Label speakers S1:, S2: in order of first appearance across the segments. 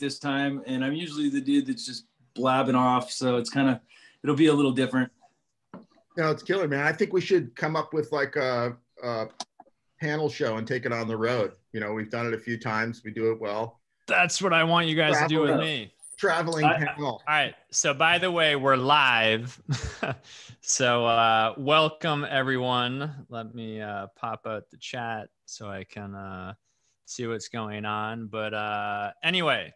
S1: this time, and I'm usually the dude that's just blabbing off. So it's kind of it'll be a little different.
S2: No, it's killer, man. I think we should come up with like a, a panel show and take it on the road. You know, we've done it a few times. We do it well.
S3: That's what I want you guys Travel to do with me.
S2: Traveling uh, panel.
S3: All right. So by the way, we're live. so uh, welcome everyone. Let me uh, pop out the chat so I can uh, see what's going on. But uh, anyway,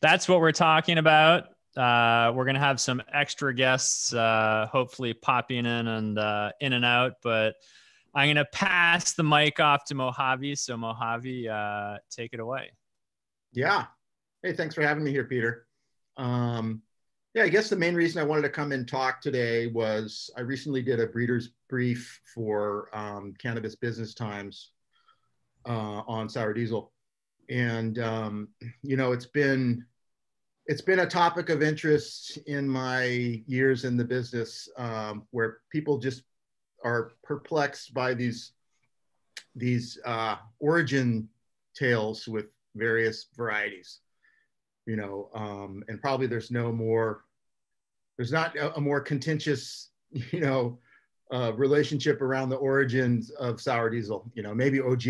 S3: that's what we're talking about. Uh, we're gonna have some extra guests, uh, hopefully popping in and uh, in and out. But I'm gonna pass the mic off to Mojave. So Mojave, uh, take it away.
S2: Yeah. Hey, thanks for having me here, Peter. Um, yeah, I guess the main reason I wanted to come and talk today was I recently did a breeder's brief for um, Cannabis Business Times uh, on sour diesel, and um, you know it's been it's been a topic of interest in my years in the business um, where people just are perplexed by these these uh, origin tales with various varieties you know um, and probably there's no more there's not a, a more contentious you know uh, relationship around the origins of sour diesel. You know maybe og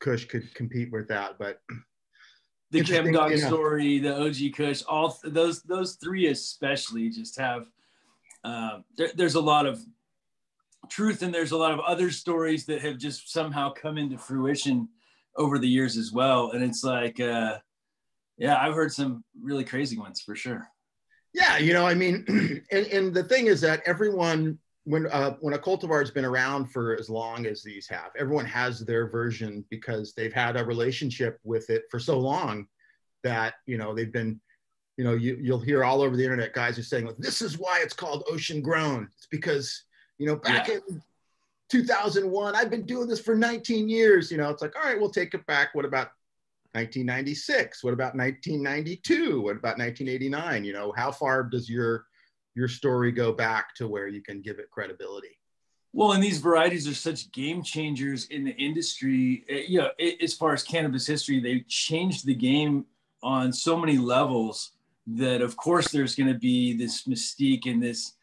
S2: kush could compete with that but
S1: the Chem Dog know. story, the OG Kush, all th- those those three especially just have. Uh, there, there's a lot of truth, and there's a lot of other stories that have just somehow come into fruition over the years as well. And it's like, uh, yeah, I've heard some really crazy ones for sure.
S2: Yeah, you know, I mean, and, and the thing is that everyone when uh, when a cultivar has been around for as long as these have, everyone has their version because they've had a relationship with it for so long that you know they've been, you know, you, you'll hear all over the internet guys are saying like, this is why it's called ocean grown. It's because you know back yeah. in 2001, I've been doing this for 19 years. You know, it's like, all right, we'll take it back. What about 1996? What about 1992? What about 1989? You know, how far does your your story go back to where you can give it credibility.
S1: Well, and these varieties are such game changers in the industry. Eh, you know, as far as cannabis history, they changed the game on so many levels that, of course, there's going to be this mystique and this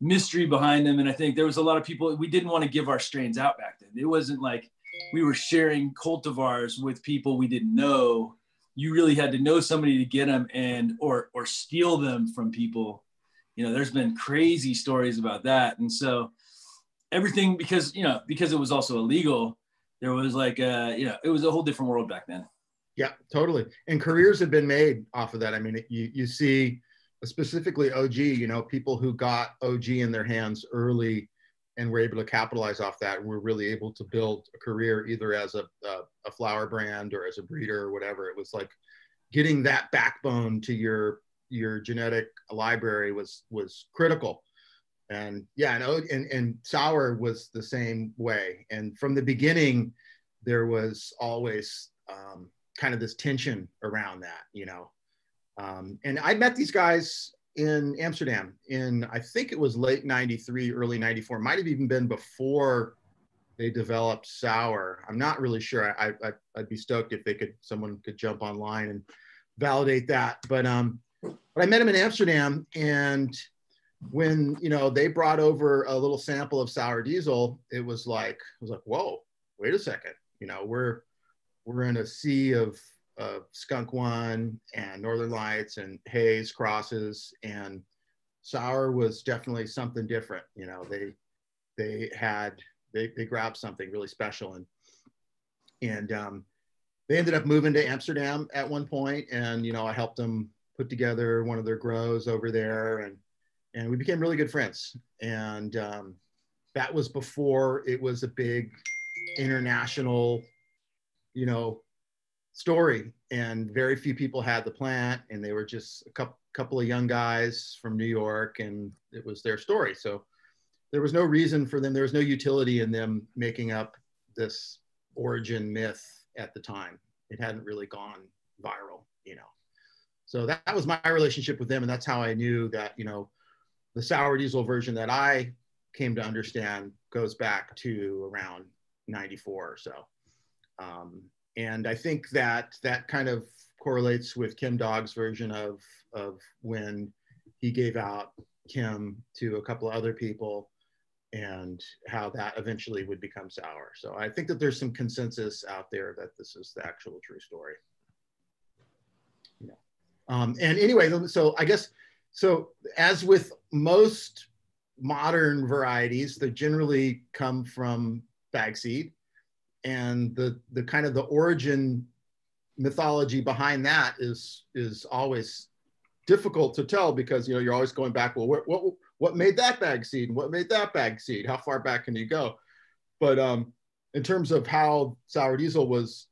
S1: mystery behind them. And I think there was a lot of people we didn't want to give our strains out back then. It wasn't like we were sharing cultivars with people we didn't know. You really had to know somebody to get them and or or steal them from people you know there's been crazy stories about that. And so everything because you know because it was also illegal there was like uh you know it was a whole different world back then.
S2: Yeah totally. And careers have been made off of that. I mean you you see specifically og you know people who got og in their hands early and were able to capitalize off that and were really able to build a career either as a, a, a flower brand or as a breeder or whatever. It was like getting that backbone to your your genetic library was was critical. And yeah no and, and sour was the same way. And from the beginning there was always um, kind of this tension around that you know? Um, and i met these guys in amsterdam in i think it was late 93 early 94 might have even been before they developed sour. I'm not really sure. I, I i'd be stoked if they could someone could jump online and validate that. But um but I met him in Amsterdam, and when you know they brought over a little sample of sour diesel, it was like I was like, whoa, wait a second, you know, we're we're in a sea of of skunk one and northern lights and haze crosses and sour was definitely something different. You know they they had they, they grabbed something really special and and um, they ended up moving to amsterdam at one point and you know i helped them put together one of their grows over there and and we became really good friends. And um, that was before it was a big international you know story. And very few people had the plant and they were just a couple, couple of young guys from new york and it was their story. So there was no reason for them there was no utility in them making up this origin myth at the time. It hadn't really gone viral you know so that, that was my relationship with them. And that's how I knew that, you know, the sour diesel version that I came to understand goes back to around 94 or so. Um, and I think that that kind of correlates with Chem Dog's version of of when he gave out Chem to a couple of other people and how that eventually would become sour. So I think that there's some consensus out there that this is the actual true story. Um, and anyway, so I guess, so as with most modern varieties, they generally come from bag seed and the, the kind of the origin mythology behind that is, is always difficult to tell because, you know, you're always going back, well, what, what, what made that bag seed what made that bag seed? How far back can you go? But um, in terms of how sour diesel was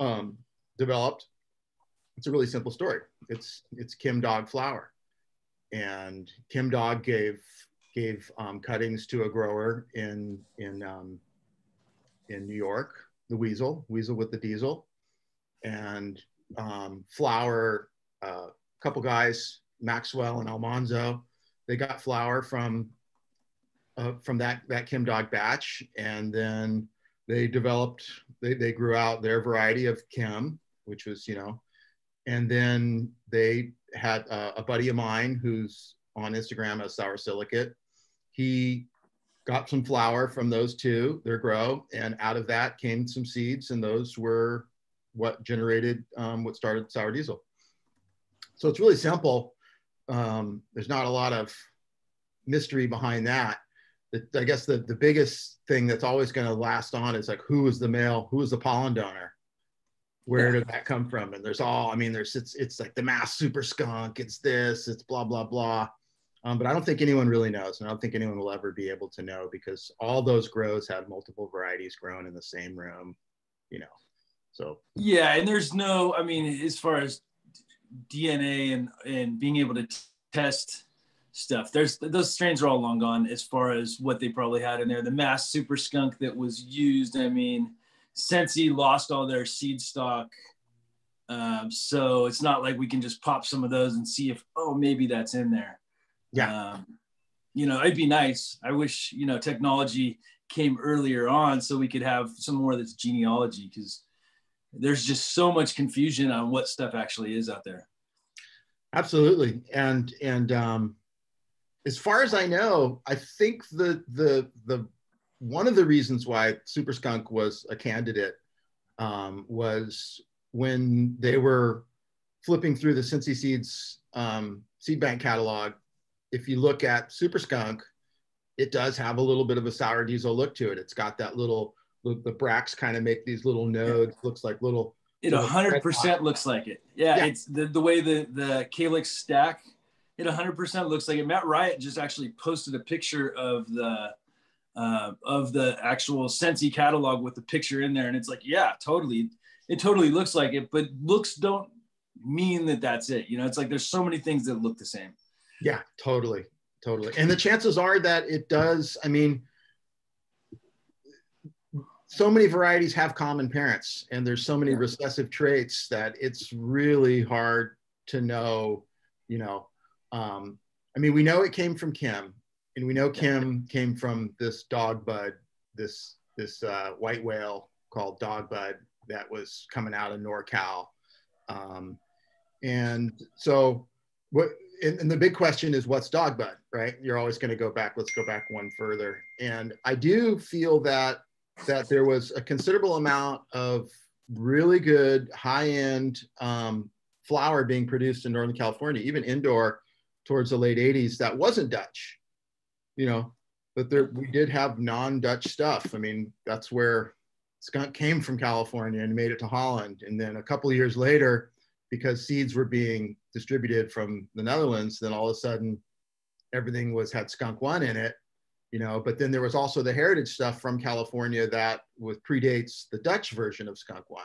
S2: um, developed, it's a really simple story. It's it's Chem Dog flower, and Chem Dog gave gave um, cuttings to a grower in in um, in New York, the Weasel, Weasel with the Diesel, and um, flower. A uh, couple guys, Maxwell and Almanzo, they got flower from uh, from that that Chem Dog batch, and then they developed they they grew out their variety of Chem, which was you know, and then they had uh, a buddy of mine who's on Instagram as Sour Silicate. He got some flower from those two, their grow, and out of that came some seeds, and those were what generated um, what started Sour Diesel. So it's really simple um, there's not a lot of mystery behind that. I guess the, the biggest thing that's always going to last on is like who is the male, who is the pollen donor, where did that come from? And there's all, I mean, there's it's it's like the mass super skunk, it's this, it's blah blah blah. Um, but I don't think anyone really knows, and I don't think anyone will ever be able to know because all those grows had multiple varieties grown in the same room, you know. So
S1: yeah, and there's no, I mean, as far as DNA and and being able to test stuff. There's those strains are all long gone as far as what they probably had in there. The mass super skunk that was used. I mean, Sensi lost all their seed stock. Um, so it's not like we can just pop some of those and see if oh maybe that's in there.
S2: Yeah.
S1: Um, you know, it'd be nice. I wish you know technology came earlier on so we could have some more of this genealogy because there's just so much confusion on what stuff actually is out there.
S2: Absolutely, and and um, as far as I know, I think the the the one of the reasons why Super Skunk was a candidate um, was when they were flipping through the Sensi Seeds um, seed bank catalog. If you look at Super Skunk, it does have a little bit of a sour diesel look to it. It's got that little the, the bracts kind of make these little nodes, looks like little.
S1: It hundred percent looks like it. Yeah, yeah, it's the, the way the, the calyx stack, it hundred percent looks like it. Matt Riot just actually posted a picture of the, uh, of the actual Sensi catalog with the picture in there. And it's like, yeah, totally. It totally looks like it, but looks don't mean that that's it. You know, it's like, there's so many things that look the same.
S2: Yeah, totally. Totally. And the chances are that it does, I mean, so many varieties have common parents and there's so many yeah. recessive traits that it's really hard to know you know um, i mean we know it came from chem and we know chem came from this dog bud this this uh, white whale called dog bud that was coming out of norcal. Um, and so what and, and the big question is what's dog bud right? You're always going to go back let's go back one further. And i do feel that that there was a considerable amount of really good high-end um, flower being produced in Northern California, even indoor towards the late 80s that wasn't Dutch, you know, but there we did have non-Dutch stuff. I mean, that's where skunk came from California and made it to Holland. And then a couple years later, because seeds were being distributed from the Netherlands, then all of a sudden everything was had skunk one in it you know but then there was also the heritage stuff from california that with predates the dutch version of skunk one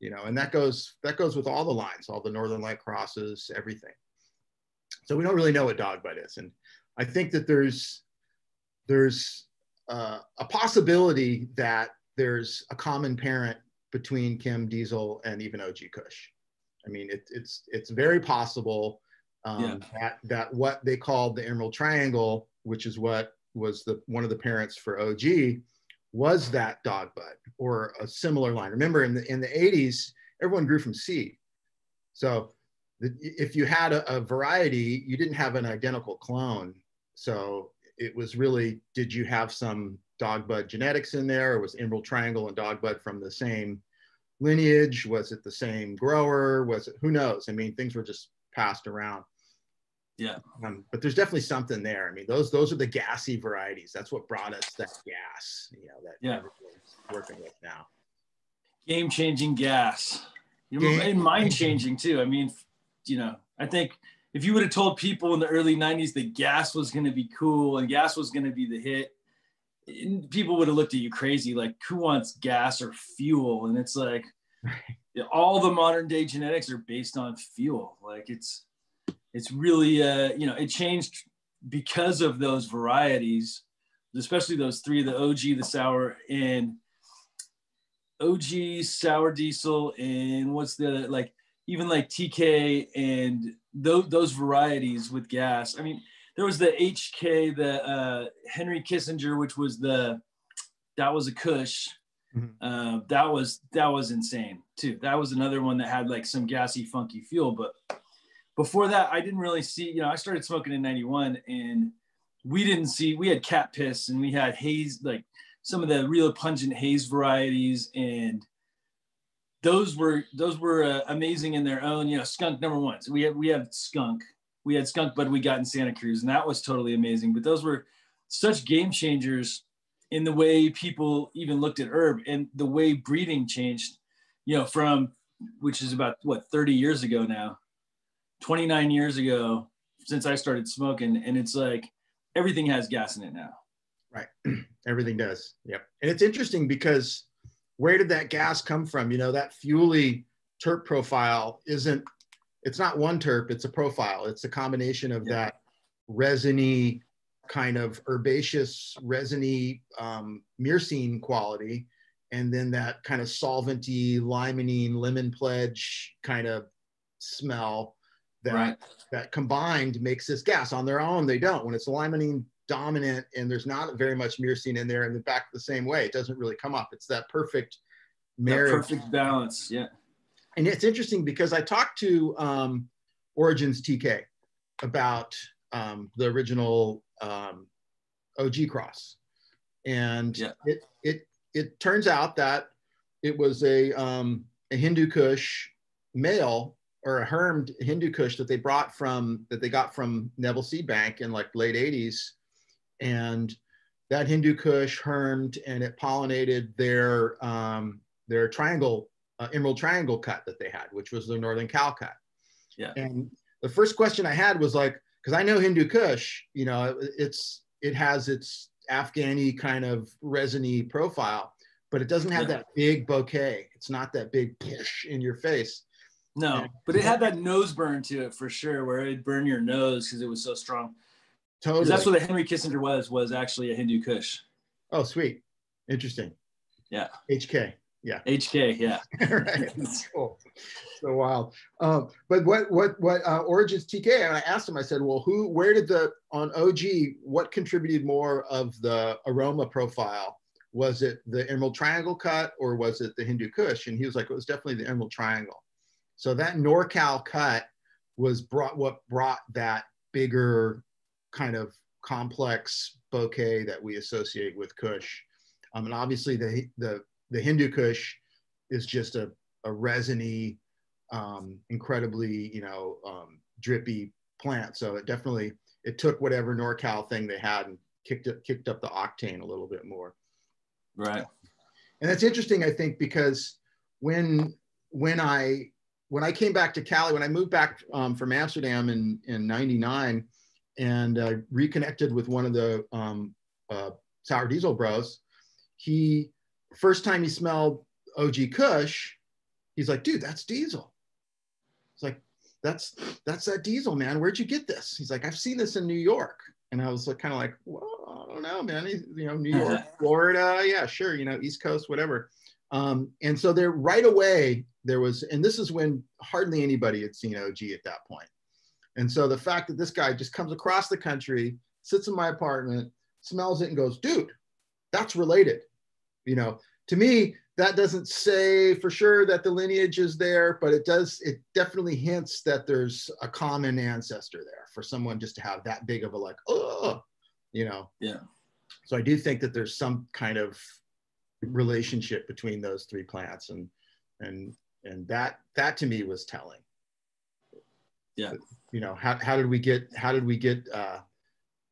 S2: you know and that goes that goes with all the lines all the northern light crosses everything so we don't really know what dog bud is and i think that there's there's uh, a possibility that there's a common parent between chem diesel and even og kush i mean it, it's it's very possible um, yeah. that that what they called the emerald triangle which is what was the one of the parents for OG was that dog bud or a similar line. Remember in the in the 80s, everyone grew from seed. So the, if you had a, a variety, you didn't have an identical clone. So it was really, did you have some dog bud genetics in there? Or was Emerald Triangle and dog bud from the same lineage? Was it the same grower? Was it, who knows? I mean, things were just passed around.
S1: Yeah.
S2: Um, but there's definitely something there. I mean, those those are the gassy varieties. That's what brought us that gas, you know, that
S1: yeah.
S2: working with now.
S1: Game changing gas. You know, and mind changing too. I mean, you know, I think if you would have told people in the early 90s that gas was going to be cool and gas was going to be the hit, people would have looked at you crazy like, who wants gas or fuel? And it's like, all the modern day genetics are based on fuel. Like, it's, it's really uh, you know it changed because of those varieties especially those three the og the sour and og sour diesel and what's the like even like tk and those, those varieties with gas i mean there was the hk the uh, henry kissinger which was the that was a kush mm-hmm. uh, that was that was insane too that was another one that had like some gassy funky fuel but before that, I didn't really see, you know, I started smoking in 91 and we didn't see, we had cat piss and we had haze, like some of the real pungent haze varieties. And those were, those were uh, amazing in their own, you know, skunk number one. So we had, we have skunk, we had skunk, but we got in Santa Cruz and that was totally amazing. But those were such game changers in the way people even looked at herb and the way breeding changed, you know, from, which is about what, 30 years ago now 29 years ago since I started smoking, and it's like everything has gas in it now.
S2: Right, everything does. Yep, and it's interesting because where did that gas come from? You know, that fuely terp profile isn't. It's not one terp; it's a profile. It's a combination of yeah. that resiny kind of herbaceous, resiny um, myrcene quality, and then that kind of solventy, limonene, lemon pledge kind of smell that right. that combined makes this gas. On their own, they don't. When it's limonene dominant and there's not very much myrcene in there, and the back the same way, it doesn't really come up. It's that perfect marriage,
S1: that perfect balance. Yeah.
S2: And it's interesting because I talked to um, Origins TK about um, the original um, OG cross, and yeah. it it it turns out that it was a um, a Hindu Kush male or a hermed Hindu Kush that they brought from that they got from Neville Seed Bank in like late 80s. And that Hindu Kush hermed and it pollinated their um, their triangle uh, emerald triangle cut that they had, which was the Northern Cal cut.
S1: Yeah.
S2: And the first question I had was like, because I know Hindu Kush, you know, it's it has its Afghani kind of resiny profile, but it doesn't have yeah. that big bouquet. It's not that big push in your face.
S1: No, but it had that nose burn to it for sure, where it'd burn your nose because it was so strong. Totally. That's what the Henry Kissinger was, was actually a Hindu Kush.
S2: Oh, sweet. Interesting.
S1: Yeah.
S2: HK. Yeah.
S1: HK. Yeah.
S2: right. That's cool. So wild. Um, but what, what, what, uh, Origins TK, and I asked him, I said, well, who, where did the, on OG, what contributed more of the aroma profile? Was it the Emerald Triangle cut or was it the Hindu Kush? And he was like, it was definitely the Emerald Triangle. So that NorCal cut was brought what brought that bigger kind of complex bouquet that we associate with Kush. Um, and obviously the, the, the Hindu Kush is just a, a resiny, um, incredibly, you know, um, drippy plant. So it definitely, it took whatever NorCal thing they had and kicked it, kicked up the octane a little bit more.
S1: Right.
S2: And that's interesting, I think, because when, when I when I came back to Cali, when I moved back um, from Amsterdam in, in 99 and uh, reconnected with one of the um, uh, Sour Diesel bros, he, first time he smelled OG Kush, he's like, dude, that's Diesel. It's like, that's, that's that Diesel, man. Where'd you get this? He's like, I've seen this in New York. And I was like, kind of like, well, I don't know, man. you know, New York, Florida, yeah, sure. You know, East Coast, whatever. Um, and so there right away, there was, and this is when hardly anybody had seen OG at that point. And so the fact that this guy just comes across the country, sits in my apartment, smells it, and goes, dude, that's related. You know, to me, that doesn't say for sure that the lineage is there, but it does, it definitely hints that there's a common ancestor there for someone just to have that big of a like, oh, you know.
S1: Yeah.
S2: So I do think that there's some kind of relationship between those three plants and and and that that to me was telling.
S1: Yeah.
S2: You know, how, how did we get how did we get uh,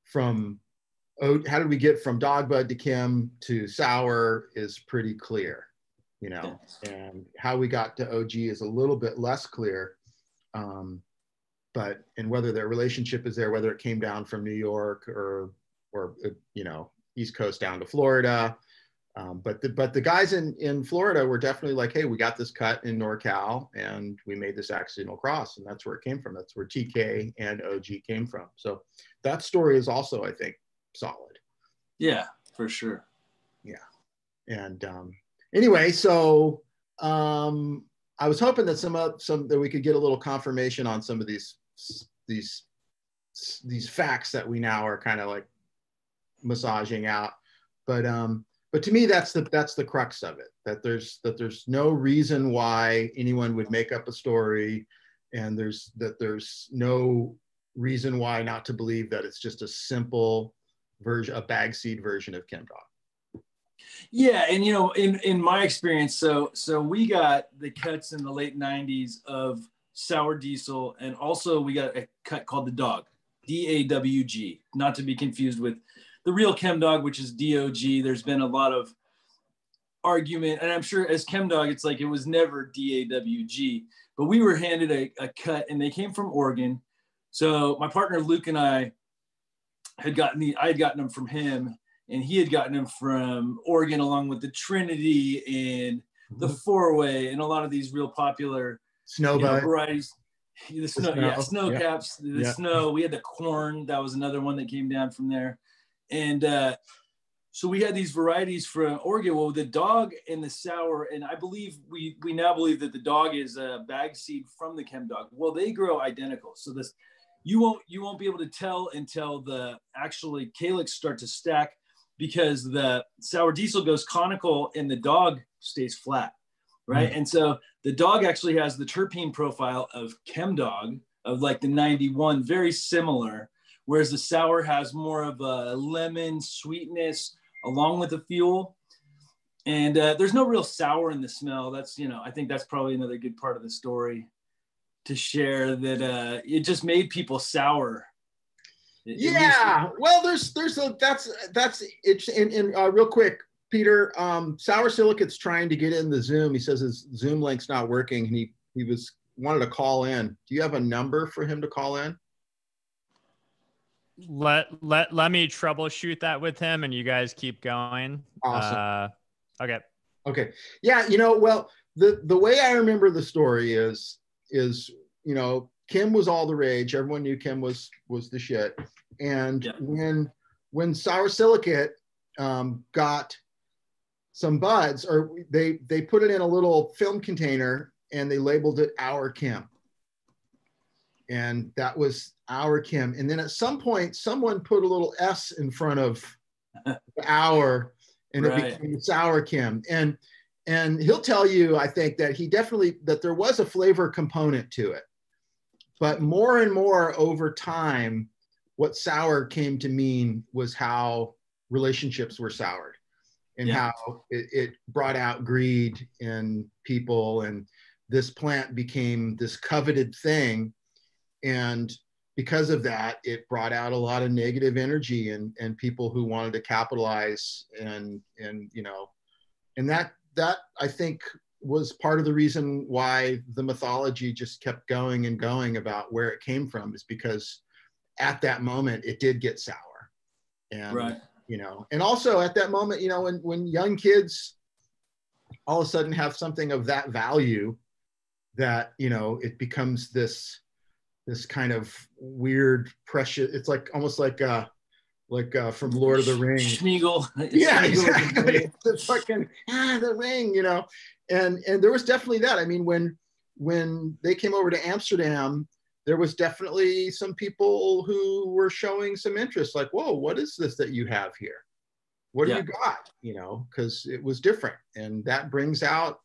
S2: from how did we get from Dogbud to Chem to sour is pretty clear, you know, and how we got to OG is a little bit less clear. Um, but and whether their relationship is there, whether it came down from New York or or uh, you know East Coast down to Florida. Um, but the but the guys in in Florida were definitely like, hey, we got this cut in NorCal, and we made this accidental cross, and that's where it came from. That's where TK and OG came from. So that story is also, I think, solid.
S1: Yeah, for sure.
S2: Yeah, and um, anyway, so um, I was hoping that some of some that we could get a little confirmation on some of these these these facts that we now are kind of like massaging out, but um, but to me that's the that's the crux of it that there's that there's no reason why anyone would make up a story and there's that there's no reason why not to believe that it's just a simple version a bag seed version of chem dog.
S1: Yeah and you know in in my experience so so we got the cuts in the late 90s of sour diesel and also we got a cut called the dog d-a-w-g not to be confused with the real chem dog which is dog there's been a lot of argument and i'm sure as chem dog it's like it was never d-a-w-g but we were handed a, a cut and they came from oregon. So my partner luke and i had gotten the i had gotten them from him and he had gotten them from oregon along with the trinity and the mm-hmm. four way and a lot of these real popular
S2: snow you know,
S1: varieties. The snow, the snow, yeah snow yeah. caps the yeah. snow. We had the corn. That was another one that came down from there and uh, so we had these varieties from Oregon. Well, the dog and the sour, and I believe we we now believe that the dog is a bag seed from the chem dog. Well, they grow identical. So this you won't you won't be able to tell until the actually calyx start to stack because the sour diesel goes conical and the dog stays flat, right? Mm. And so the dog actually has the terpene profile of chem dog of like the 91, very similar whereas the sour has more of a lemon sweetness along with the fuel. And uh, there's no real sour in the smell. That's, you know, I think that's probably another good part of the story to share that uh, it just made people sour.
S2: Yeah. Well, there's, there's a, that's, that's, it's, and, and uh, real quick, Peter, um, Sour Silicate's trying to get in the Zoom. He says his Zoom link's not working and he, he was, wanted to call in. Do you have a number for him to call in?
S3: Let let let me troubleshoot that with him and you guys keep going. Awesome. Uh, okay.
S2: Okay. Yeah you know well the the way i remember the story is is you know chem was all the rage. Everyone knew chem was was the shit. And yeah. when when sour silicate um, got some buds or they they put it in a little film container and they labeled it our chem and that was our Chem. And then at some point, someone put a little S in front of our, and right. it became sour Chem. And and he'll tell you, I think that he definitely that there was a flavor component to it, but more and more over time, what sour came to mean was how relationships were soured, and yeah. how it, it brought out greed in people, and this plant became this coveted thing and because of that, it brought out a lot of negative energy and, and people who wanted to capitalize and, and, you know, and that, that I think was part of the reason why the mythology just kept going and going about where it came from is because at that moment it did get sour. And, right. you know, and also at that moment, you know, when, when young kids all of a sudden have something of that value that, you know, it becomes this, this kind of weird precious it's like almost like uh like uh from lord of the rings.
S1: Smeagol.
S2: yeah exactly. the fucking ah the ring you know? And and there was definitely that. I mean when when they came over to amsterdam there was definitely some people who were showing some interest like whoa what is this that you have here? What
S1: Yeah.
S2: have you got? You know, because it was different, and that brings out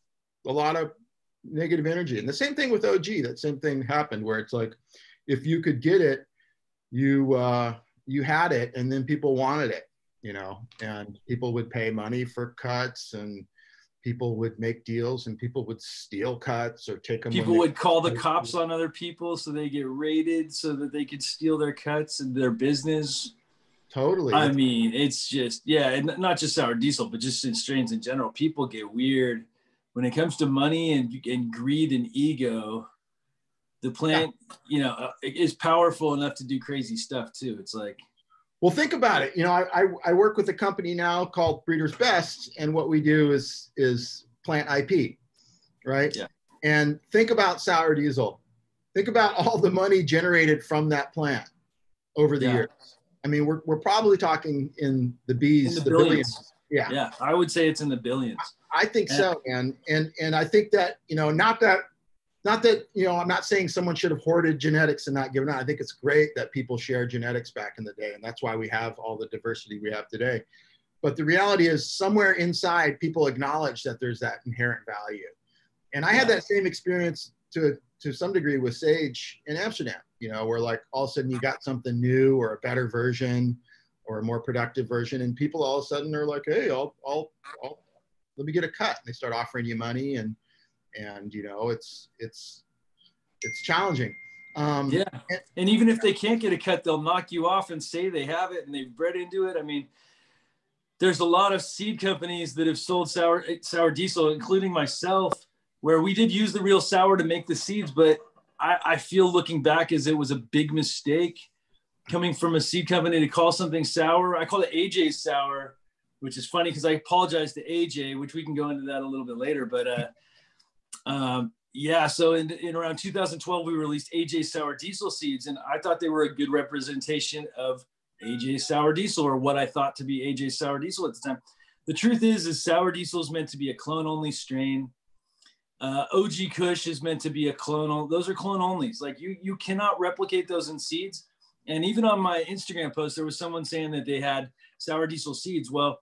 S2: a lot of negative energy. And the same thing with OG. That same thing happened where it's like, if you could get it, you uh, you had it, and then people wanted it. You know, and people would pay money for cuts, and people would make deals, and people would steal cuts or take them.
S1: People would call the cops on other people so they get raided so that they could steal their cuts and their business.
S2: totally.
S1: I mean, it's just yeah, and not just sour diesel, but just in strains in general. People get weird when it comes to money and and greed and ego. The plant, you know, uh, is powerful enough to do crazy stuff too. It's like
S2: Well, think about it. You know, I, I, I work with a company now called Breeders Best, and what we do is is plant IP, right?
S1: Yeah.
S2: And think about sour diesel. Think about all the money generated from that plant over the
S1: Yeah.
S2: years. I mean, we're, we're probably talking in the bees,
S1: in the
S2: the
S1: billions.
S2: Yeah.
S1: Yeah, I would say it's in the billions.
S2: I think
S1: Yeah.
S2: so, and and and I think that you know, not that, not that you know, I'm not saying someone should have hoarded genetics and not given out. I think it's great that people share genetics back in the day, and that's why we have all the diversity we have today. But the reality is, somewhere inside, people acknowledge that there's that inherent value, and I had that same experience to to some degree with Sage in Amsterdam. You know, where like all of a sudden you got something new or a better version or a more productive version, and people all of a sudden are like, "Hey, I'll I'll, I'll let me get a cut." And they start offering you money, and and you know, it's it's it's challenging. Um,
S1: Yeah. And even if they can't get a cut, they'll knock you off and say they have it and they've bred into it. I mean, there's a lot of seed companies that have sold sour sour diesel, including myself, where we did use the real sour to make the seeds, but I, I feel looking back as it was a big mistake coming from a seed company to call something sour. I call it AJ sour, which is funny because I apologize to AJ, which we can go into that a little bit later. But uh, um, yeah, so in, in around 2012, we released AJ Sour Diesel seeds, and I thought they were a good representation of AJ Sour Diesel, or what I thought to be AJ Sour Diesel at the time. The truth is, is Sour Diesel is meant to be a clone-only strain. Uh, OG Kush is meant to be a clone. Those are clone onlys. Like you, you cannot replicate those in seeds. And even on my Instagram post, there was someone saying that they had Sour Diesel seeds. Well,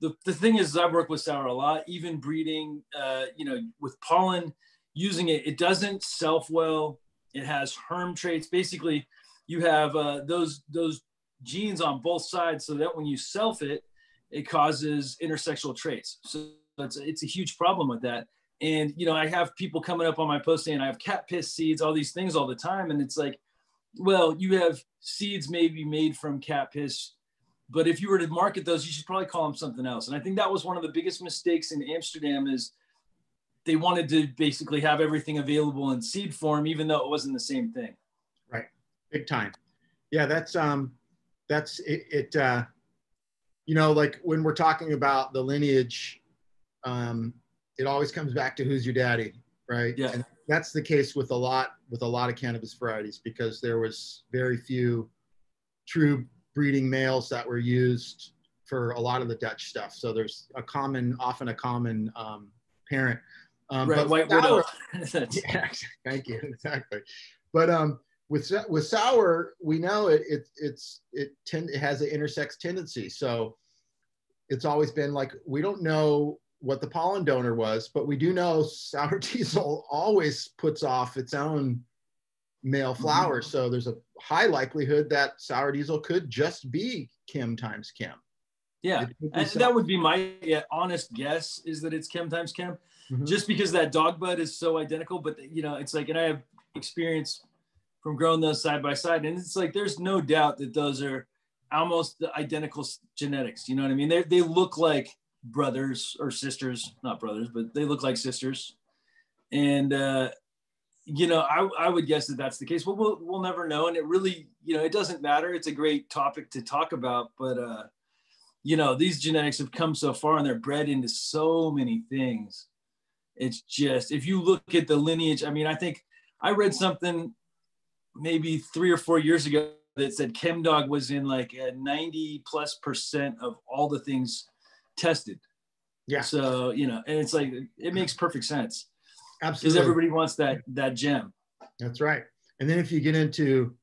S1: the, the thing is, I've worked with sour a lot, even breeding, uh, you know, with pollen using it, it doesn't self well. It has herm traits. Basically, you have uh, those those genes on both sides, so that when you self it, it causes intersexual traits. So it's it's a huge problem with that. And you know, I have people coming up on my post saying I have cat piss seeds, all these things all the time, and it's like, well, you have seeds maybe made from cat piss. But if you were to market those, you should probably call them something else. And I think that was one of the biggest mistakes in Amsterdam is they wanted to basically have everything available in seed form, even though it wasn't the same thing.
S2: Right. Big time. Yeah, that's um that's it, it uh you know, like when we're talking about the lineage, um, it always comes back to who's your daddy, right?
S1: Yeah.
S2: And that's the case with a lot with a lot of cannabis varieties because there was very few true breeding males that were used for a lot of the Dutch stuff. So there's a common, often a common um, parent. Um,
S1: right,
S2: but
S1: white
S2: sour-
S1: widow.
S2: Yeah, thank you. Exactly. But um, with with sour, we know it it it's it tend it has an intersex tendency. So it's always been like we don't know what the pollen donor was, but we do know sour diesel always puts off its own male flower. So there's a high likelihood that sour diesel could just be Chem times Chem.
S1: yeah.
S2: It could be
S1: And that would be my yeah, honest guess is that it's Chem times chem,
S2: Mhm.
S1: just because that dog bud is so identical. But you know, it's like, and I have experience from growing those side by side, and it's like there's no doubt that those are almost the identical genetics. You know what I mean? They they look like brothers or sisters, not brothers, but they look like sisters. And uh, you know, I I would guess that that's the case, but we'll we'll never know. And it really, you know, it doesn't matter. It's a great topic to talk about, but. uh you know these genetics have come so far and they're bred into so many things it's just if you look at the lineage i mean i think i read something maybe three or four years ago that said chemdog was in like a 90 plus percent of all the things tested
S2: Yeah.
S1: so you know and it's like it makes perfect sense because everybody wants that that gem
S2: That's right. And then if you get into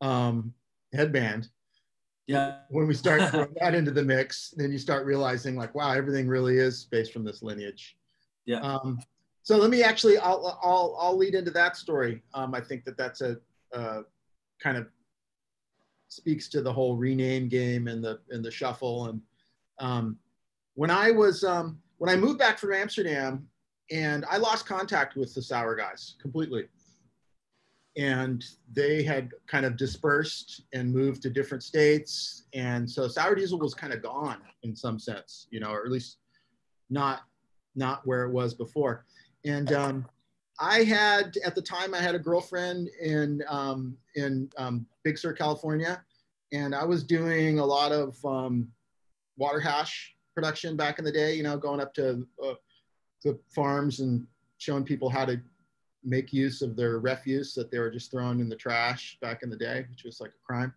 S2: um, headband,
S1: Yeah.
S2: When we start that into the mix, then you start realizing like, wow, everything really is based from this lineage.
S1: Yeah.
S2: Um, so let me actually, I'll, I'll, I'll lead into that story. Um, I think that that's a, uh, kind of speaks to the whole rename game and the, and the shuffle. And um, when I was, um, when I moved back from Amsterdam and I lost contact with the Sour guys completely. And they had kind of dispersed and moved to different states. And so Sour diesel was kind of gone in some sense you know or at least not not where it was before. And um, i had at the time i had a girlfriend in um, in um, big sur california. And i was doing a lot of um, water hash production back in the day you know going up to uh, the farms and showing people how to make use of their refuse that they were just throwing in the trash back in the day, which was like a crime.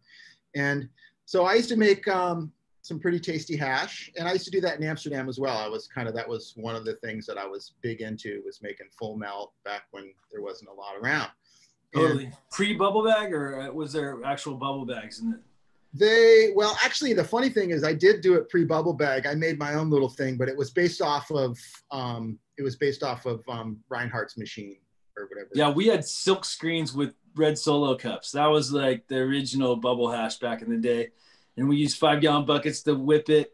S2: And so I used to make um, some pretty tasty hash, and I used to do that in Amsterdam as well. I was kind of that was one of the things that I was big into was making full melt back when there wasn't a lot around.
S1: Totally. Pre bubble bag, or uh, was there actual bubble bags in it?
S2: They well, actually, the funny thing is, I did do it pre bubble bag. I made my own little thing, but it was based off of um, it was based off of um, Reinhardt's machine or whatever.
S1: Yeah, we had silk screens with red solo cups. That was like the original bubble hash back in the day. And we used five gallon buckets to whip it.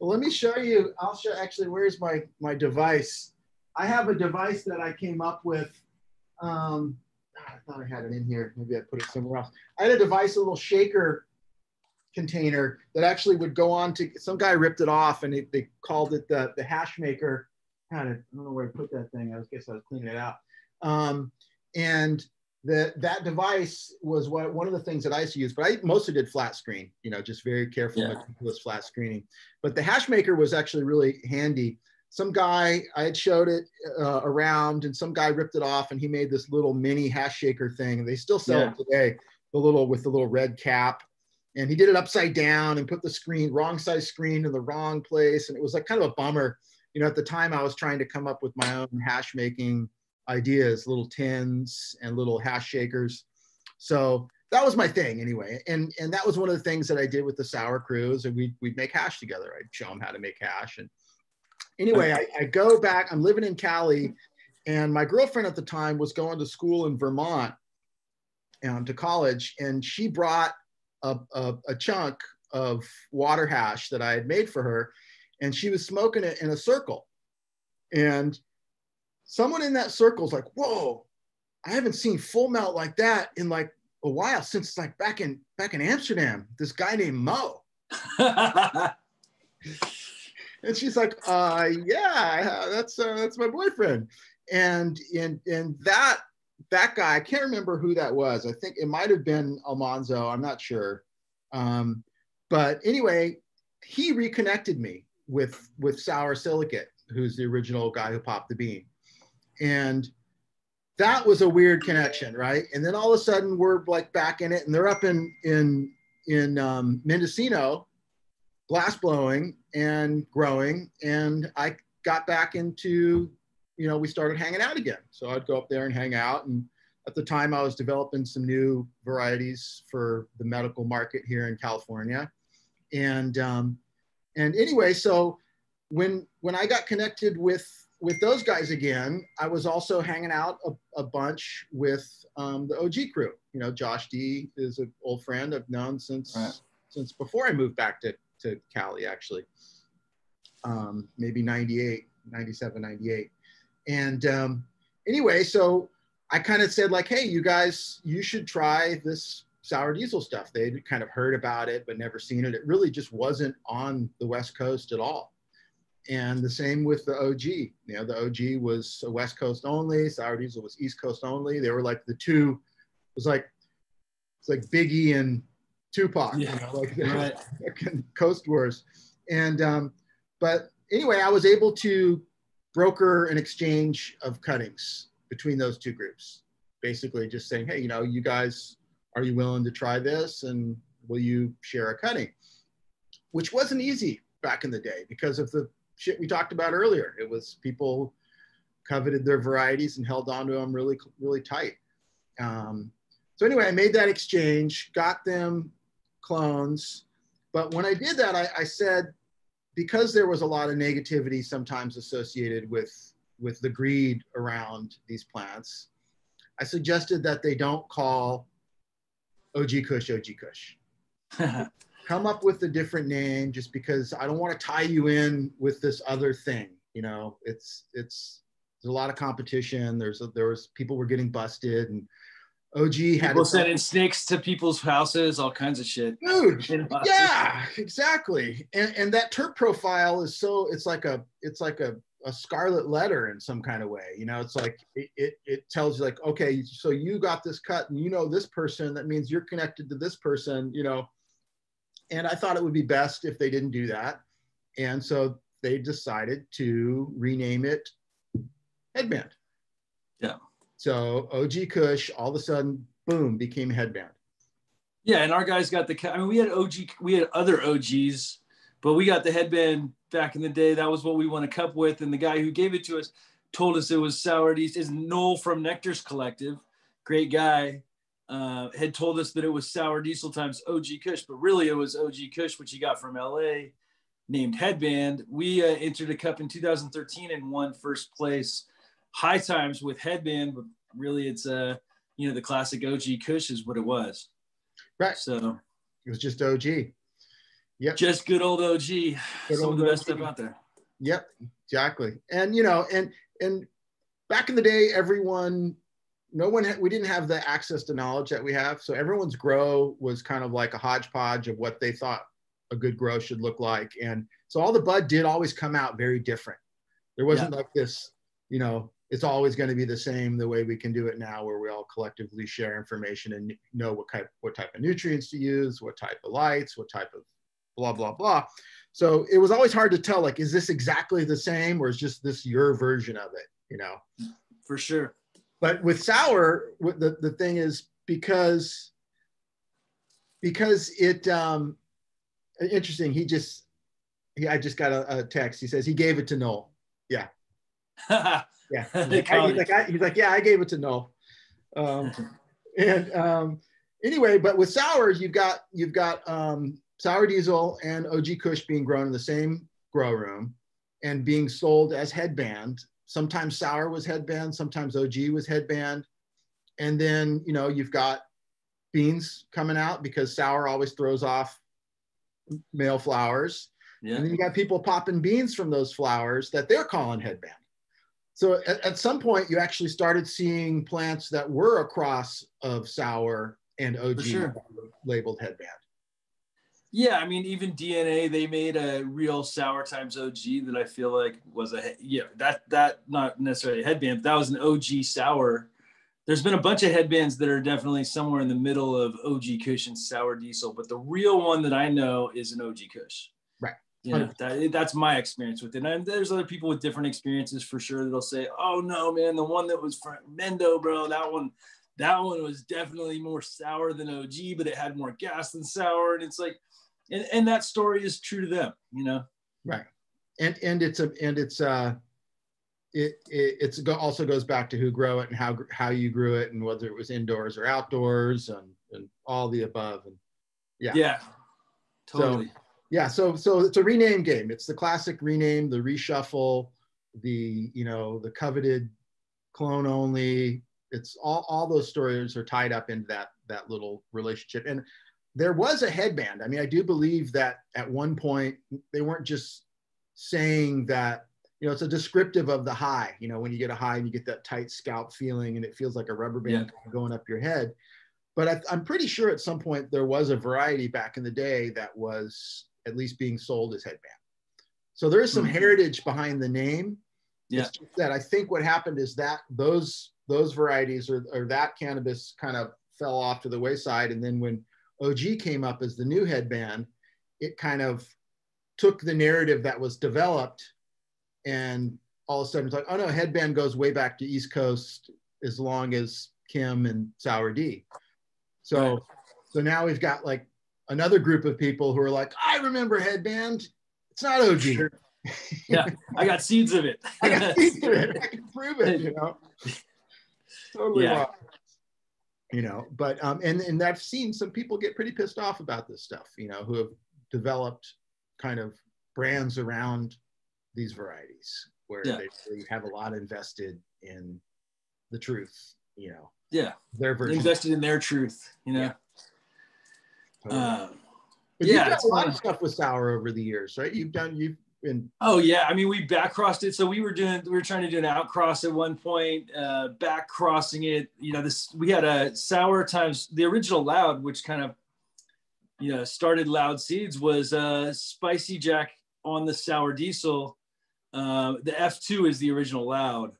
S2: Well, let me show you. I'll show actually where's my my device. I have a device that I came up with. Um, I thought I had it in here. Maybe I put it somewhere else. I had a device, a little shaker container that actually would go on to some guy ripped it off and it, they called it the, the hash maker. Kind of, I don't know where I put that thing. I guess I was cleaning it out. Um, and the, that device was what, one of the things that I used to use, but I mostly did flat screen, you know, just very careful
S1: Yeah.
S2: with flat screening. But the hash maker was actually really handy. Some guy, I had showed it uh, around and some guy ripped it off and he made this little mini hash shaker thing. And they still sell
S1: Yeah.
S2: it today, the little, with the little red cap. And he did it upside down and put the screen, wrong size screen in the wrong place. And it was like kind of a bummer. You know, at the time I was trying to come up with my own hash making ideas, little tins and little hash shakers. So that was my thing anyway. And and that was one of the things that I did with the sour crews and we'd, we'd make hash together. I'd show them how to make hash. And anyway, I, I go back, I'm living in Cali and my girlfriend at the time was going to school in Vermont um, to college. And she brought a, a, a chunk of water hash that I had made for her and she was smoking it in a circle. And someone in that circle is like, whoa, I haven't seen full melt like that in like a while since like back in back in Amsterdam. This guy named Mo, and she's like, uh, yeah, that's uh, that's my boyfriend, and and and that that guy, I can't remember who that was. I think it might have been Almanzo. I'm not sure, um, but anyway, he reconnected me with with Sour Silicate, who's the original guy who popped the bean and that was a weird connection right and then all of a sudden we're like back in it and they're up in in in um, mendocino glass blowing and growing and i got back into you know we started hanging out again so i'd go up there and hang out and at the time i was developing some new varieties for the medical market here in california and um, and anyway so when when i got connected with with those guys again, I was also hanging out a, a bunch with um, the OG crew. You know, Josh D is an old friend I've known since
S1: Right.
S2: since before I moved back to, to Cali, actually. Um, maybe 98, 97, 98. And um, anyway, so I kind of said like, hey, you guys, you should try this sour diesel stuff. They'd kind of heard about it, but never seen it. It really just wasn't on the West Coast at all and the same with the OG. You know, the OG was West Coast only. Sour Diesel was East Coast only. They were like the two. It was like it's like Biggie and Tupac.
S1: Yeah,
S2: You know, like
S1: right.
S2: Coast Wars. And um, but anyway, I was able to broker an exchange of cuttings between those two groups. Basically, just saying, hey, you know, you guys, are you willing to try this, and will you share a cutting? Which wasn't easy back in the day because of the shit we talked about earlier. It was people coveted their varieties and held on to them really, really tight. Um, so anyway, I made that exchange, got them clones. But when I did that, I, I said, because there was a lot of negativity sometimes associated with, with the greed around these plants, I suggested that they don't call OG Kush OG Kush. Come up with a different name just because I don't want to tie you in with this other thing. You know, it's it's there's a lot of competition. There's a, there was people were getting busted and OG had
S1: people sending snakes to people's houses, all kinds of shit.
S2: Dude, yeah, exactly. And and that terp profile is so it's like a it's like a a scarlet letter in some kind of way. You know, it's like it, it, it tells you like, okay, so you got this cut and you know this person, that means you're connected to this person, you know. And I thought it would be best if they didn't do that. And so they decided to rename it Headband.
S1: Yeah.
S2: So OG Kush all of a sudden, boom, became Headband.
S1: Yeah, and our guys got the. I mean, we had OG, we had other OGs, but we got the headband back in the day. That was what we won a cup with, and the guy who gave it to us told us it was Sour Diesel. Is Noel from Nectar's Collective, great guy. Uh, had told us that it was Sour Diesel times OG Kush, but really it was OG Kush, which he got from LA, named Headband. We uh, entered a cup in 2013 and won first place high times with headband, but really it's a uh, you know the classic OG Kush is what it was.
S2: Right.
S1: So
S2: it was just OG.
S1: Yep. Just good old OG. Good Some old of the best OG. stuff out there.
S2: Yep. Exactly. And you know, and and back in the day, everyone, no one, had, we didn't have the access to knowledge that we have. So everyone's grow was kind of like a hodgepodge of what they thought a good grow should look like. And so all the bud did always come out very different. There wasn't yeah. like this, you know, it's always going to be the same the way we can do it now where we all collectively share information and know what type what type of nutrients to use what type of lights what type of blah blah blah. So it was always hard to tell like is this exactly the same or is just this your version of it you know?
S1: For sure.
S2: But with sour the, the thing is because because it um interesting he just he, i just got a, a text. He says he gave it to noel. Yeah Yeah. He's like, I, he's, like, I, he's like, yeah, I gave it to Noel. Um, and um, anyway, but with sours, you've got you've got um, sour diesel and OG Kush being grown in the same grow room and being sold as headband. Sometimes sour was headband, sometimes OG was headband, and then you know you've got beans coming out because sour always throws off male flowers. Yeah. And then you got people popping beans from those flowers that they're calling headband so at, at, some point you actually started seeing plants that were a cross of sour and OG sure. labeled headband.
S1: Yeah, I mean, even DNA, they made a real sour times OG that I feel like was a yeah that that not necessarily a headband, but that was an OG sour. There's been a bunch of headbands that are definitely somewhere in the middle of OG Kush and sour diesel, but the real one that I know is an OG Kush. Know, that, that's my experience with it. And there's other people with different experiences for sure that'll say, "Oh no, man, the one that was from Mendo, bro, that one, that one was definitely more sour than OG, but it had more gas than sour." And it's like, and, and that story is true to them, you know.
S2: Right, and and it's a and it's uh, it, it it's also goes back to who grow it and how how you grew it and whether it was indoors or outdoors and and all the above and yeah
S1: yeah totally.
S2: So, yeah, so so it's a rename game. It's the classic rename, the reshuffle, the you know the coveted clone only. It's all all those stories are tied up into that that little relationship. And there was a headband. I mean, I do believe that at one point they weren't just saying that you know it's a descriptive of the high. You know, when you get a high and you get that tight scalp feeling and it feels like a rubber band yeah. going up your head. But I, I'm pretty sure at some point there was a variety back in the day that was at least being sold as headband. So there is some mm-hmm. heritage behind the name.
S1: Yeah.
S2: that I think what happened is that those those varieties or, or that cannabis kind of fell off to the wayside. And then when OG came up as the new headband, it kind of took the narrative that was developed and all of a sudden it's like, oh no, headband goes way back to East Coast as long as Chem and Sour D. So right. so now we've got like another group of people who are like, I remember headband. It's not OG. Sure.
S1: yeah, I got seeds of it.
S2: I got seeds of it. I can prove it. You know, totally. Yeah. you know, but um, and and I've seen some people get pretty pissed off about this stuff, you know, who have developed kind of brands around these varieties where yeah. they, they have a lot invested in the truth, you know.
S1: Yeah, their version. invested in their truth, you know. Yeah.
S2: Um, but yeah, you've done a lot of stuff with sour over the years, right? You've done you've been.
S1: Oh yeah, I mean we back crossed it. So we were doing we were trying to do an out cross at one point, uh, back crossing it. You know, this we had a sour times the original loud, which kind of you know started loud seeds was uh, spicy jack on the sour diesel. Uh, the F2 is the original loud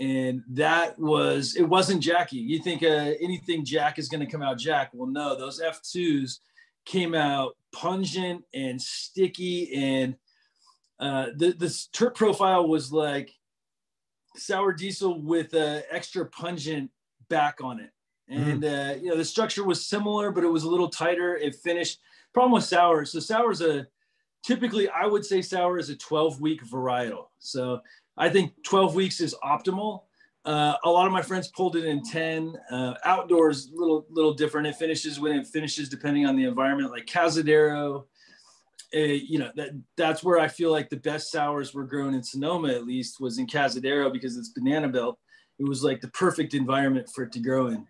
S1: and that was it wasn't Jackie. You think uh, anything Jack is going to come out Jack? Well, no, those F2s came out pungent and sticky, and uh, the the terp profile was like sour diesel with a extra pungent back on it, mm-hmm. and mm. uh, you know the structure was similar, but it was a little tighter. It finished. Problem with sour, so sour is a typically I would say sour is a 12 week varietal. So I think 12 weeks is optimal. Uh, a lot of my friends pulled it in 10. Uh, outdoors, little little different. It finishes when it finishes, depending on the environment. Like Cazadero, uh, you know that that's where I feel like the best sours were grown in Sonoma. At least was in Cazadero because it's banana belt. It was like the perfect environment for it to grow in.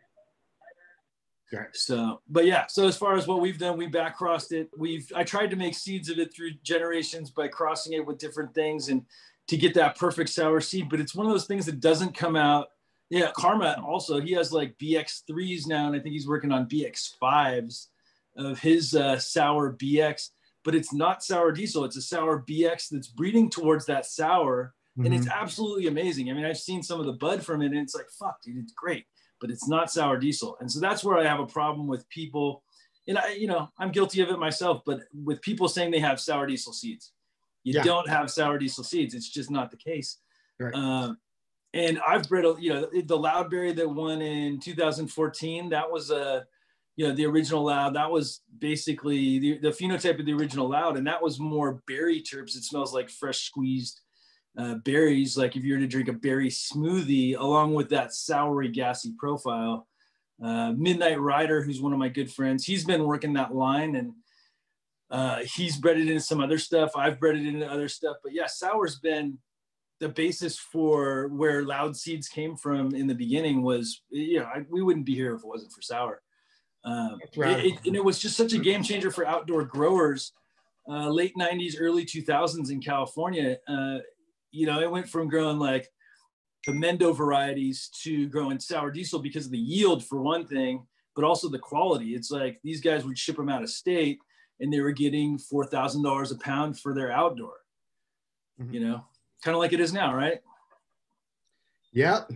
S1: Right. So, but yeah. So as far as what we've done, we back crossed it. We've I tried to make seeds of it through generations by crossing it with different things and to get that perfect sour seed. But it's one of those things that doesn't come out. Yeah, Karma also he has like BX threes now, and I think he's working on BX fives of his uh, sour BX. But it's not sour diesel; it's a sour BX that's breeding towards that sour, mm-hmm. and it's mm-hmm. absolutely amazing. I mean, I've seen some of the bud from it, and it's like, fuck, dude, it's great. But it's not sour diesel, and so that's where I have a problem with people. And I, you know, I'm guilty of it myself, but with people saying they have sour diesel seeds you yeah. don't have sour diesel seeds. It's just not the case. Right. Um, and I've bred, you know, the Loudberry that won in 2014, that was a, you know, the original loud, that was basically the, the phenotype of the original loud. And that was more berry terps. It smells like fresh squeezed uh, berries. Like if you were to drink a berry smoothie along with that soury, gassy profile. Uh, Midnight Rider, who's one of my good friends, he's been working that line and uh, he's bred it into some other stuff. I've bred it into other stuff. But yeah, sour's been the basis for where loud seeds came from in the beginning was, you know, I, we wouldn't be here if it wasn't for sour. Um, right. it, and it was just such a game changer for outdoor growers. Uh, late 90s, early 2000s in California, uh, you know, it went from growing like the Mendo varieties to growing sour diesel because of the yield for one thing, but also the quality. It's like these guys would ship them out of state and they were getting four thousand dollars a pound for their outdoor. Mm-hmm. You know, kind of like it is now, right?
S2: Yep.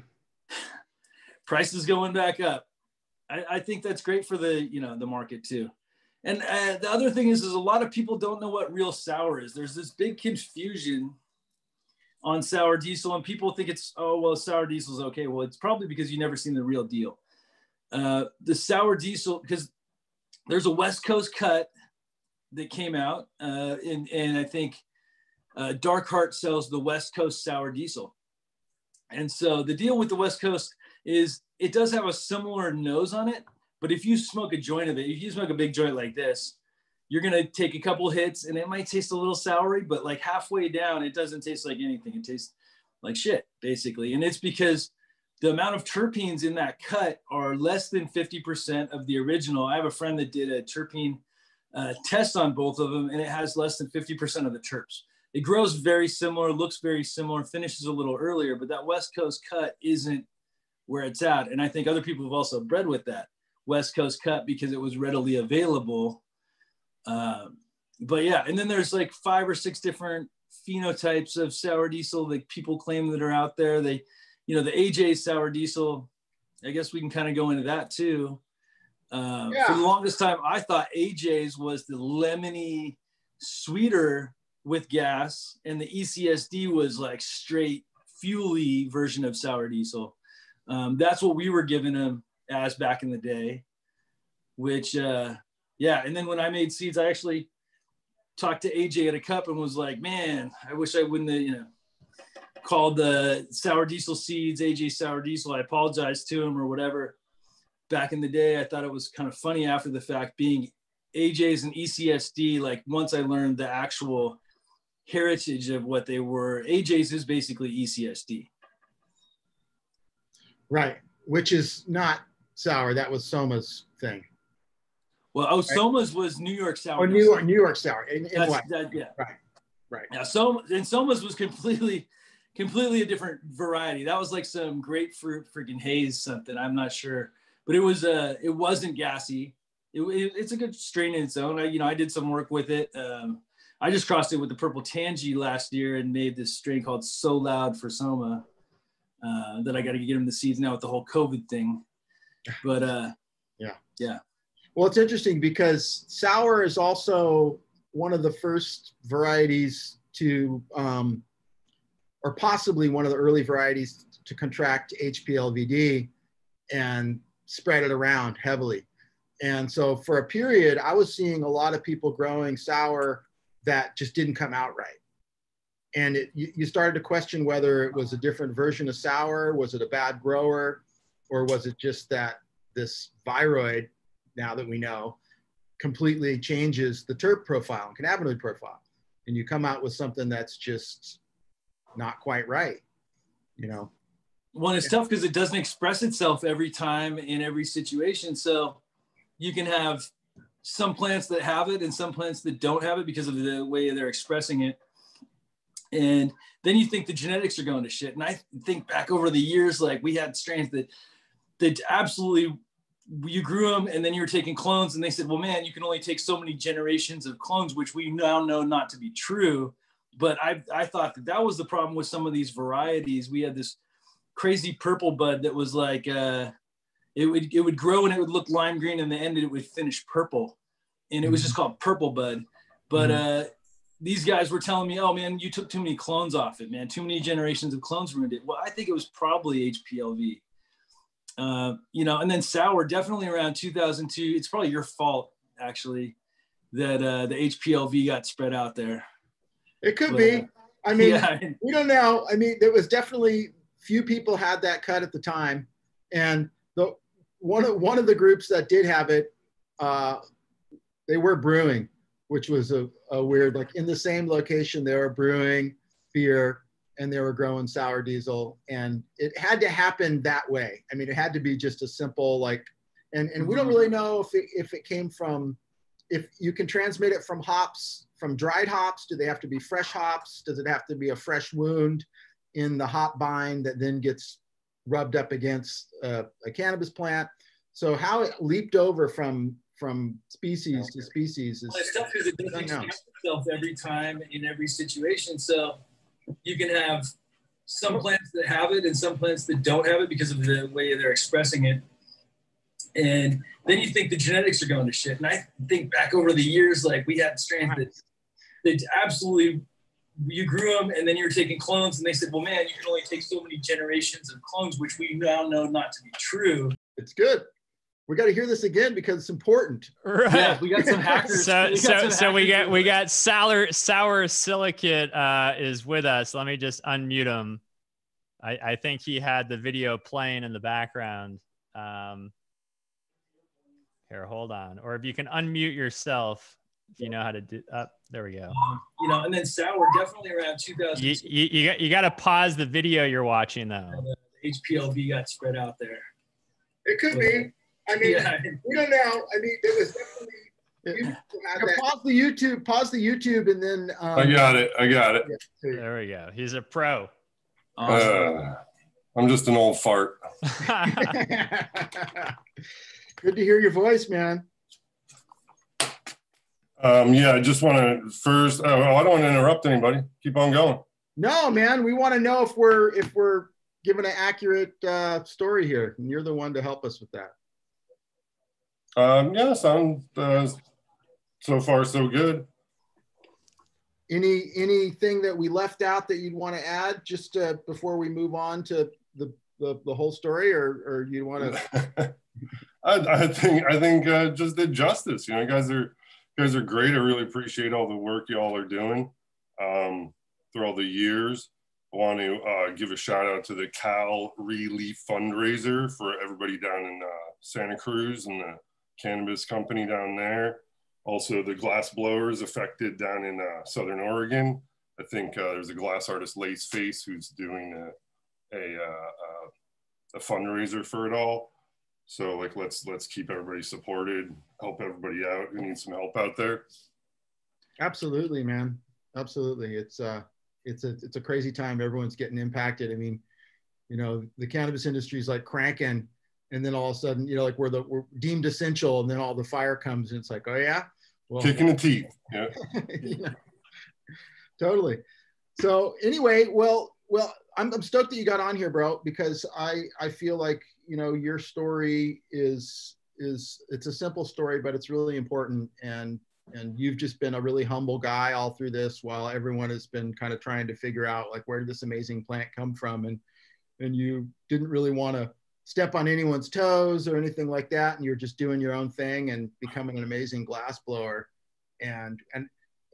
S1: Prices going back up. I, I, think that's great for the you know the market too. And uh, the other thing is, is a lot of people don't know what real sour is. There's this big confusion on sour diesel, and people think it's oh well, sour diesel is okay. Well, it's probably because you never seen the real deal. Uh, the sour diesel because there's a West Coast cut that came out, uh, and and I think uh, Dark Heart sells the West Coast sour diesel, and so the deal with the West Coast is it does have a similar nose on it, but if you smoke a joint of it, if you smoke a big joint like this, you're gonna take a couple hits and it might taste a little soury, but like halfway down, it doesn't taste like anything. It tastes like shit, basically, and it's because the amount of terpenes in that cut are less than 50% of the original. I have a friend that did a terpene uh, test on both of them, and it has less than 50% of the terps. It grows very similar, looks very similar, finishes a little earlier, but that West Coast cut isn't where it's at. And I think other people have also bred with that West Coast cut because it was readily available. Um, but yeah, and then there's like five or six different phenotypes of sour diesel that people claim that are out there. They, you know, the AJ sour diesel, I guess we can kind of go into that too. Uh, yeah. For the longest time, I thought AJ's was the lemony, sweeter with gas, and the ECSD was like straight fuely version of sour diesel. Um, that's what we were giving them as back in the day. Which, uh, yeah, and then when I made seeds, I actually talked to AJ at a cup and was like, "Man, I wish I wouldn't have, you know." called the sour diesel seeds AJ sour diesel. I apologized to him or whatever back in the day, I thought it was kind of funny after the fact being AJ's and ECSD. Like once I learned the actual heritage of what they were, AJ's is basically ECSD.
S2: Right, which is not sour. That was Soma's thing.
S1: Well, oh, right? Soma's was New York sour.
S2: Oh, New York, New York sour. In, in
S1: that, yeah.
S2: Right, right.
S1: Yeah, Soma and Soma's was completely, completely a different variety. That was like some grapefruit freaking haze something. I'm not sure, but it was uh, it wasn't gassy. It, it, it's a good strain in its own. I, you know, I did some work with it. Um, I just crossed it with the purple tangy last year and made this strain called So Loud for Soma. Uh, that I got to get him the seeds now with the whole COVID thing. But uh,
S2: yeah,
S1: yeah.
S2: Well, it's interesting because sour is also one of the first varieties to, um, or possibly one of the early varieties to contract HPLVD and spread it around heavily. And so for a period, I was seeing a lot of people growing sour that just didn't come out right and it, you, you started to question whether it was a different version of sour, was it a bad grower, or was it just that this viroid, now that we know, completely changes the terp profile and cannabinoid profile, and you come out with something that's just not quite right, you know.
S1: One, it's tough because it doesn't express itself every time in every situation. So you can have some plants that have it and some plants that don't have it because of the way they're expressing it and then you think the genetics are going to shit. And I think back over the years, like we had strains that that absolutely you grew them and then you were taking clones and they said, well, man, you can only take so many generations of clones, which we now know not to be true. But I, I thought that that was the problem with some of these varieties. We had this crazy purple bud that was like, uh, it would, it would grow and it would look lime green and the end it would finish purple. And it was just called purple bud. But, mm-hmm. uh, these guys were telling me, oh man, you took too many clones off it, man. Too many generations of clones ruined it. Well, I think it was probably HPLV. Uh, you know, and then sour, definitely around 2002. It's probably your fault, actually, that uh, the HPLV got spread out there.
S2: It could but, be. I mean, yeah. we don't know. I mean, there was definitely few people had that cut at the time, and the one of one of the groups that did have it, uh, they were brewing which was a, a weird, like in the same location, they were brewing beer and they were growing sour diesel. And it had to happen that way. I mean, it had to be just a simple, like, and, and we don't really know if it, if it came from, if you can transmit it from hops, from dried hops, do they have to be fresh hops? Does it have to be a fresh wound in the hop bine that then gets rubbed up against uh, a cannabis plant? So how it leaped over from from species to species is
S1: well, tough because it doesn't express itself every time in every situation. So you can have some plants that have it and some plants that don't have it because of the way they're expressing it. And then you think the genetics are going to shit. And I think back over the years, like we had strains that, that absolutely you grew them and then you were taking clones and they said, well, man, you can only take so many generations of clones, which we now know not to be true.
S2: It's good we got to hear this again because it's important.
S1: Right. Yeah, we got some hackers.
S3: so,
S1: we
S3: so, so we got we got sour sour silicate uh, is with us. Let me just unmute him. I, I think he had the video playing in the background. Um, here, hold on. Or if you can unmute yourself, if you know how to do. Up oh, there we go.
S1: Um, you know, and then sour definitely around 2000.
S3: You, you, you got you got to pause the video you're watching though.
S1: HPLV got spread out there.
S2: It could but, be. I mean, yeah. we don't know. I mean, there was definitely. Yeah, pause the YouTube. Pause the YouTube, and then.
S4: Um, I got it. I got it.
S3: There we go. He's a pro.
S4: Awesome. Uh, I'm just an old fart.
S2: Good to hear your voice, man.
S4: Um, yeah, I just want to first. Oh, I don't want to interrupt anybody. Keep on going.
S2: No, man. We want to know if we're if we're giving an accurate uh, story here, and you're the one to help us with that.
S4: Um, yeah, sound uh, so far so good.
S2: Any anything that we left out that you'd want to add just uh, before we move on to the the, the whole story, or or you want
S4: to? I, I, think I think uh, just did justice. You know, you guys are you guys are great. I really appreciate all the work y'all are doing um, through all the years. I want to uh, give a shout out to the Cal Relief fundraiser for everybody down in uh, Santa Cruz and the cannabis company down there. Also, the glass blowers affected down in uh, Southern Oregon. I think uh, there's a glass artist, Lace Face, who's doing a, a, uh, a fundraiser for it all. So like, let's let's keep everybody supported, help everybody out who needs some help out there.
S2: Absolutely, man. Absolutely. It's uh, it's a it's a crazy time. Everyone's getting impacted. I mean, you know, the cannabis industry is like cranking, and then all of a sudden, you know, like we're the we're deemed essential, and then all the fire comes, and it's like, oh yeah,
S4: well, kicking the teeth. Yeah.
S2: yeah. Totally. So anyway, well, well, I'm, I'm stoked that you got on here, bro, because I I feel like you know your story is is it's a simple story, but it's really important, and and you've just been a really humble guy all through this, while everyone has been kind of trying to figure out like where did this amazing plant come from, and and you didn't really want to step on anyone's toes or anything like that, and you're just doing your own thing and becoming an amazing glass blower, and and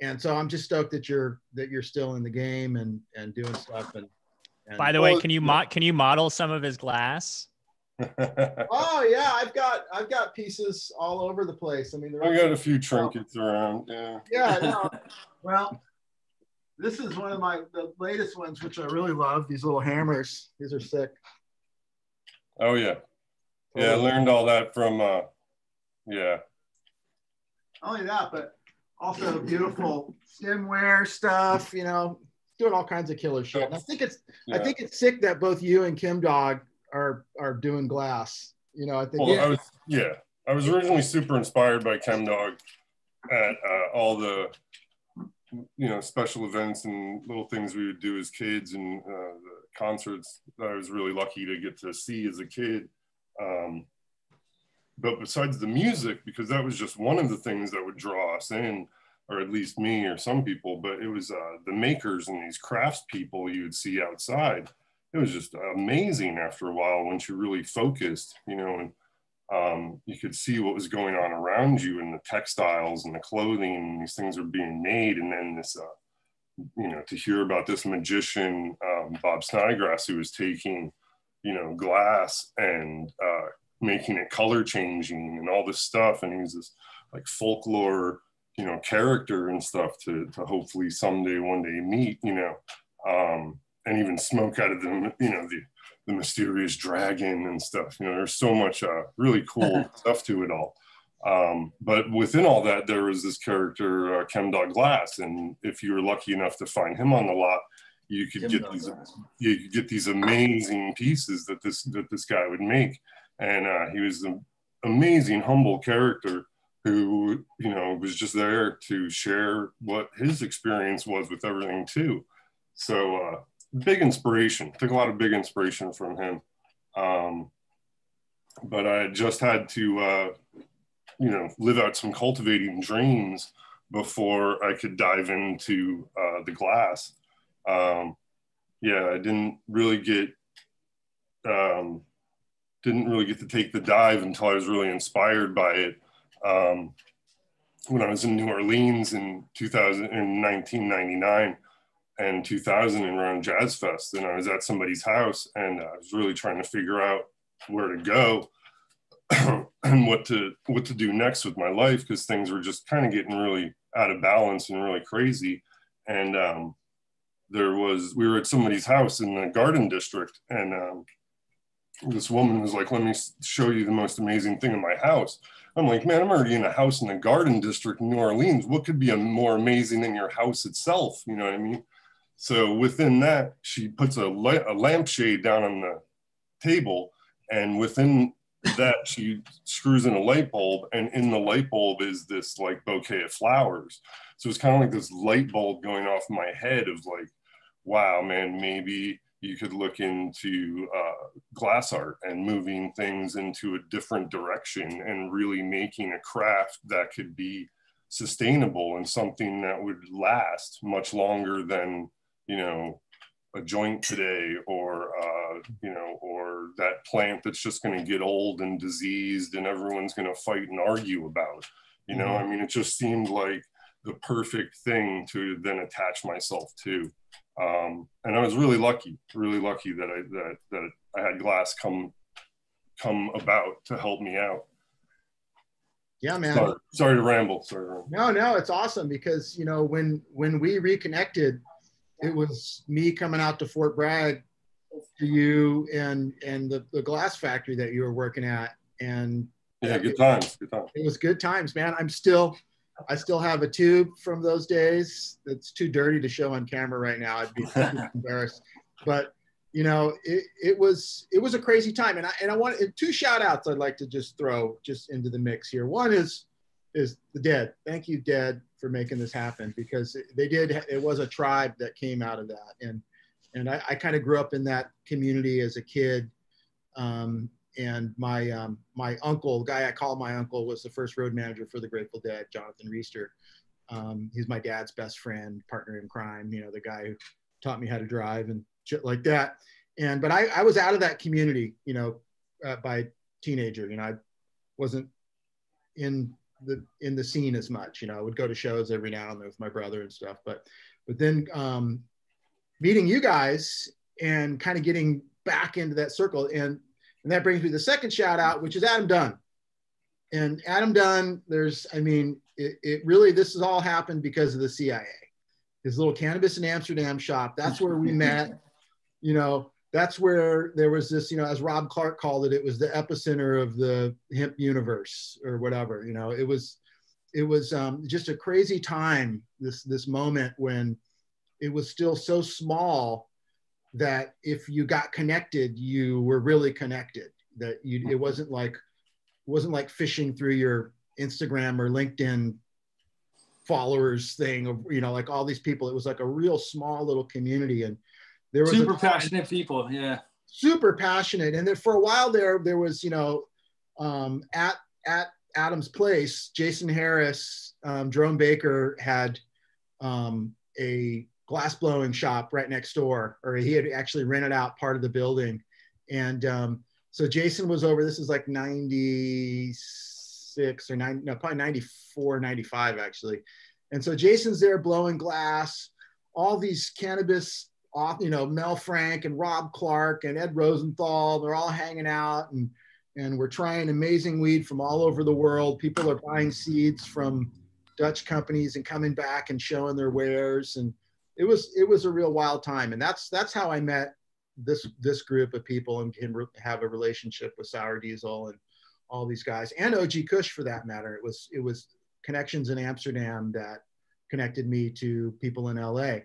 S2: and so I'm just stoked that you're that you're still in the game and and doing stuff. And.
S3: and By the way, can you mo- can you model some of his glass?
S2: oh yeah, I've got I've got pieces all over the place. I mean,
S4: I got a few trinkets around. Yeah.
S2: Yeah. No. well, this is one of my the latest ones, which I really love. These little hammers. These are sick.
S4: Oh yeah, yeah. I learned all that from. uh Yeah.
S2: Only that, but also beautiful stemware stuff. You know, doing all kinds of killer shit. And I think it's yeah. I think it's sick that both you and Chem Dog are are doing glass. You know, I think.
S4: Well, yeah. I was yeah, I was originally super inspired by Chem Dog at uh, all the you know special events and little things we would do as kids and uh, the concerts that I was really lucky to get to see as a kid. Um, but besides the music, because that was just one of the things that would draw us in, or at least me or some people, but it was uh, the makers and these crafts people you would see outside it was just amazing after a while once you really focused, you know, and um, you could see what was going on around you and the textiles and the clothing and these things were being made. And then this, uh, you know, to hear about this magician, um, Bob Snodgrass, who was taking, you know, glass and uh, making it color changing and all this stuff. And he's this like folklore, you know, character and stuff to, to hopefully someday, one day meet, you know. Um, and even smoke out of the you know the the mysterious dragon and stuff. You know, there's so much uh, really cool stuff to it all. Um, but within all that, there was this character, uh, Chemdog Glass, and if you were lucky enough to find him on the lot, you could get these you could get these amazing pieces that this that this guy would make. And uh, he was an amazing, humble character who you know was just there to share what his experience was with everything too. So uh, big inspiration. Took a lot of big inspiration from him. Um, but I just had to, uh, you know, live out some cultivating dreams before I could dive into uh, the glass. Um, yeah, I didn't really get, um, didn't really get to take the dive until I was really inspired by it. Um, when I was in New Orleans in 2000 in 1999 and 2000 and around Jazz Fest. And I was at somebody's house and I was really trying to figure out where to go and what to what to do next with my life because things were just kind of getting really out of balance and really crazy. And um, there was we were at somebody's house in the Garden District, and um, this woman was like, "Let me show you the most amazing thing in my house." I'm like, "Man, I'm already in a house in the Garden District in New Orleans. What could be a more amazing than your house itself?" You know what I mean? So within that, she puts a, la- a lampshade down on the table, and within that, she screws in a light bulb, and in the light bulb is this like bouquet of flowers. So it's kind of like this light bulb going off my head of like, wow, man, maybe you could look into uh, glass art and moving things into a different direction and really making a craft that could be sustainable and something that would last much longer than you know, a joint today or, uh, you know, or that plant that's just going to get old and diseased and everyone's going to fight and argue about. You know, mm-hmm. I mean, it just seemed like the perfect thing to then attach myself to. Um, and I was really lucky, really lucky that I that that I had glass come come about to help me out.
S2: Yeah, man.
S4: Sorry, sorry to ramble. Sorry. To ramble.
S2: No, no, it's awesome because you know when when we reconnected, it was me coming out to Fort Bragg to you and and the, the glass factory that you were working at. And
S4: yeah good times good times.
S2: It was good times man. I'm still i still have a tube from those days that's too dirty to show on camera right now. I'd be embarrassed. But you know it, it was it was a crazy time. And i and i want two shout outs i'd like to just throw just into the mix here. One is is the dead. Thank you dead for making this happen because they did it was a tribe that came out of that and and I, I kind of grew up in that community as a kid. Um, and my um, my uncle, guy I call my uncle, was the first road manager for the Grateful Dead, Jonathan Riester. Um, he's my dad's best friend, partner in crime. You know, the guy who taught me how to drive and shit like that. And but I, I was out of that community, you know, uh, by teenager. You know, I wasn't in the in the scene as much. You know, I would go to shows every now and then with my brother and stuff. But but then um, meeting you guys and kind of getting back into that circle. And, and that brings me to the second shout out, which is Adam Dunn. And Adam Dunn, there's, I mean, it, it really, this has all happened because of the CIA. His little cannabis in Amsterdam shop, that's where we met. You know, that's where there was this, you know, as Rob Clark called it, it was the epicenter of the hemp universe or whatever. You know, it was, it was um, just a crazy time. This this moment when it was still so small that if you got connected, you were really connected. That you, it wasn't like, wasn't like fishing through your Instagram or LinkedIn followers thing of you know like all these people. It was like a real small little community, and
S1: there was super passionate people. Yeah,
S2: super passionate. And then for a while there, there was you know um, at at Adam's place, Jason Harris, um, Jerome Baker had um, a glass blowing shop right next door, or he had actually rented out part of the building. And um, so Jason was over, this is like 96 or 9, no, probably 94, 95 actually. And so Jason's there blowing glass, all these cannabis you know, Mel Frank and Rob Clark and Ed Rosenthal, they're all hanging out and, and we're trying amazing weed from all over the world. People are buying seeds from Dutch companies and coming back and showing their wares. And it was it was a real wild time, and that's that's how I met this this group of people and can have a relationship with Sour Diesel and all these guys and OG Kush for that matter. It was it was connections in Amsterdam that connected me to people in LA.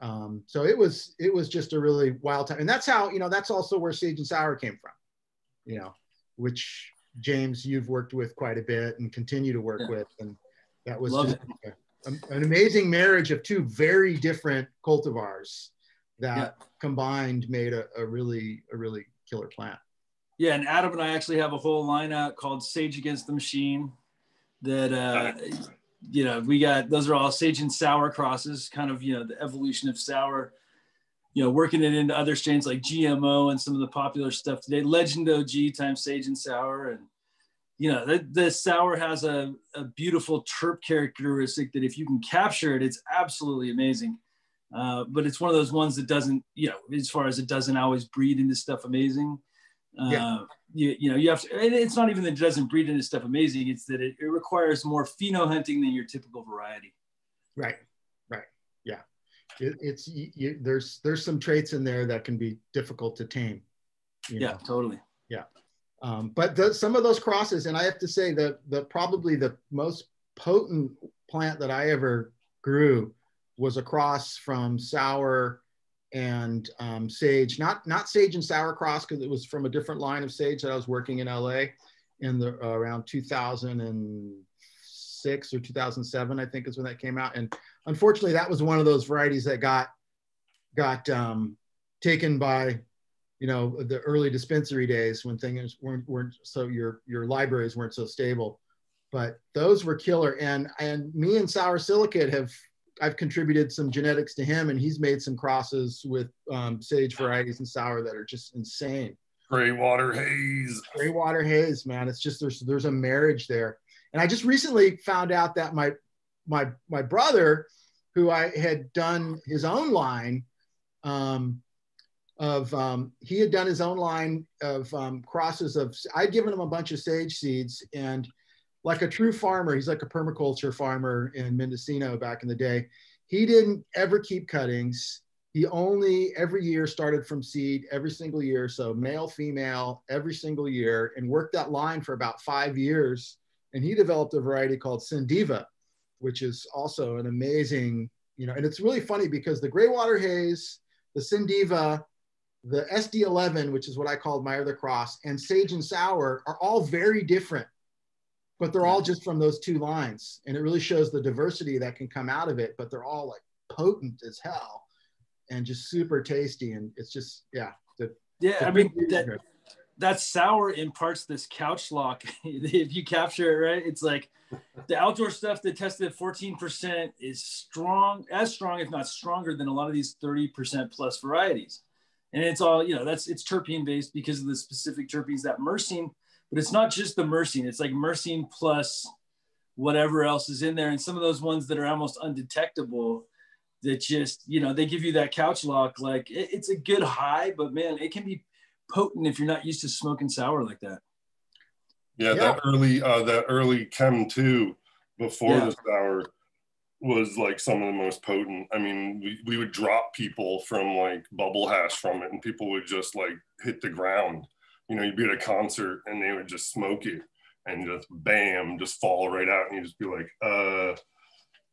S2: Um, so it was it was just a really wild time, and that's how you know that's also where Sage and Sour came from, you know, which James you've worked with quite a bit and continue to work yeah. with, and that was Love just, it an amazing marriage of two very different cultivars that yeah. combined made a, a, really a really killer plant.
S1: Yeah, and Adam and I actually have a whole line out called Sage Against the Machine. That uh, you know we got those are all sage and sour crosses, kind of you know the evolution of sour. You know, working it into other strains like GMO and some of the popular stuff today. Legend OG times sage and sour and you know, the, the sour has a, a beautiful terp characteristic that if you can capture it, it's absolutely amazing. Uh, but it's one of those ones that doesn't, you know, as far as it doesn't always breed into stuff amazing. Uh, yeah. you, you know, you have to, it's not even that it doesn't breed into stuff amazing. It's that it, it requires more pheno hunting than your typical variety.
S2: Right. Right. Yeah. It, it's, you, there's, there's some traits in there that can be difficult to tame.
S1: yeah, know? totally.
S2: Yeah. Um, but the, some of those crosses, and I have to say that the probably the most potent plant that I ever grew was a cross from sour and um, sage. Not not sage and sour cross because it was from a different line of sage that I was working in LA in the uh, around 2006 or 2007, I think is when that came out. And unfortunately, that was one of those varieties that got got um, taken by you know the early dispensary days when things weren't weren't so your your libraries weren't so stable but those were killer and and me and sour silicate have i've contributed some genetics to him and he's made some crosses with um, sage varieties and sour that are just insane.
S4: Gray water haze.
S2: Gray water haze man. It's just there's there's a marriage there. And i just recently found out that my my my brother who i had done his own line um, of um, he had done his own line of um, crosses of I'd given him a bunch of sage seeds and like a true farmer, he's like a permaculture farmer in Mendocino back in the day. He didn't ever keep cuttings. He only every year started from seed every single year. So male, female, every single year and worked that line for about five years. And he developed a variety called Sendiva, which is also an amazing, you know, and it's really funny because the Greywater Haze, the Sendiva, the SD11, which is what I called my other cross, and Sage and Sour are all very different but they're all just from those two lines and it really shows the diversity that can come out of it but they're all like potent as hell and just super tasty and it's just yeah the,
S1: yeah the i mean that, that sour imparts this couch lock. If you capture it right it's like the outdoor stuff that tested 14% is strong as strong if not stronger than a lot of these 30% plus varieties. And it's all you know that's it's terpene based because of the specific terpenes that myrcene but it's not just the myrcene. It's like myrcene plus whatever else is in there. And some of those ones that are almost undetectable that just, you know, they give you that couch lock. Like it, it's a good high, but man, it can be potent if you're not used to smoking sour like that.
S4: Yeah, yeah. that early, uh, that early chem two before yeah. the sour was like some of the most potent. I mean, we, we would drop people from like bubble hash from it and people would just like hit the ground you know, you'd be at a concert and they would just smoke it and just bam, just fall right out. And you just be like, uh,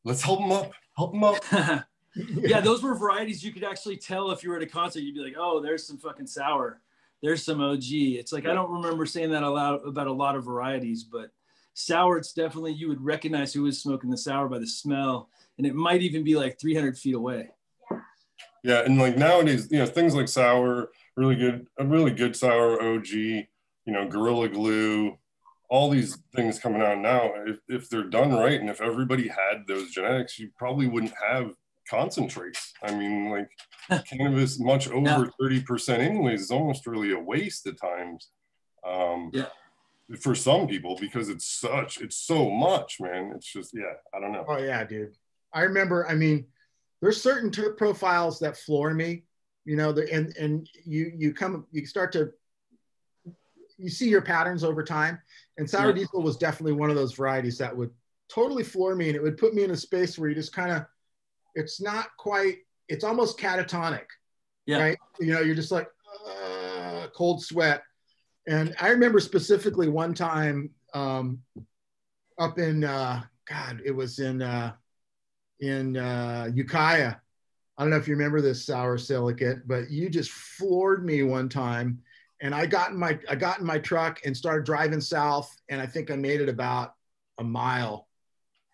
S4: let's help them up, help them up.
S1: yeah, those were varieties you could actually tell if you were at a concert. You'd be like, oh, there's some fucking sour. There's some OG. It's like, I don't remember saying that aloud about a lot of varieties, but sour, it's definitely, you would recognize who was smoking the sour by the smell. And it might even be like 300 feet away.
S4: Yeah. And like nowadays, you know, things like sour, really good, a really good sour OG, you know, Gorilla Glue, all these things coming out now. If, if they're done right and if everybody had those genetics, you probably wouldn't have concentrates. I mean, like cannabis much over thirty percent, anyways, is almost really a waste at times. Um,
S1: yeah.
S4: For some people, because it's such, it's so much, man. It's just, yeah, I don't know.
S2: Oh yeah, dude. I remember. I mean, there's certain terp profiles that floor me you know the, and and you you come you start to you see your patterns over time and sour yeah. diesel was definitely one of those varieties that would totally floor me and it would put me in a space where you just kind of it's not quite it's almost catatonic yeah. right you know you're just like uh, cold sweat and i remember specifically one time um, up in uh, god it was in uh, in uh, ukiah I don't know if you remember this sour silicate, but you just floored me one time. And I got in my I got in my truck and started driving south, and I think I made it about a mile.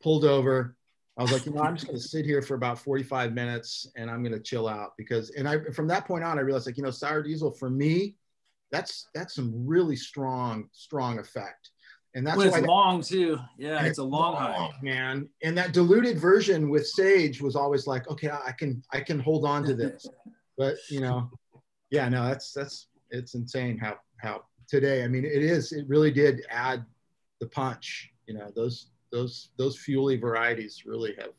S2: Pulled over. I was like, you know, I'm just to sit here for about 45 minutes and I'm to chill out because, and I from that point on, I realized like, you know, sour diesel for me, that's that's some really strong strong effect and that's
S1: when it's long too. Yeah, it's, a long, long high,
S2: man. And that diluted version with Sage was always like, okay, I can I can hold on to this, but you know, yeah, no, that's that's it's insane how how today. I mean, it is. It really did add the punch. You know, those those those fuely varieties really have.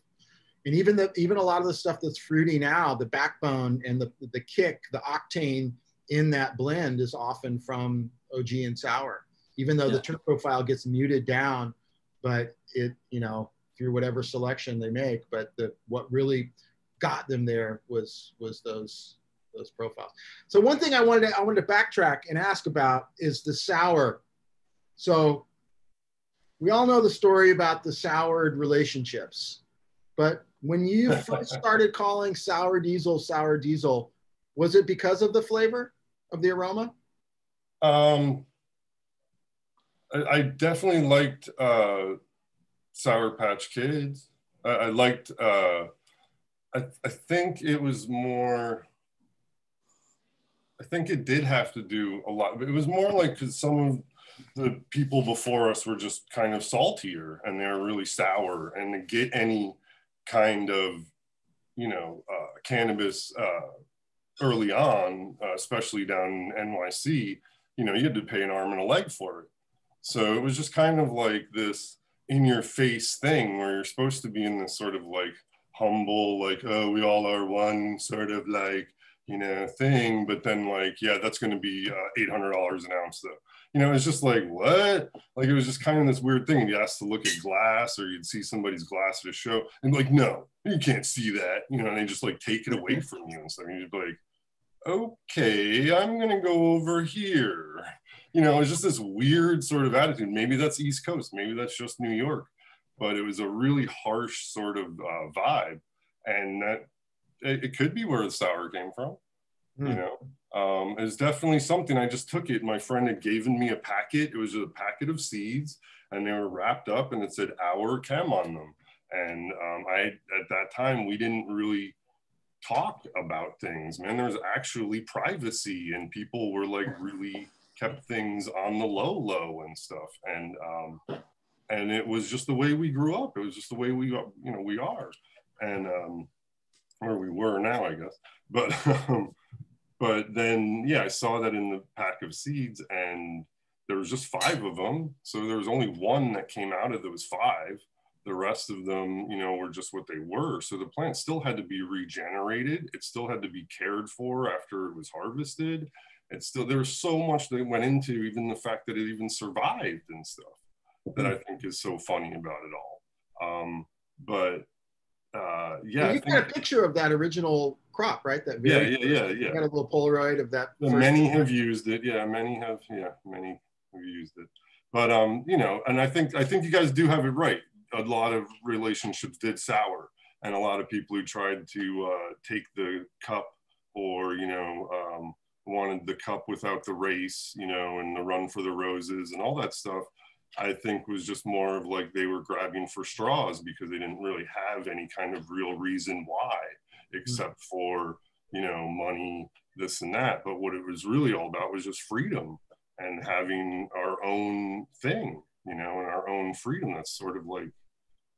S2: And even the even a lot of the stuff that's fruity now, the backbone and the the kick, the octane in that blend is often from OG and sour even though yeah. the terp profile gets muted down, but it, you know, through whatever selection they make, but the, what really got them there was, was those, those profiles. So one thing I wanted to, I wanted to backtrack and ask about is the sour. So we all know the story about the soured relationships, but when you first started calling sour diesel sour diesel, was it because of the flavor of the aroma?
S4: Um, I, definitely liked uh, Sour Patch Kids. I, I liked. Uh, I, I think it was more. I think it did have to do a lot. It was more like because some of the people before us were just kind of saltier and they're really sour, and to get any kind of, you know, uh, cannabis uh, early on, uh, especially down in NYC, you know, you had to pay an arm and a leg for it. So it was just kind of like this in your face thing where you're supposed to be in this sort of like humble, like, oh, we all are one sort of like you know, thing. But then like, yeah, that's going to be uh, $800 an ounce though. You know, it's just like, what? Like it was just kind of this weird thing. You asked to look at glass or you'd see somebody's glass at a show and like, no, you can't see that, you know, and they just like take it away from you and stuff. And you'd be like, okay, I'm going to go over here. You know, it was just this weird sort of attitude. Maybe that's East Coast. Maybe that's just New York. But it was a really harsh sort of uh, vibe. And that it, it, could be where the sour came from. Mm. You know, um, was definitely something. I just took it. My friend had given me a packet. It was a packet of seeds and they were wrapped up and it said our chem on them. And um, I, at that time, we didn't really talk about things, man. There was actually privacy and people were like really kept things on the low low and stuff. And um, and it was just the way we grew up. It was just the way we you know we are. And um, where we were now, I guess. But um, but then yeah, I saw that in the pack of seeds and there was just five of them. So there was only one that came out of those five the rest of them, you know, were just what they were. So the plant still had to be regenerated. It still had to be cared for after it was harvested. It's still there's so much that went into even the fact that it even survived and stuff that I think is so funny about it all. Um, but uh, yeah,
S2: well, you got a picture of that original crop, right? That
S4: yeah, yeah, yeah, yeah.
S2: You got a little Polaroid of that.
S4: Many have used it. Yeah, many have. Yeah, many have used it. But um, you know, and I think I think you guys do have it right a lot of relationships did sour and a lot of people who tried to uh, take the cup or you know um, wanted the cup without the race you know and the run for the roses and all that stuff i think was just more of like they were grabbing for straws because they didn't really have any kind of real reason why except mm-hmm. for you know money this and that but what it was really all about was just freedom and having our own thing you know and our own freedom that's sort of like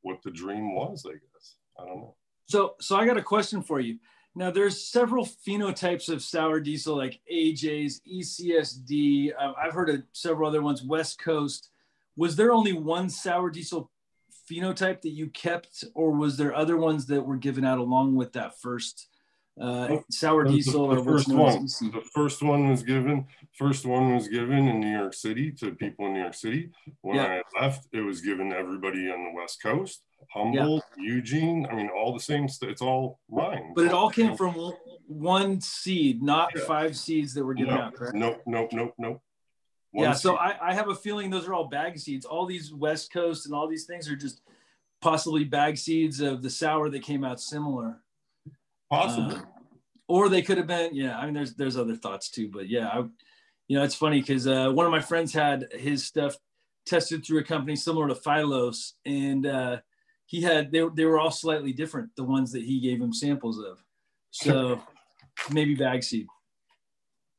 S4: what the dream was, I guess. I don't know.
S1: So, so I got a question for you. Now, there's several phenotypes of sour diesel, like AJ's, ECSD. Uh, I've heard of several other ones, West Coast. Was there only one sour diesel phenotype that you kept, or was there other ones that were given out along with that first uh, sour diesel
S4: the, the first one. The first one was given. First one was given in New York City to people in New York City. When yeah. I left, it was given to everybody on the West Coast. Humboldt, yeah. Eugene. I mean, all the same. It's all mine.
S1: But it all came from one seed, not yeah. five seeds that were given
S4: nope.
S1: out. Correct?
S4: Nope. Nope. Nope. Nope.
S1: One yeah. Seed. So I, I have a feeling those are all bag seeds. All these West Coast and all these things are just possibly bag seeds of the sour that came out similar.
S4: Possibly. Uh,
S1: or they could have been, yeah. I mean, there's there's other thoughts too, but yeah, I, you know, it's funny because uh, one of my friends had his stuff tested through a company similar to Phylos, and uh, he had they they were all slightly different, the ones that he gave him samples of. So maybe bag seed.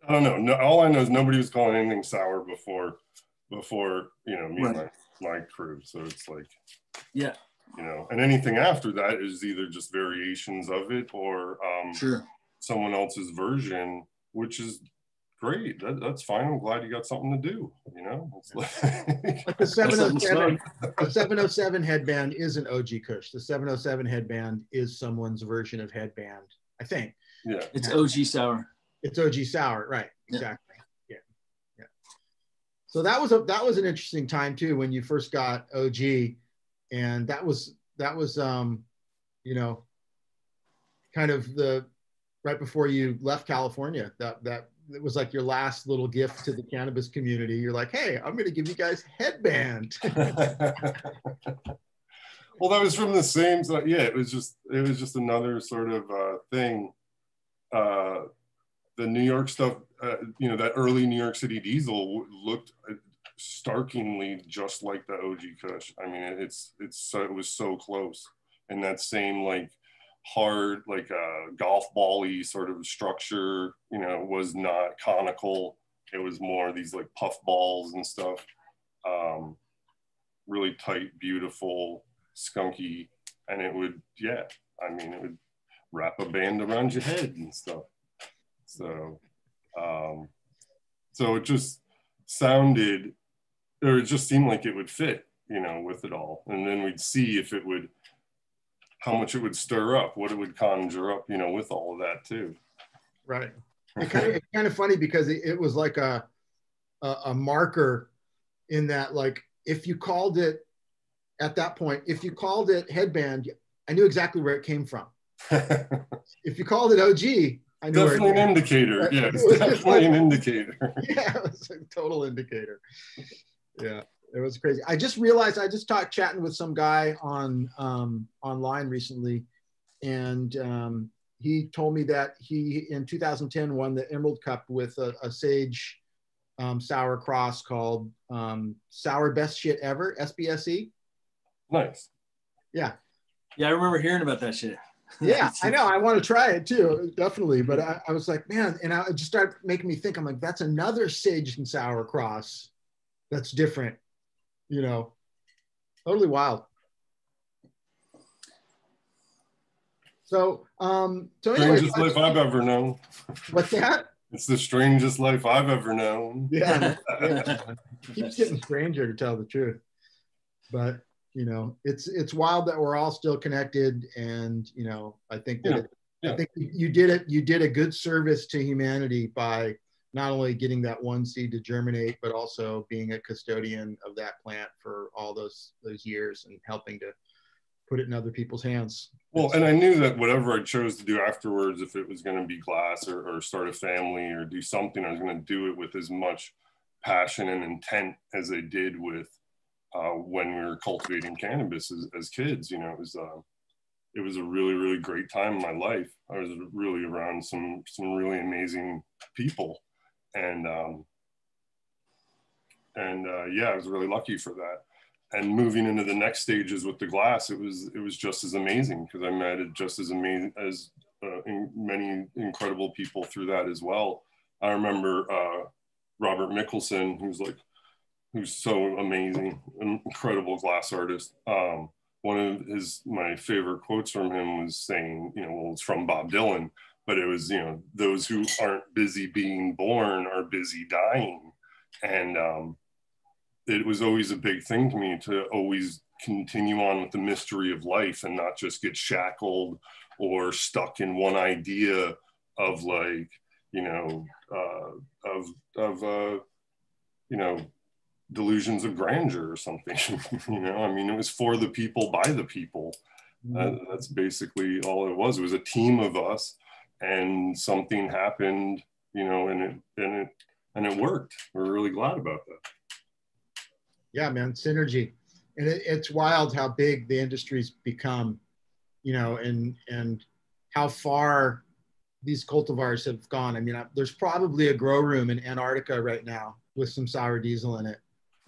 S4: I don't know. No, all I know is nobody was calling anything sour before before you know me right. and my, my crew. So it's like
S1: yeah,
S4: you know, and anything after that is either just variations of it or um,
S1: sure
S4: someone else's version, which is great. That, that's fine. I'm glad you got something to do. You know,
S2: like, like the 707, the 707 headband is an OG Kush. The 707 headband is someone's version of headband. I think.
S4: Yeah,
S1: it's OG sour.
S2: It's OG sour, right? Exactly. Yeah. yeah, yeah. So that was a that was an interesting time too when you first got OG, and that was that was um, you know, kind of the right before you left California. That that it was like your last little gift to the cannabis community. You're like, hey, I'm going to give you guys headband.
S4: well, that was from the same. So yeah, it was just it was just another sort of uh, thing. Uh, the New York stuff, uh, you know, that early New York City diesel looked starkingly just like the OG Kush. I mean, it's it's so, it was so close, and that same like hard, like a golf bally sort of structure, you know, was not conical. It was more these like puff balls and stuff. Um, really tight, beautiful, skunky. And it would, yeah, I mean, it would wrap a band around your head and stuff. So, um, so it just sounded, or it just seemed like it would fit, you know, with it all. And then we'd see if it would how much it would stir up, what it would conjure up, you know, with all of that too.
S2: Right. It kind of, it's kind of funny because it, it was like a, a a marker in that like if you called it at that point, if you called it headband, I knew exactly where it came from. if you called it OG, I knew
S4: definitely an indicator. Yeah, it's definitely an indicator.
S2: yeah, it was a total indicator. Yeah, it was crazy. I just realized I just talked chatting with some guy on um, online recently, and um, he told me that he in 2010 won the Emerald Cup with a, a Sage um, sour cross called um, Sour Best Shit Ever (SBSE).
S4: Nice.
S2: Yeah.
S1: Yeah, I remember hearing about that shit.
S2: Yeah, I know. I want to try it too, definitely. But I, I was like, man, and I just started making me think. I'm like, that's another sage and sour cross that's different. You know, totally wild. So, um, so anyway,
S4: Strangest life I've ever known.
S2: what's that?
S4: It's the strangest life I've ever known.
S2: Yeah, yeah. keeps getting stranger to tell the truth. But you know, it's it's wild that we're all still connected, and you know, I think that
S4: Yeah,
S2: it,
S4: yeah.
S2: I think you did it. You did a good service to humanity by not only getting that one seed to germinate, but also being a custodian of that plant for all those those years and helping to put it in other people's hands.
S4: Well, and I knew that whatever I chose to do afterwards, if it was going to be glass or, or start a family or do something, I was going to do it with as much passion and intent as I did with uh, when we were cultivating cannabis as, as kids. You know, it was uh, it was a really really great time in my life. I was really around some some really amazing people, and um, and uh, yeah, I was really lucky for that and moving into the next stages with the glass, it was it was just as amazing because I met just as amazing as uh, in many incredible people through that as well. I remember uh, Robert Mickelsen, who's like who's so amazing, incredible glass artist. Um, one of his my favorite quotes from him was saying, you know, well, it's from Bob Dylan, but it was, you know, those who aren't busy being born are busy dying, and um, it was always a big thing to me to always continue on with the mystery of life and not just get shackled or stuck in one idea of like you know uh, of of uh, you know delusions of grandeur or something you know? I mean it was for the people by the people. That, that's basically all it was. It was a team of us and something happened you know and it and it and it worked. We're really glad about that.
S2: Yeah man synergy. And it, it's wild how big the industry's become you know and and how far these cultivars have gone. I mean I, there's probably a grow room in antarctica right now with some sour diesel in it.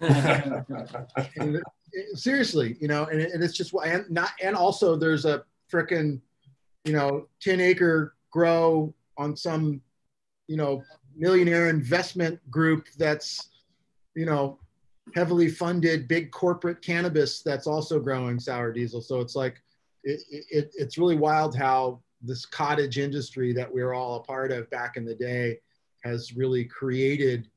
S2: And it, it- seriously you know and, it, and it's just and not and also there's a frickin' you know 10 acre grow on some you know millionaire investment group that's you know heavily funded big corporate cannabis that's also growing sour diesel. So it's like it, it, it's really wild how this cottage industry that we were all a part of back in the day has really created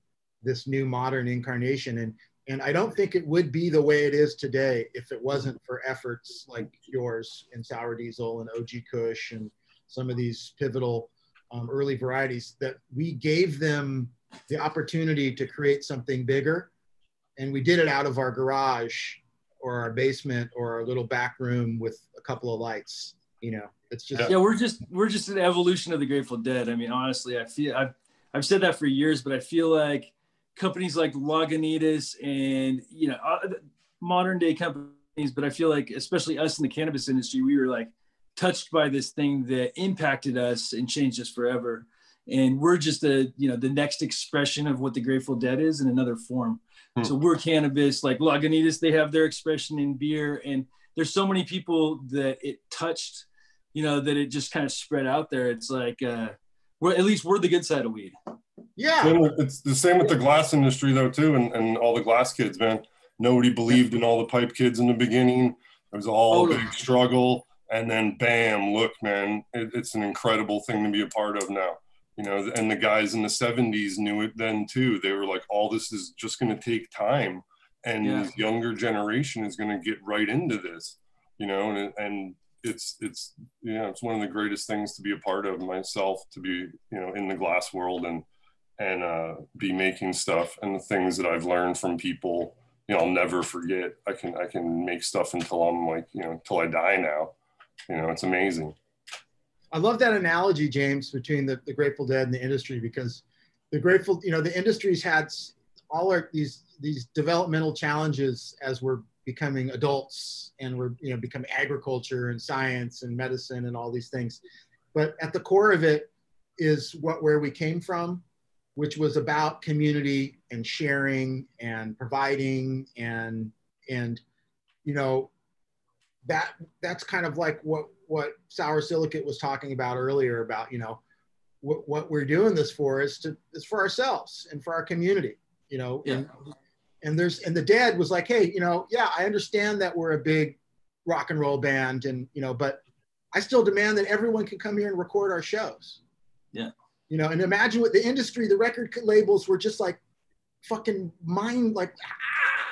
S2: this new modern incarnation. And and I don't think it would be the way it is today if it wasn't for efforts like yours in sour diesel and OG Kush and some of these pivotal um, early varieties that we gave them the opportunity to create something bigger. And we did it out of our garage or our basement or our little back room with a couple of lights you know? It's just
S1: yeah we're just we're just an evolution of the grateful dead. I mean honestly i feel i've i've said that for years but i feel like companies like lagunitas and you know uh, modern day companies but i feel like especially us in the cannabis industry we were like touched by this thing that impacted us and changed us forever and we're just the you know the next expression of what the grateful dead is in another form
S4: Hmm.
S1: so we're cannabis like lagunitas they have their expression in beer and there's so many people that it touched you know that it just kind of spread out there it's like uh we're at least we're the good side of weed
S2: yeah
S4: Same with- It's the same with the glass industry though too, and, and all the glass kids, man. Nobody believed in all the pipe kids in the beginning. It was all a
S1: Totally.
S4: big struggle, and then bam, look, man, it, it's an incredible thing to be a part of now. You know, and the guys in the '70s knew it then too. They were like, all this is just going to take time, and
S1: Yeah.
S4: this younger generation is going to get right into this. You know, and and it's it's you know it's one of the greatest things to be a part of myself to be you know in the glass world and and uh, be making stuff and the things that I've learned from people you know I'll never forget I can I can make stuff until I'm like you know until I die now you know it's amazing.
S2: I love that analogy James between the, the Grateful Dead and the industry because the Grateful you know the industry's had all our these these developmental challenges as we're becoming adults and we're you know becoming agriculture and science and medicine and all these things. But at the core of it is what where we came from which was about community and sharing and providing and and you know that that's kind of like what what sour silicate was talking about earlier about you know what, what we're doing this for is to is for ourselves and for our community you know?
S1: Yeah.
S2: and, and there's and the dad was like hey you know yeah i understand that we're a big rock and roll band and you know but i still demand that everyone can come here and record our shows.
S1: Yeah.
S2: You know and imagine what the industry the record labels were just like fucking mind like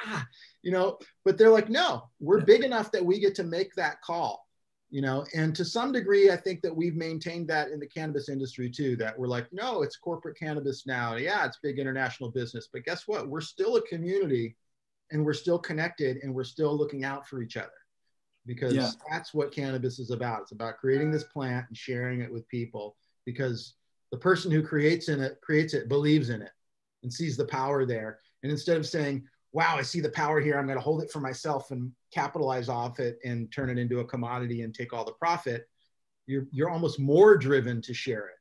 S2: ah, you know but they're like no we're big enough that we get to make that call you know? And to some degree i think that we've maintained that in the cannabis industry too that we're like no it's corporate cannabis now. Yeah it's big international business but guess what? We're still a community and we're still connected and we're still looking out for each other because yeah. that's what cannabis is about. It's about creating this plant and sharing it with people because the person who creates in it creates it believes in it and sees the power there. And instead of saying wow, I see the power here. I'm going to hold it for myself and capitalize off it and turn it into a commodity and take all the profit. You're, you're almost more driven to share it.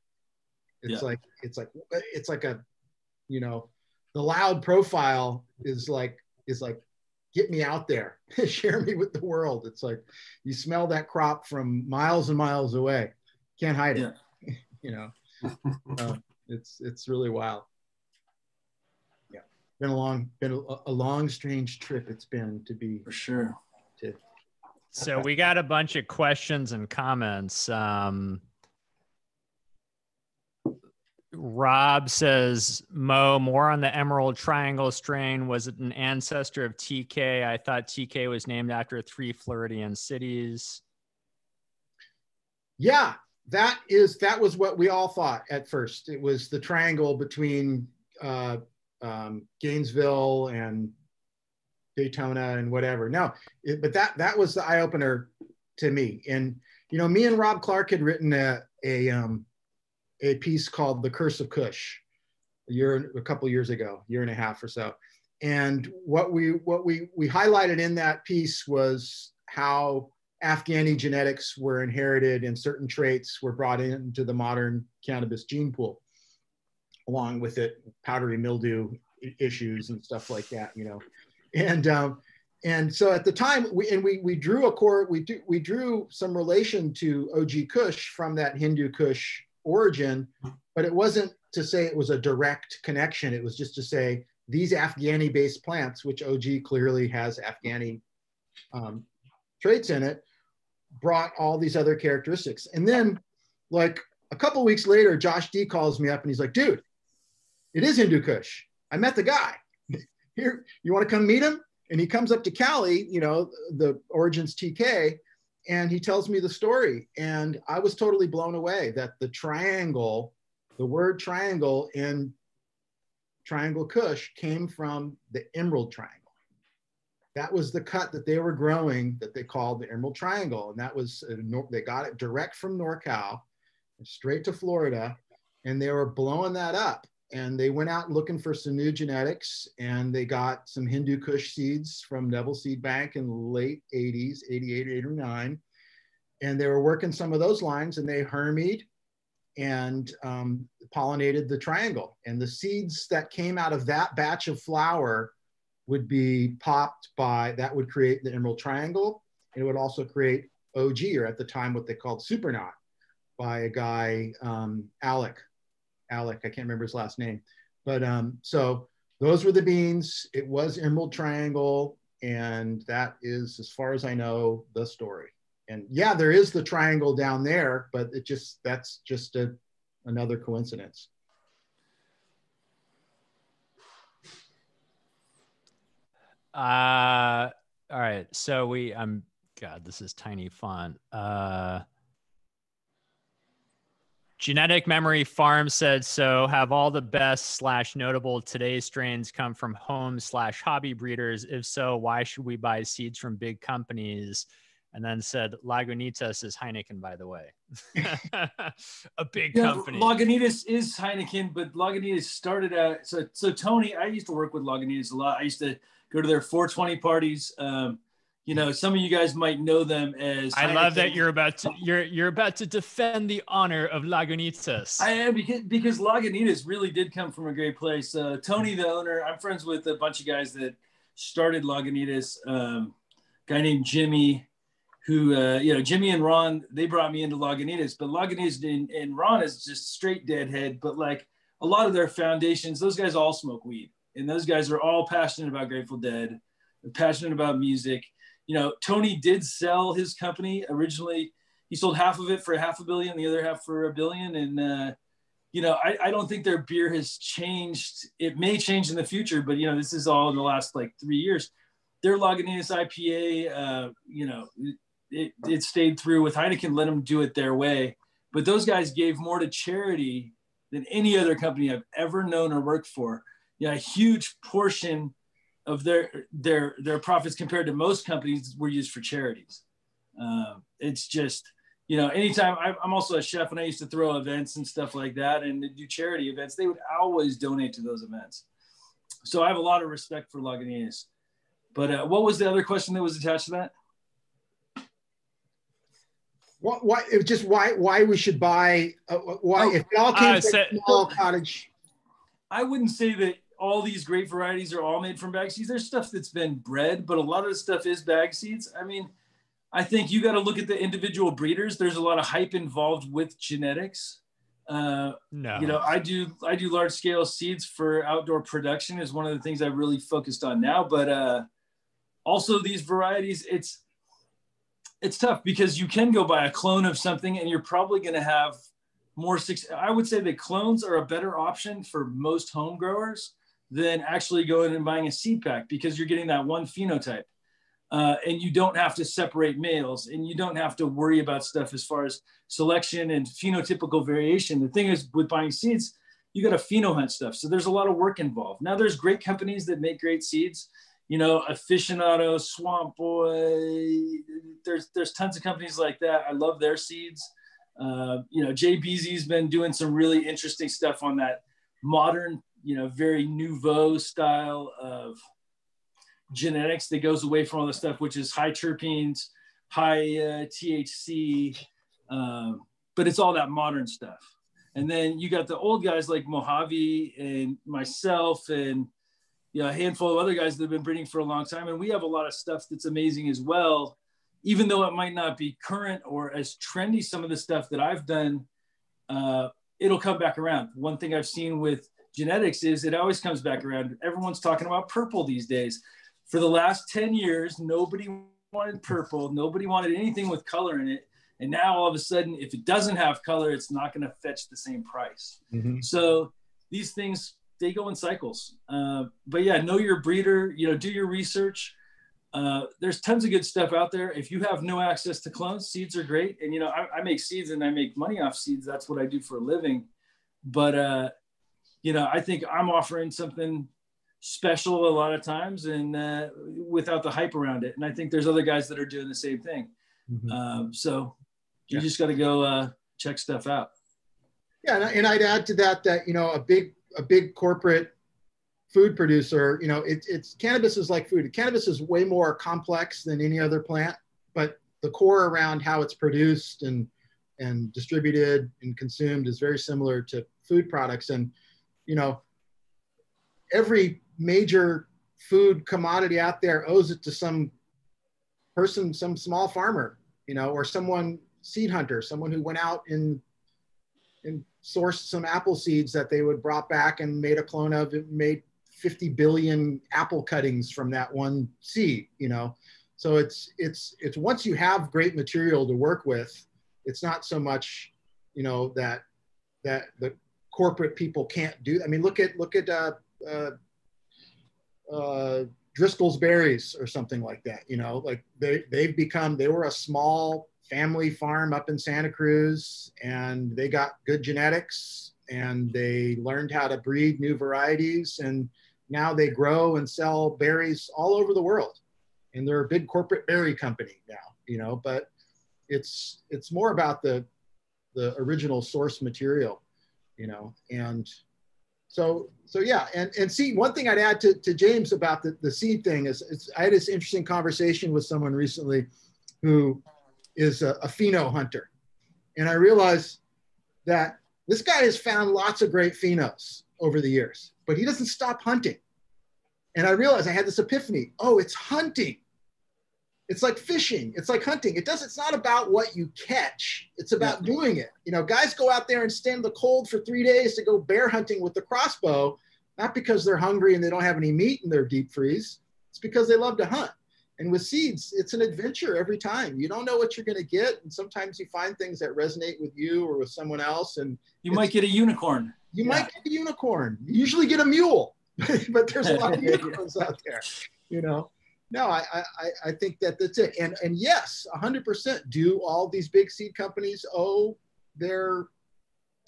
S2: It's yeah. like, it's like, it's like a, you know, the loud profile is like, is like, get me out there, share me with the world. It's like, you smell that crop from miles and miles away. Can't hide it, yeah. you know, uh, it's, it's really wild been a long been a, a, long strange trip it's been to be
S1: for sure.
S2: to
S3: so we got a bunch of questions and comments. Um rob says mo more on the emerald triangle strain. Was it an ancestor of tk i thought tk was named after three floridian cities.
S2: Yeah that is that was what we all thought at first. It was the triangle between uh, um, Gainesville and Daytona and whatever. No, it, but that that was the eye opener to me. And you know, me and Rob Clarke had written a a um, a piece called "The Curse of Kush" a year a couple years ago, year and a half or so. And what we what we we highlighted in that piece was how Afghani genetics were inherited and certain traits were brought into the modern cannabis gene pool along with it powdery mildew issues and stuff like that you know. And um, and so at the time we and we we drew a core we do we drew some relation to og kush from that hindu kush origin but it wasn't to say it was a direct connection. It was just to say these afghani based plants which og clearly has afghani um, traits in it brought all these other characteristics. And then like a couple weeks later josh d calls me up and he's like dude it is Hindu Kush. I met the guy. Here, you want to come meet him? And he comes up to Cali, you know, the Origins TK, and he tells me the story. And I was totally blown away that the triangle, the word triangle in Triangle Kush came from the Emerald Triangle. That was the cut that they were growing that they called the Emerald Triangle. And that was, uh, they got it direct from NorCal, straight to Florida. And they were blowing that up and they went out looking for some new genetics and they got some Hindu Kush seeds from Nevil Seed Bank in the late 80s, 88, 89. And they were working some of those lines and they hermied and um, pollinated the triangle. And the seeds that came out of that batch of flower would be popped by, that would create the emerald triangle. And it would also create OG, or at the time what they called Supernaut, by a guy, um, Alec Alec, I can't remember his last name. But um, so those were the beans. It was Emerald Triangle. And that is, as far as I know, the story. And yeah, there is the triangle down there, but it just, that's just a, another coincidence.
S3: Uh, all right. So we, I'm God, this is tiny font. Uh, Genetic Memory Farm said so. Have all the best slash notable today's strains come from home slash hobby breeders? If so, why should we buy seeds from big companies? And then said Lagunitas is Heineken, by the way. a big yeah, company.
S1: Lagunitas is Heineken, but Lagunitas started out. So, so Tony, I used to work with Lagunitas a lot. I used to go to their 420 parties. Um, you know, some of you guys might know them as.
S3: I love that you're about to you're you're about to defend the honor of Lagunitas.
S1: I am because because Lagunitas really did come from a great place. Uh, Tony, the owner, I'm friends with a bunch of guys that started Lagunitas. Um, guy named Jimmy, who uh, you know, Jimmy and Ron, they brought me into Lagunitas, but Lagunitas and, and Ron is just straight deadhead. But like a lot of their foundations, those guys all smoke weed, and those guys are all passionate about Grateful Dead, passionate about music you know, Tony did sell his company originally. He sold half of it for half a billion, the other half for a billion. And, uh, you know, I, I don't think their beer has changed. It may change in the future, but, you know, this is all in the last like three years. Their Lagunitas IPA, uh, you know, it, it stayed through with Heineken, let them do it their way. But those guys gave more to charity than any other company I've ever known or worked for. Yeah, a huge portion of their their their profits compared to most companies were used for charities. Um, it's just you know anytime I, I'm also a chef and I used to throw events and stuff like that and do charity events, they would always donate to those events. So I have a lot of respect for Lagunitas. But uh, what was the other question that was attached to that?
S2: What, why, just why, why we should buy, uh, why, oh, if it all came uh, from small cottage.
S1: I wouldn't say that all these great varieties are all made from bag seeds. There's stuff that's been bred, but a lot of the stuff is bag seeds. I mean, I think you got to look at the individual breeders. There's a lot of hype involved with genetics. Uh, no, you know, I do I do large scale seeds for outdoor production is one of the things I've really focused on now. But uh, also these varieties, it's it's tough because you can go buy a clone of something and you're probably going to have more. Success. I would say that clones are a better option for most home growers than actually going and buying a seed pack because you're getting that one phenotype. Uh, and you don't have to separate males and you don't have to worry about stuff as far as selection and phenotypical variation. The thing is with buying seeds, you got to pheno hunt stuff. So there's a lot of work involved. Now there's great companies that make great seeds, you know, aficionado, swamp boy, there's, there's tons of companies like that. I love their seeds. Uh, you know, Jay Beezy's been doing some really interesting stuff on that modern you know, very nouveau style of genetics that goes away from all the stuff, which is high terpenes, high uh, THC, um, but it's all that modern stuff. And then you got the old guys like Mojave and myself and you know, a handful of other guys that have been breeding for a long time. And we have a lot of stuff that's amazing as well, even though it might not be current or as trendy. Some of the stuff that I've done, uh, it'll come back around. One thing I've seen with genetics is it always comes back around. Everyone's talking about purple these days. For the last 10 years, nobody wanted purple. Nobody wanted anything with color in it. And now all of a sudden, if it doesn't have color, it's not going to fetch the same price. Mm-hmm. So these things, they go in cycles. Uh, but yeah, know your breeder, you know, do your research. Uh, there's tons of good stuff out there. If you have no access to clones, seeds are great. And, you know, I, I make seeds and I make money off seeds. That's what I do for a living. But uh, you know, I think I'm offering something special a lot of times and uh, without the hype around it. And I think there's other guys that are doing the same thing. Mm-hmm. Um, so you yeah. just got to go uh, check stuff out.
S2: Yeah, and I'd add to that that you know a big a big corporate food producer, you know, it, it's cannabis is like food. Cannabis is way more complex than any other plant, but the core around how it's produced and and distributed and consumed is very similar to food products. And you know, every major food commodity out there owes it to some person, some small farmer, you know, or someone seed hunter, someone who went out and and sourced some apple seeds that they would brought back and made a clone of made 50 billion apple cuttings from that one seed, you know. So it's it's it's once you have great material to work with, it's not so much, you know, that that the corporate people can't do. I mean, look at look at uh, uh, uh, Driscoll's berries or something like that. You know, like they they've become they were a small family farm up in Santa Cruz, and they got good genetics, and they learned how to breed new varieties, and now they grow and sell berries all over the world, and they're a big corporate berry company now. You know, but it's it's more about the the original source material, you know, and so so yeah. And and see one thing i'd add to, to james about the, the seed thing is i had this interesting conversation with someone recently who is a, a pheno hunter. And i realized that this guy has found lots of great phenos over the years but he doesn't stop hunting. And i realized i had this epiphany. Oh it's hunting it's like fishing. It's like hunting. It does it's not about what you catch. It's about yeah. doing it. You know guys go out there and stand the cold for three days to go bear hunting with the crossbow not because they're hungry and they don't have any meat in their deep freeze. It's because they love to hunt. And with seeds it's an adventure every time. You don't know what you're going to get and sometimes you find things that resonate with you or with someone else and
S1: you might get a unicorn.
S2: You yeah. might get a unicorn. You usually get a mule but there's a lot of unicorns out there you know no, I, I, I think that that's it. And, and yes, 100% do all these big seed companies owe their,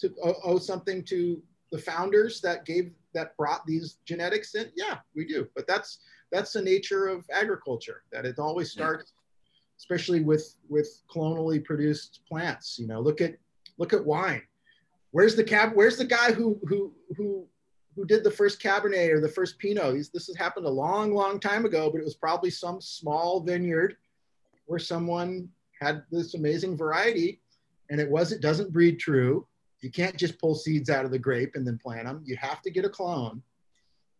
S2: to owe something to the founders that gave, that brought these genetics in? Yeah, we do. But that's, that's the nature of agriculture, that it always starts, especially with, with clonally produced plants. You know, look at, look at wine. Where's the cab? Where's the guy who, who, who who did the first Cabernet or the first Pinot. this has happened a long, long time ago, but it was probably some small vineyard where someone had this amazing variety and it was, it doesn't breed true. You can't just pull seeds out of the grape and then plant them. You have to get a clone.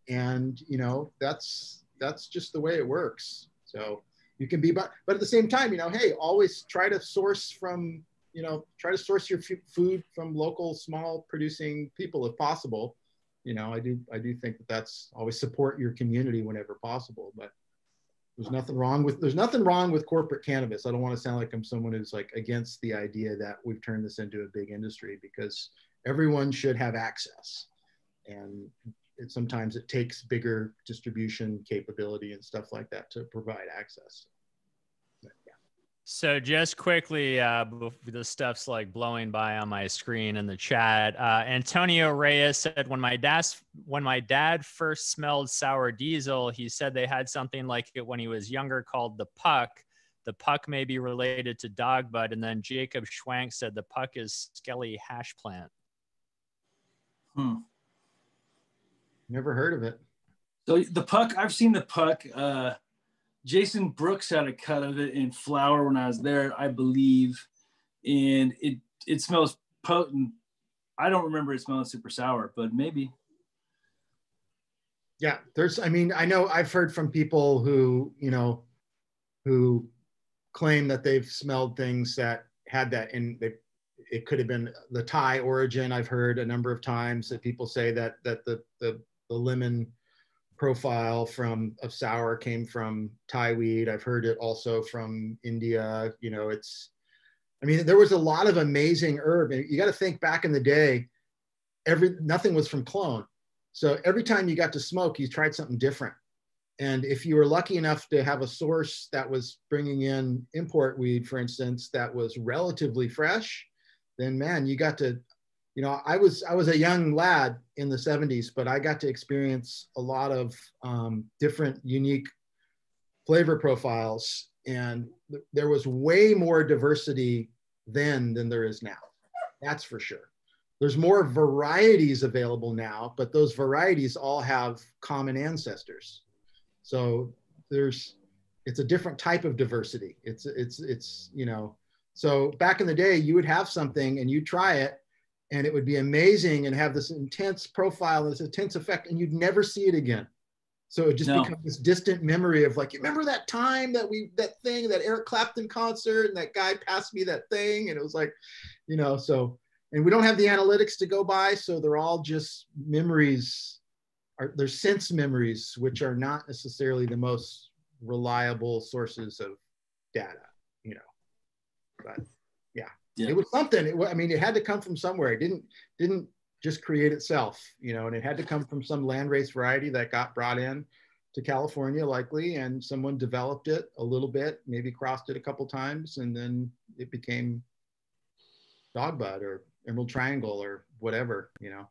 S2: And, you know, that's, that's just the way it works. So you can be, but, but at the same time, you know, hey, always try to source from, you know, try to source your food from local, small producing people if possible you know, I do I do think that that's always support your community whenever possible. But there's nothing wrong with there's nothing wrong with corporate cannabis. I don't want to sound like I'm someone who's like against the idea that we've turned this into a big industry because everyone should have access, and it, sometimes it takes bigger distribution capability and stuff like that to provide access.
S3: So just quickly, uh, the stuff's like blowing by on my screen in the chat. Uh, Antonio Reyes said, "When my dad when my dad first smelled sour diesel, he said they had something like it when he was younger called the puck. The puck may be related to dog bud." And then Jacob Schwank said, "The puck is skelly hash plant."
S1: Hmm.
S2: Never heard of it.
S1: So the puck, I've seen the puck. Uh, Jason Brooks had a cut of it in flower when I was there, I believe, and it it smells potent. I don't remember it smelling super sour, but maybe.
S2: Yeah, there's. I mean, I know I've heard from people who you know, who claim that they've smelled things that had that, and they it could have been the Thai origin. I've heard a number of times that people say that that the the, the lemon profile from of sour came from Thai weed. I've heard it also from India. You know, it's, I mean, there was a lot of amazing herb. You got to think back in the day, every nothing was from clone. So every time you got to smoke, you tried something different. And if you were lucky enough to have a source that was bringing in import weed, for instance, that was relatively fresh, then man, you got to you know, I was I was a young lad in the 70s, but I got to experience a lot of um, different, unique flavor profiles, and th- there was way more diversity then than there is now. That's for sure. There's more varieties available now, but those varieties all have common ancestors. So there's it's a different type of diversity. It's it's it's you know. So back in the day, you would have something and you try it, and it would be amazing and have this intense profile, this intense effect, and you'd never see it again. So it just no. becomes this distant memory of like, you remember that time that we that thing, that Eric Clapton concert, and that guy passed me that thing, and it was like, you know, so and we don't have the analytics to go by, so they're all just memories, are they're sense memories, which are not necessarily the most reliable sources of data, you know. But yeah. It was something. It, I mean, it had to come from somewhere. It didn't didn't just create itself, you know, and it had to come from some landrace variety that got brought in to California likely, and someone developed it a little bit, maybe crossed it a couple times, and then it became Dogbud or Emerald Triangle or whatever, you know.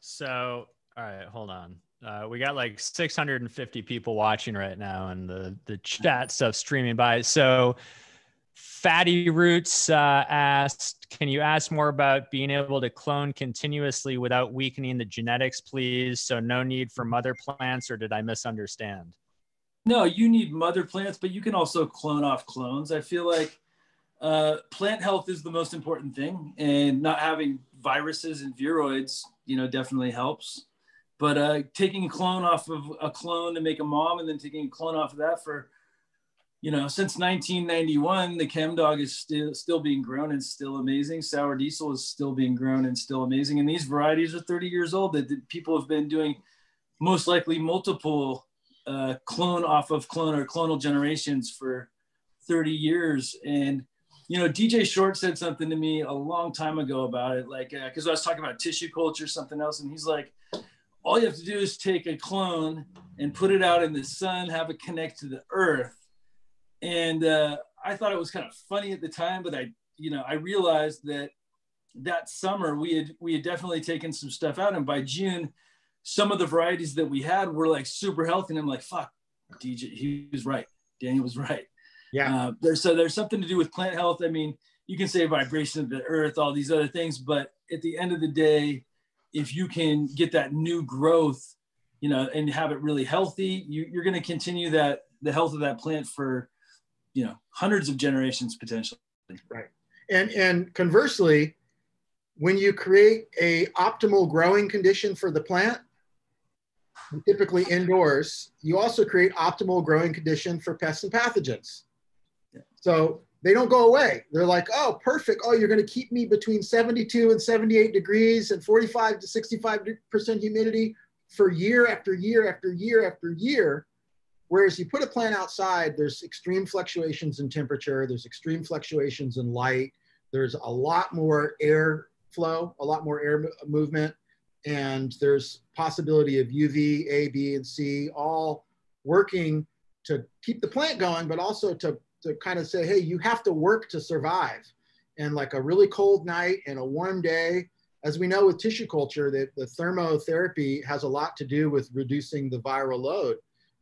S3: So, all right, hold on. Uh, we got like 650 people watching right now, and the the chat stuff streaming by. So, Fatty Roots uh, asked, "Can you ask more about being able to clone continuously without weakening the genetics, please? So no need for mother plants, or did I misunderstand?"
S1: No, you need mother plants, but you can also clone off clones. I feel like uh, plant health is the most important thing, and not having viruses and viroids, you know, definitely helps. But uh, taking a clone off of a clone to make a mom, and then taking a clone off of that for, you know, since 1991, the Chem Dog is still still being grown and still amazing. Sour Diesel is still being grown and still amazing. And these varieties are 30 years old that, that people have been doing most likely multiple uh, clone off of clone or clonal generations for 30 years. And you know, DJ Short said something to me a long time ago about it, like because uh, I was talking about tissue culture, something else, and he's like, all you have to do is take a clone and put it out in the sun, have it connect to the earth. And uh, I thought it was kind of funny at the time, but I, you know, I realized that that summer we had we had definitely taken some stuff out, and by June, some of the varieties that we had were like super healthy. And I'm like, fuck, DJ, he was right. Daniel was right.
S2: Yeah.
S1: Uh, there's so there's something to do with plant health. I mean, you can say vibration of the earth, all these other things, but at the end of the day, if you can get that new growth, you know, and have it really healthy, you, you're going to continue that the health of that plant for, you know, hundreds of generations potentially.
S2: Right. And and conversely, when you create a optimal growing condition for the plant, typically indoors, you also create optimal growing condition for pests and pathogens. Yeah. So they don't go away. They're like, oh, perfect. Oh, you're going to keep me between 72 and 78 degrees and 45 to 65% humidity for year after year after year after year. Whereas you put a plant outside, there's extreme fluctuations in temperature, there's extreme fluctuations in light, there's a lot more air flow, a lot more air movement, and there's possibility of UV, A, B, and C all working to keep the plant going, but also to to kind of say, hey, you have to work to survive. And like a really cold night and a warm day, as we know with tissue culture, that the thermotherapy has a lot to do with reducing the viral load.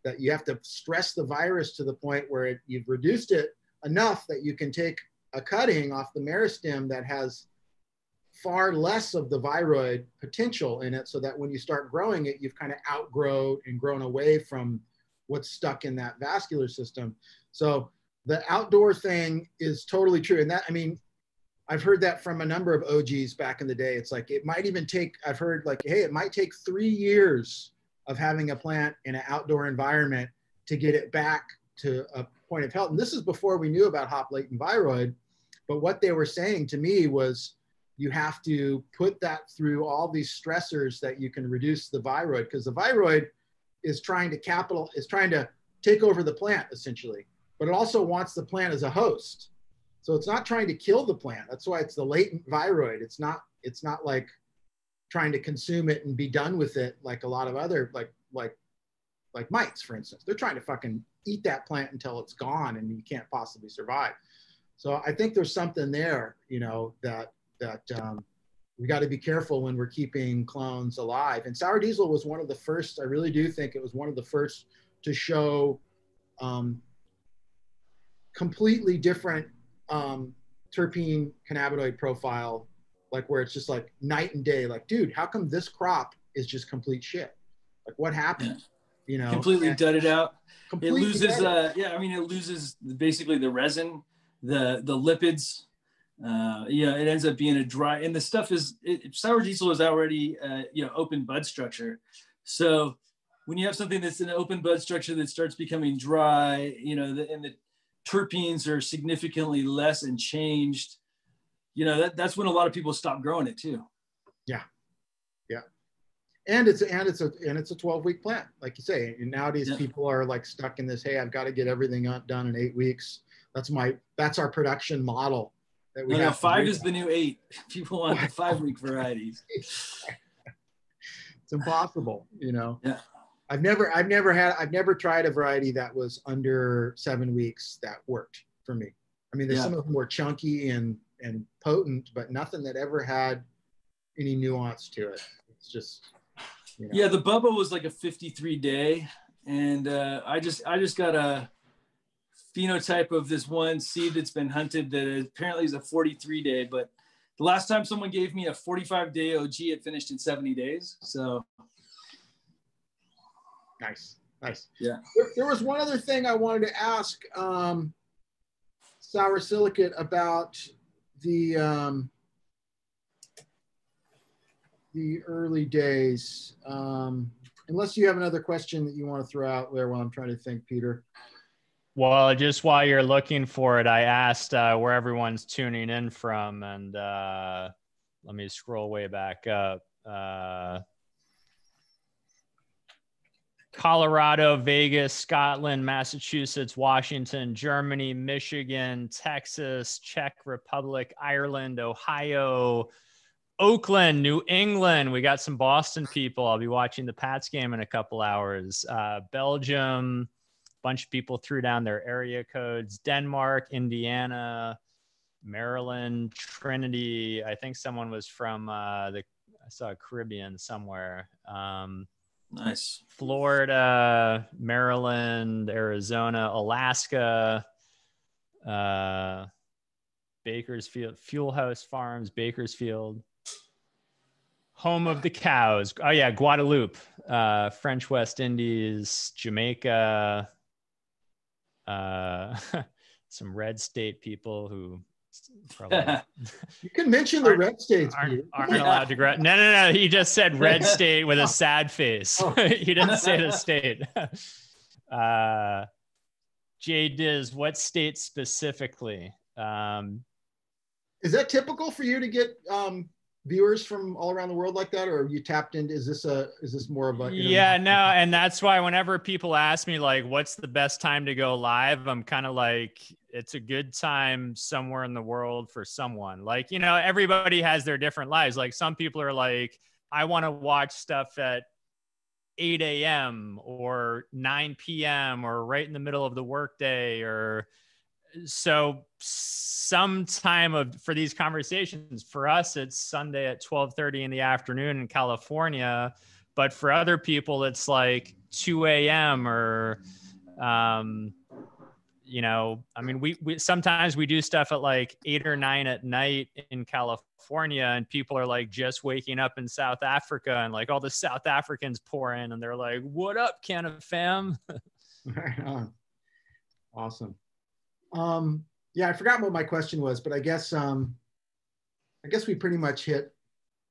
S2: That you have to stress the virus to the point where it, you've reduced it enough that you can take a cutting off the meristem that has far less of the viroid potential in it so that when you start growing it, you've kind of outgrown and grown away from what's stuck in that vascular system. So the outdoor thing is totally true. And that, I mean, I've heard that from a number of OGs back in the day. It's like, it might even take, I've heard like, hey, it might take three years of having a plant in an outdoor environment to get it back to a point of health. And this is before we knew about hop latent viroid. But what they were saying to me was, you have to put that through all these stressors that you can reduce the viroid because the viroid is trying to capital is trying to take over the plant essentially but it also wants the plant as a host. So it's not trying to kill the plant. That's why it's the latent viroid. It's not, it's not like trying to consume it and be done with it like a lot of other, like, like, like mites, for instance. They're trying to fucking eat that plant until it's gone and you can't possibly survive. So I think there's something there, you know, that, that, um, we got to be careful when we're keeping clones alive. And sour diesel was one of the first. I really do think it was one of the first to show um, completely different um, terpene cannabinoid profile, like where it's just like night and day. Like, dude, how come this crop is just complete shit? Like, what happened? Yeah. You know,
S1: completely and dudded out. Completely it loses. Uh, yeah, I mean, it loses basically the resin, the the lipids. Uh, yeah, it ends up being a dry, and the stuff is it, sour diesel is already uh, you know open bud structure, so when you have something that's an open bud structure that starts becoming dry, you know, the, and the terpenes are significantly less and changed, you know, that, that's when a lot of people stop growing it too.
S2: Yeah. Yeah. And it's and it's a and it's a 12 week plant, like you say. And nowadays yeah. people are like stuck in this, hey, I've got to get everything done in eight weeks. That's my that's our production model.
S1: That we no, no, five is the new eight. People want the five week varieties.
S2: it's impossible, you know.
S1: Yeah.
S2: I've never, I've never had, I've never tried a variety that was under seven weeks that worked for me. I mean, there's
S1: Yeah.
S2: some of them were chunky and and potent, but nothing that ever had any nuance to it. It's just, you know.
S1: Yeah, the Bubba was like a 53 day, and uh, I just I just got a phenotype of this one seed that's been hunted that apparently is a 43 day. But the last time someone gave me a 45 day OG, it finished in 70 days. So
S2: Nice, nice.
S1: Yeah.
S2: There, there was one other thing I wanted to ask um, Sour Silicate about the um, the early days. Um, unless you have another question that you want to throw out there while I'm trying to think, Peter.
S3: Well, just while you're looking for it, I asked uh, where everyone's tuning in from, and uh, let me scroll way back up. Uh, Colorado, Vegas, Scotland, Massachusetts, Washington, Germany, Michigan, Texas, Czech Republic, Ireland, Ohio, Oakland, New England. We got some Boston people. I'll be watching the Pats game in a couple hours. Uh, Belgium, bunch of people threw down their area codes denmark indiana maryland trinity i think someone was from uh, the i saw caribbean somewhere um,
S1: nice.
S3: florida maryland arizona alaska uh, bakersfield fuel house farms bakersfield home of the cows oh yeah guadeloupe uh, french west indies jamaica uh, some red state people who
S2: You can mention the red states,
S3: aren't, aren't allowed to grab. No, no, no. He just said red state with a sad face.
S2: Oh.
S3: he didn't say the state. uh, Jay Diz, what state specifically? Um,
S2: Is that typical for you to get um, viewers from all around the world like that, or are you tapped into? Is this a? Is this more of a?
S3: yeah, no, and that's why whenever people ask me like, "What's the best time to go live?" I'm kind of like, it's a good time somewhere in the world for someone. Like, you know, everybody has their different lives. Like, some people are like, I want to watch stuff at 8 a.m. or 9 p.m. or right in the middle of the workday or so some time of for these conversations for us it's sunday at 12.30 in the afternoon in california but for other people it's like 2 a.m or um you know i mean we, we sometimes we do stuff at like 8 or 9 at night in california and people are like just waking up in south africa and like all the south africans pour in and they're like what up canada fam
S2: Right on. Awesome. Um, yeah, I forgot what my question was, but I guess um, I guess we pretty much hit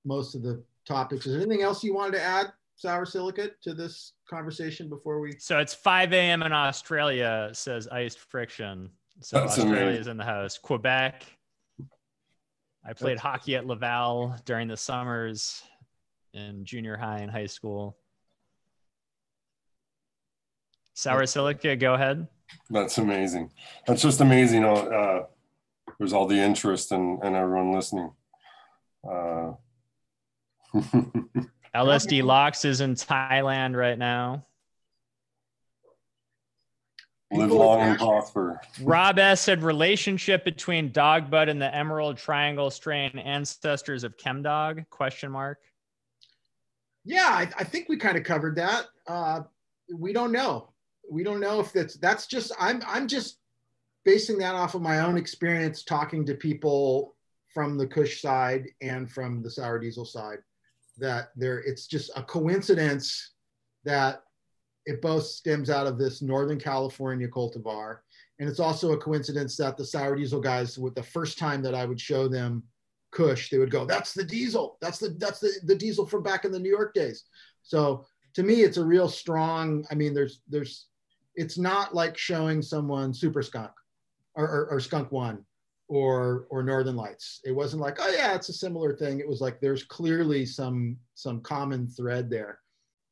S2: most of the topics. Is there anything else you wanted to add, Sour Silicate, to this conversation before we?
S3: So it's 5 a.m. in Australia, says Iced Friction. So
S4: That's
S3: Australia's in the house. Quebec. I played hockey at Laval during the summers in junior high and high school. Sour Silica, go ahead.
S4: That's amazing. That's just amazing. Uh, there's all the interest and, and everyone listening. Uh,
S3: LSD Locks is in Thailand right now.
S4: live long and prosper.
S3: Rob S said relationship between dog bud and the Emerald Triangle strain ancestors of Chem Dog? Question mark.
S2: Yeah, I, I think we kind of covered that. Uh, we don't know. We don't know if that's that's just. I'm I'm just basing that off of my own experience talking to people from the Kush side and from the sour diesel side. That there, it's just a coincidence that it both stems out of this Northern California cultivar, and it's also a coincidence that the sour diesel guys, with the first time that I would show them Kush, they would go, "That's the diesel. That's the that's the the diesel from back in the New York days." So to me, it's a real strong. I mean, there's there's, it's not like showing someone Super Skunk, or, or, or Skunk One, or or Northern Lights. It wasn't like, oh yeah, it's a similar thing. It was like there's clearly some some common thread there,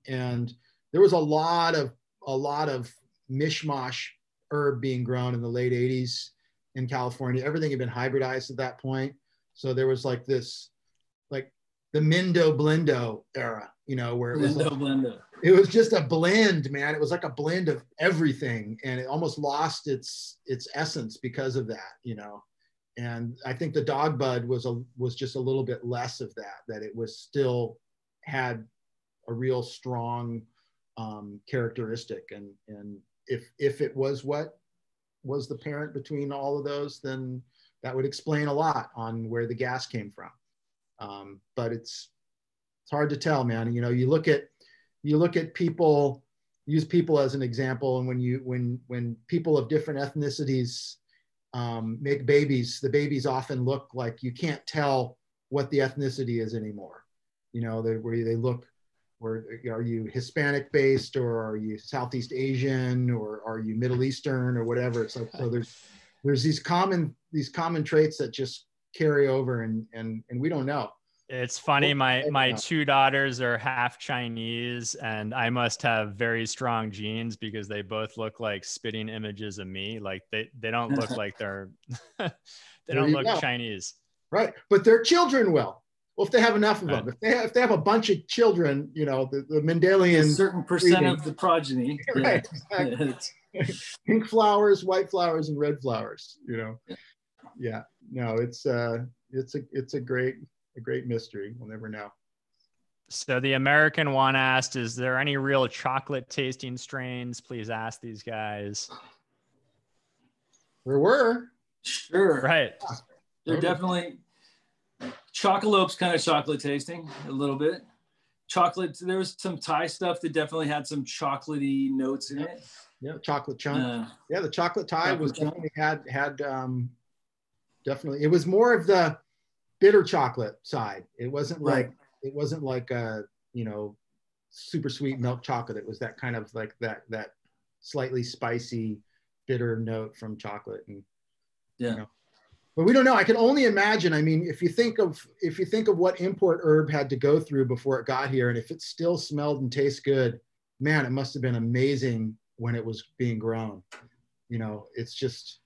S2: and there was a lot of a lot of mishmash herb being grown in the late 80s in California. Everything had been hybridized at that point. So there was like this, like the Mendo Blendo era, you know, where it was
S1: Blendo,
S2: like-
S1: blendo.
S2: it was just a blend, man. It was like a blend of everything, and it almost lost its its essence because of that, you know. And I think the Dog Bud was a was just a little bit less of that. That it was still had a real strong um, characteristic, and and if if it was what was the parent between all of those, then that would explain a lot on where the gas came from. Um, but it's it's hard to tell, man. You know, you look at you look at people use people as an example and when you when when people of different ethnicities um, make babies the babies often look like you can't tell what the ethnicity is anymore. You know they, where they look where are you hispanic based or are you southeast asian or are you middle eastern or whatever? Like so there's there's these common these common traits that just carry over and and and we don't know
S3: It's funny. My my two daughters are half Chinese, and I must have very strong genes because they both look like spitting images of me. Like they they don't look like they're they
S2: There
S3: don't look
S2: go.
S3: Chinese.
S2: right but their children will well if they have enough of them if they have, if they have a bunch of children you know the, the
S1: A
S2: mendelian
S1: certain percent
S2: breeding.
S1: of the progeny.
S2: Right exactly. Pink flowers white flowers and red flowers you know
S1: Yeah.
S2: yeah no it's uh it's a it's a great a great mystery we'll never know
S3: So the American one asked, "Is there any real chocolate tasting strains? Please ask these guys."
S2: there were
S1: Sure.
S3: Right.
S1: They're definitely Chocolope's kind of chocolate tasting a little bit. Chocolate. There was some Thai stuff that definitely had some chocolatey notes in it.
S2: yeah chocolate chunk
S1: Uh,
S2: yeah the chocolate Thai
S1: Chocolate
S2: was
S1: chunk.
S2: definitely had had um definitely it was more of the bitter chocolate side. It wasn't
S1: Right.
S2: like it wasn't like a you know super sweet milk chocolate. It was that kind of like that that slightly spicy bitter note from chocolate and
S1: yeah.
S2: know, but we don't know. I can only imagine. I mean if you think of if you think of what import herb had to go through before it got here and if it still smelled and tastes good man it must have been amazing when it was being grown. You know it's just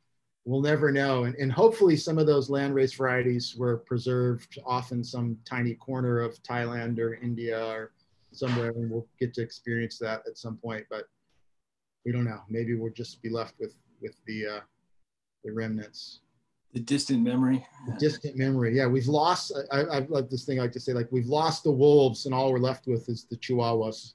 S2: we'll never know and, and hopefully some of those landrace varieties were preserved off in some tiny corner of thailand or india or somewhere and we'll get to experience that at some point but we don't know maybe we'll just be left with with the uh the remnants
S1: The distant memory.
S2: The distant memory. Yeah, we've lost. I, I love this thing. I like to say, like we've lost the wolves, and all we're left with is the chihuahuas.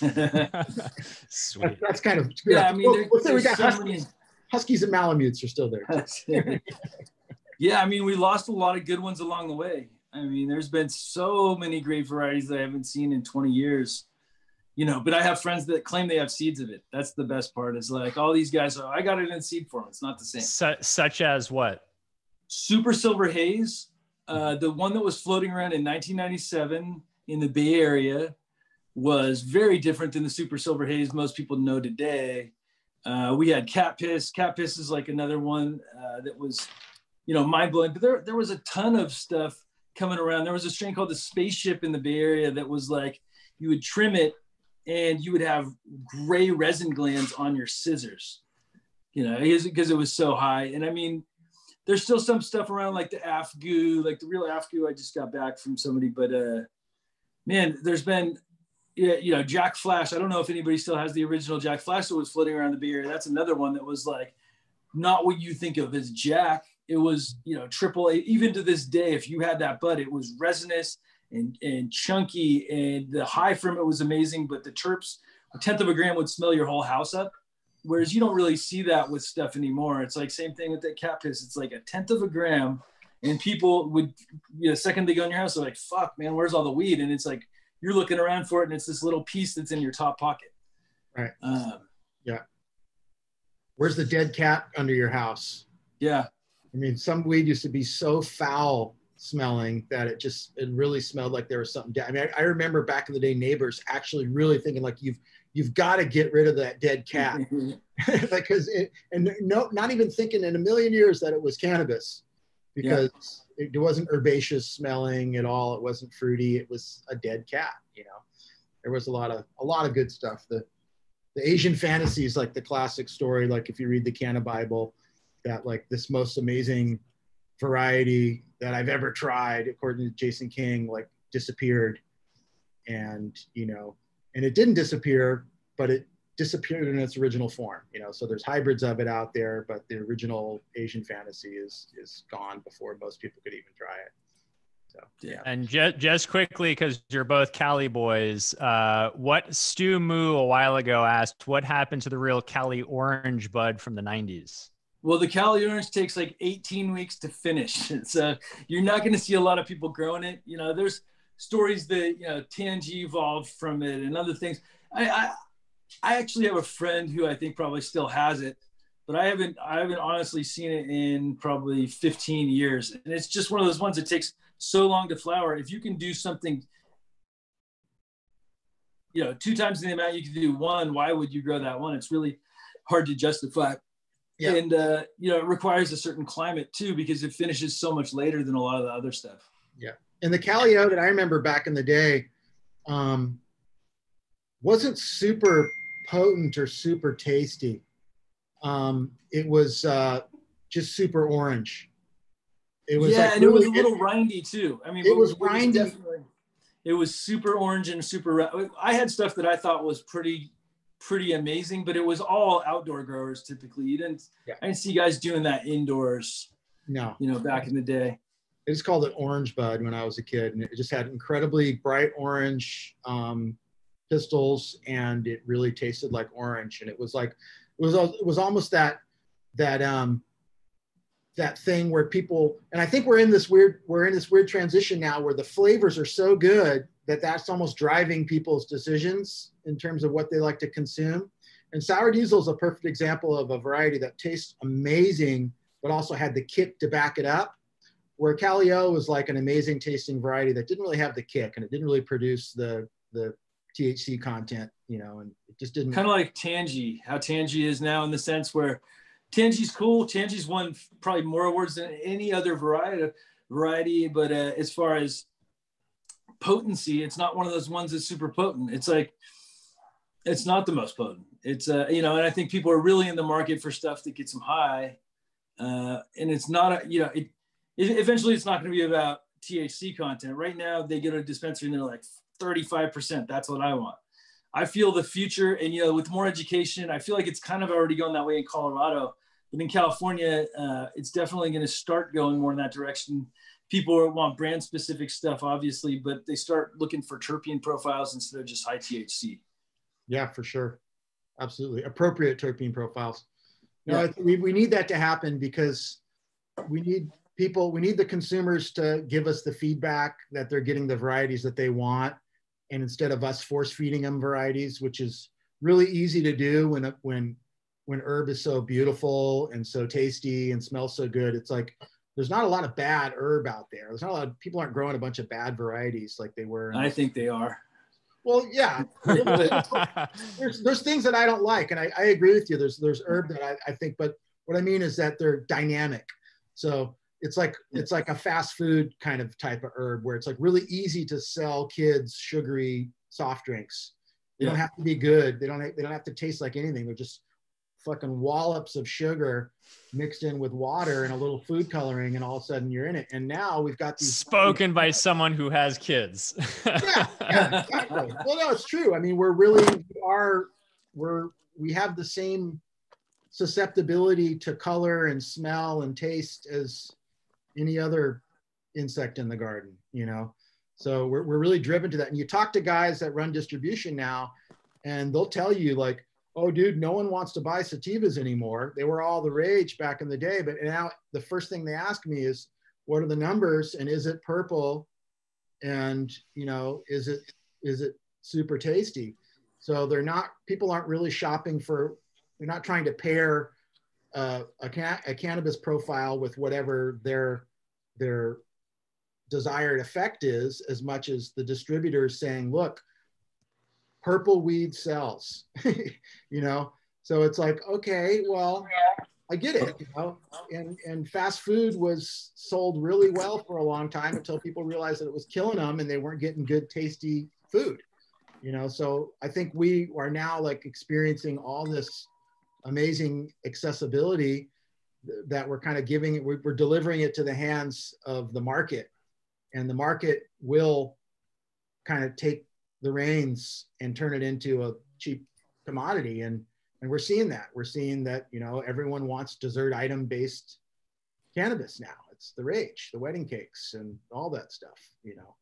S3: Sweet.
S2: That's, that's kind of
S1: yeah, I mean,
S2: Well,
S1: there,
S2: we
S1: there's
S2: got
S1: so many.
S2: Huskies. Huskies and Malamutes are still there.
S1: yeah, I mean, we lost a lot of good ones along the way. I mean, there's been so many great varieties that I haven't seen in 20 years. You know, but I have friends that claim they have seeds of it. That's the best part. Is like all these guys. Oh, I got it in seed form. It's not the same.
S3: Su- such as what?
S1: Super Silver Haze, uh, the one that was floating around in 1997 in the Bay Area, was very different than the Super Silver Haze most people know today. Uh, we had Cat Piss. Cat Piss is like another one uh, that was, you know, mind blowing. But there, there was a ton of stuff coming around. There was a strain called the Spaceship in the Bay Area that was like you would trim it and you would have gray resin glands on your scissors, you know, because it was so high. And I mean, there's still some stuff around like the Afgoo, like the real Afgoo. I just got back from somebody, but uh, man, there's been, you know, Jack Flash. I don't know if anybody still has the original Jack Flash that was floating around the beer. That's another one that was like not what you think of as Jack. It was, you know, triple A. Even to this day, if you had that bud, it was resinous and and chunky, and the high from it was amazing. But the terps, a tenth of a gram would smell your whole house up. Whereas you don't really see that with stuff anymore. It's like same thing with that cat piss. It's like a tenth of a gram, and people would, you know, second they go in your house, they're like, "Fuck, man, where's all the weed?" And it's like you're looking around for it, and it's this little piece that's in your top pocket.
S2: Right.
S1: Um, yeah
S2: Where's the dead cat under your house?
S1: yeah.
S2: I mean, some weed used to be so foul smelling that it just it really smelled like there was something dead. I mean, I, I remember back in the day, neighbors actually really thinking like you've you've got to get rid of that dead cat because it and no not even thinking in a million years that it was cannabis because it, wasn't herbaceous smelling at all. It wasn't fruity. It was a dead cat you know. There was a lot of a lot of good stuff. The the asian fantasies like the classic story. Like if you read the Cannabible that like this most amazing variety that i've ever tried according to jason king like disappeared. And you know and it didn't disappear but it disappeared in its original form you know so there's hybrids of it out there but the original asian fantasy is is gone before most people could even try it so yeah
S3: and just just quickly because you're both cali boys uh what stu moo a while ago asked what happened to the real cali orange bud from the 90s
S1: well, the Cali Orange takes like 18 weeks to finish. So uh, you're not going to see a lot of people growing it. You know, there's stories that you know Tangie evolved from it and other things. I, I I actually have a friend who I think probably still has it, but I haven't I haven't honestly seen it in probably 15 years. And it's just one of those ones that takes so long to flower. If you can do something, you know, two times the amount you can do one, why would you grow that one? It's really hard to justify. Yeah. And uh, you know, it requires a certain climate too because it finishes so much later than a lot of the other stuff.
S2: Yeah. And the Calio that I remember back in the day um, wasn't super potent or super tasty. Um, it was uh, just super orange.
S1: It was yeah, like and really, it was a little it, rindy too. I mean,
S2: it was rindy.
S1: It was, it was super orange and super. I had stuff that I thought was pretty, pretty amazing, but it was all outdoor growers typically. You didn't. Yeah. I didn't see guys doing that indoors.
S2: No.
S1: You know, back in the day.
S2: I just called an orange bud when I was a kid, and it just had incredibly bright orange um, pistils, and it really tasted like orange. And it was like, it was it was almost that that um, that thing where people, and I think we're in this weird we're in this weird transition now where the flavors are so good that that's almost driving people's decisions in terms of what they like to consume. And sour diesel is a perfect example of a variety that tastes amazing, but also had the kick to back it up where Calio was like an amazing tasting variety that didn't really have the kick and it didn't really produce the the THC content, you know, and it just didn't
S1: kind of like Tangie, how Tangie is now in the sense where Tangie's cool. Tangie's won probably more awards than any other variety variety, but uh, as far as potency, it's not one of those ones that's super potent. It's like it's not the most potent. It's uh, you know, and I think people are really in the market for stuff that gets them high. Uh, and it's not a, you know, it, eventually it's not going to be about THC content. Right now, they get a dispensary and they're like 35%. That's what I want. I feel the future, and you know, with more education, I feel like it's kind of already going that way in Colorado. But in California, uh, it's definitely going to start going more in that direction. People want brand specific stuff, obviously, but they start looking for terpene profiles instead of just high THC.
S2: Yeah, for sure. Absolutely. Appropriate terpene profiles. No, yeah. we, we need that to happen because we need people, we need the consumers to give us the feedback that they're getting the varieties that they want. And instead of us force feeding them varieties, which is really easy to do when, when, when herb is so beautiful and so tasty and smells so good, it's like, there's not a lot of bad herb out there. There's not a lot of people aren't growing a bunch of bad varieties like they were.
S1: I think they are.
S2: Well, yeah, there's, there's things that I don't like. And I, I agree with you. There's, there's herb that I, I think, but what I mean is that they're dynamic. So it's like it's like a fast food kind of type of herb where it's like really easy to sell kids sugary soft drinks. They yeah. don't have to be good. They don't they don't have to taste like anything. They're just fucking wallops of sugar mixed in with water and a little food coloring and all of a sudden you're in it and now we've got these
S3: spoken by someone who has kids
S2: yeah, yeah exactly well no it's true i mean we're really we are we're we have the same susceptibility to color and smell and taste as any other insect in the garden, you know? So we're, we're really driven to that. And you talk to guys that run distribution now, and they'll tell you like, oh, dude, no one wants to buy sativas anymore. They were all the rage back in the day. But now the first thing they ask me is, what are the numbers? And is it purple? And, you know, is it, is it super tasty? So they're not, people aren't really shopping for, they're not trying to pair uh, a, ca- a cannabis profile with whatever their their desired effect is, as much as the distributor is saying, "Look, purple weed sells," you know. So it's like, okay, well, I get it, you know. And and fast food was sold really well for a long time until people realized that it was killing them and they weren't getting good, tasty food, you know. So I think we are now like experiencing all this amazing accessibility that we're kind of giving we're, we're delivering it to the hands of the market and the market will kind of take the reins and turn it into a cheap commodity. And and we're seeing that. We're seeing that you know everyone wants dessert item based cannabis now. It's the rage, the wedding cakes, and all that stuff. You know.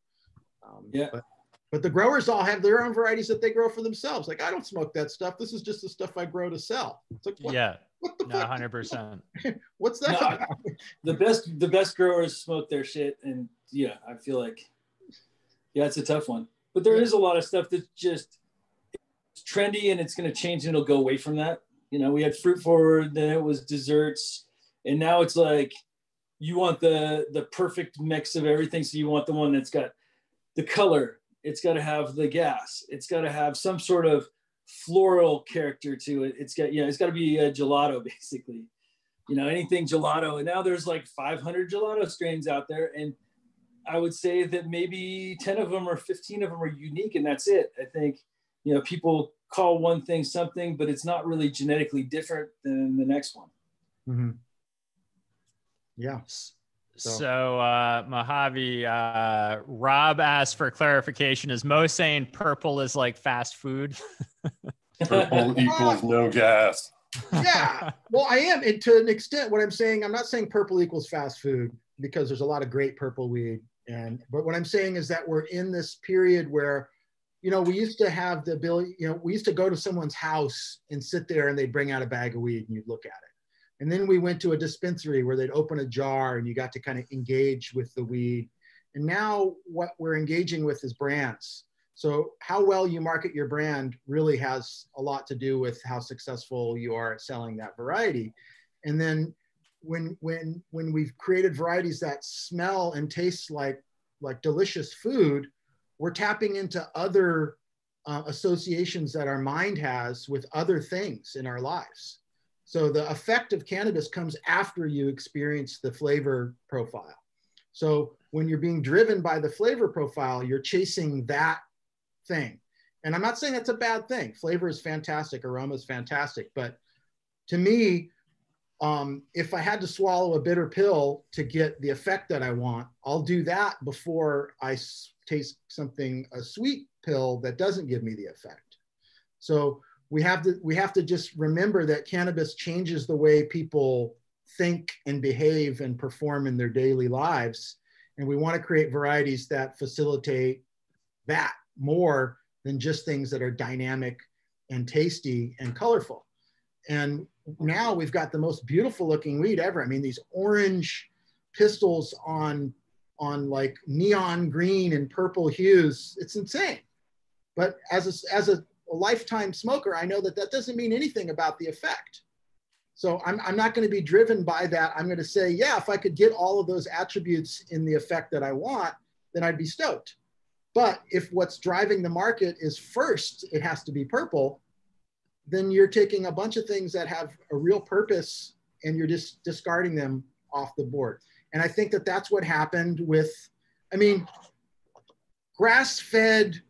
S2: Um,
S1: yeah.
S2: But, but the growers all have their own varieties that they grow for themselves. Like I don't smoke that stuff. This is just the stuff I grow to sell. It's like what,
S3: yeah.
S2: What the
S3: No,
S2: fuck?
S3: hundred percent.
S2: What's that?
S1: No,
S2: about?
S1: the best the best growers smoke their shit and yeah i feel like yeah it's a tough one but there is a lot of stuff that's just it's trendy and it's going to change and it'll go away from that you know we had fruit forward then it was desserts and now it's like you want the the perfect mix of everything so you want the one that's got the color it's got to have the gas. It's got to have some sort of floral character to it. It's got yeah it's got to be a gelato basically. You know anything gelato. And now there's like 500 gelato strains out there and i would say that maybe 10 of them or 15 of them are unique and that's it. I think you know people call one thing something but it's not really genetically different than the next one.
S2: Mm-hmm. Yeah.
S3: So, uh, Mojave, uh, Rob asked for clarification. Is Mo saying purple is like fast food?
S4: Purple equals no gas.
S2: yeah well i am and to an extent what i'm saying i'm not saying purple equals fast food because there's a lot of great purple weed and but what i'm saying is that we're in this period where you know we used to have the ability you know we used to go to someone's house and sit there and they'd bring out a bag of weed and you'd look at it and then we went to a dispensary where they'd open a jar and you got to kind of engage with the weed and now what we're engaging with is brands so how well you market your brand really has a lot to do with how successful you are at selling that variety. And then when when when we've created varieties that smell and taste like like delicious food, we're tapping into other uh, associations that our mind has with other things in our lives. So the effect of cannabis comes after you experience the flavor profile. So when you're being driven by the flavor profile, you're chasing that thing. And I'm not saying that's a bad thing. Flavor is fantastic, aroma is fantastic. But to me, um, if I had to swallow a bitter pill to get the effect that I want, I'll do that before I taste something, a sweet pill that doesn't give me the effect. So we have to we have to just remember that cannabis changes the way people think and behave and perform in their daily lives. And we want to create varieties that facilitate that more than just things that are dynamic and tasty and colorful. And now we've got the most beautiful looking weed ever. I mean, these orange pistils on on like neon green and purple hues. It's insane. But as a, as a, a lifetime smoker, I know that that doesn't mean anything about the effect. So I'm, I'm not going to be driven by that. I'm going to say, yeah, if I could get all of those attributes in the effect that I want, then I'd be stoked. But if what's driving the market is first, it has to be purple, then you're taking a bunch of things that have a real purpose and you're just discarding them off the board. And I think that that's what happened with, I mean, grass fed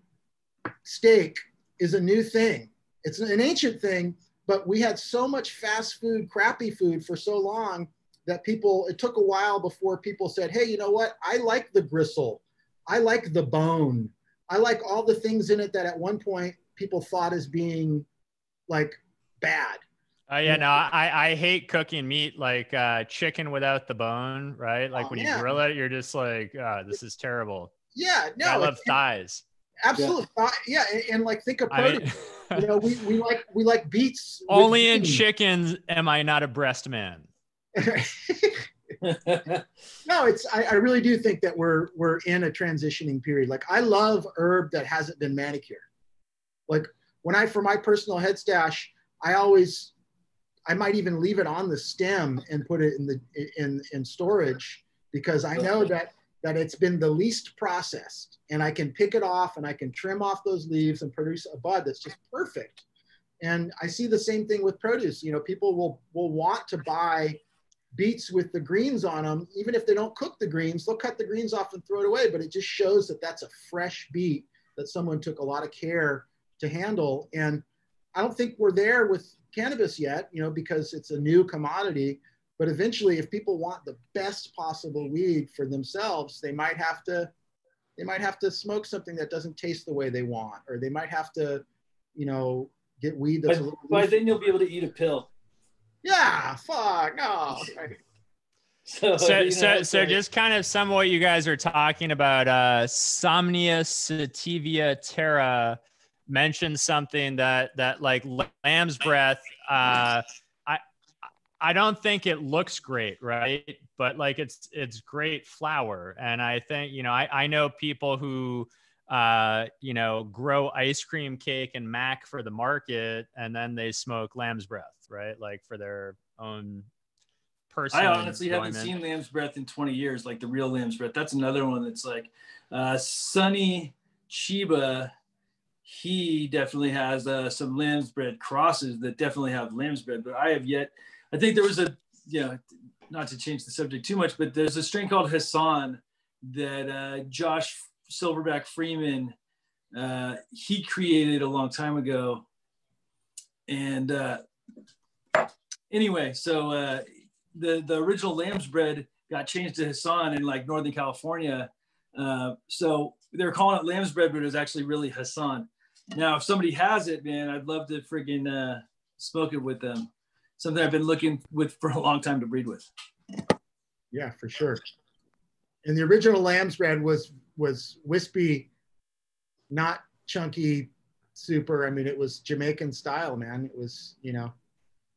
S2: steak is a new thing. It's an ancient thing, but we had so much fast food, crappy food for so long that people, it took a while before people said, hey, you know what? I like the gristle. I like the bone. I like all the things in it that at one point people thought as being like bad.
S3: Oh yeah, no, I I hate cooking meat like uh, chicken without the bone, right? Like
S2: Oh,
S3: when you grill it, you're just like, oh, this is terrible.
S2: Yeah, no,
S3: I love thighs.
S2: Absolutely. Uh, Yeah, and, and like think of
S3: I mean,
S2: you know, we, we like we like beets.
S3: only in
S2: beans.
S3: chickens am I not a breast man.
S2: no, it's I, I really do think that we're we're in a transitioning period. Like I love herb that hasn't been manicured. Like when I for my personal head stash, I always I might even leave it on the stem and put it in the in in storage because I know that that it's been the least processed and I can pick it off and I can trim off those leaves and produce a bud that's just perfect. And I see the same thing with produce. You know, people will will want to buy beets with the greens on them, even if they don't cook the greens, they'll cut the greens off and throw it away. But it just shows that that's a fresh beet that someone took a lot of care to handle. And I don't think we're there with cannabis yet, you know, because it's a new commodity. But eventually, if people want the best possible weed for themselves, they might have to they might have to smoke something that doesn't taste the way they want, or they might have to, you know, get weed that's
S1: But
S2: a little.
S1: by then you'll be able to eat a pill.
S2: yeah, fuck, no.
S1: So,
S3: so
S1: you know,
S3: so
S1: it's
S3: so
S1: like-
S3: just kind of some of what you guys are talking about uh somnia sativia terra mentioned something that that like lamb's breath uh i don't think it looks great right but like it's it's great flower and i think you know i i know people who uh you know grow ice cream cake and mac for the market and then they smoke lamb's breath right like for their own personal
S1: I honestly haven't seen lamb's breath in 20 years, like the real lamb's breath. That's another one that's like uh, Sunny Chiba. He definitely has uh, some lamb's bread crosses that definitely have lamb's bread, but I have yet. I think there was a, you know, not to change the subject too much, but there's a strain called Hassan that uh, Josh Silverback Freeman uh, he created a long time ago, and uh, anyway, so uh, the the original lamb's bread got changed to Hassan in like Northern California. Uh, so they're calling it lamb's bread, but it was actually really Hassan. Now, if somebody has it, man, I'd love to friggin' uh, smoke it with them. Something I've been looking with for a long time to breed with.
S2: Yeah, for sure. And the original lamb's bread was was wispy, not chunky, super. I mean, it was Jamaican style, man. It was, you know,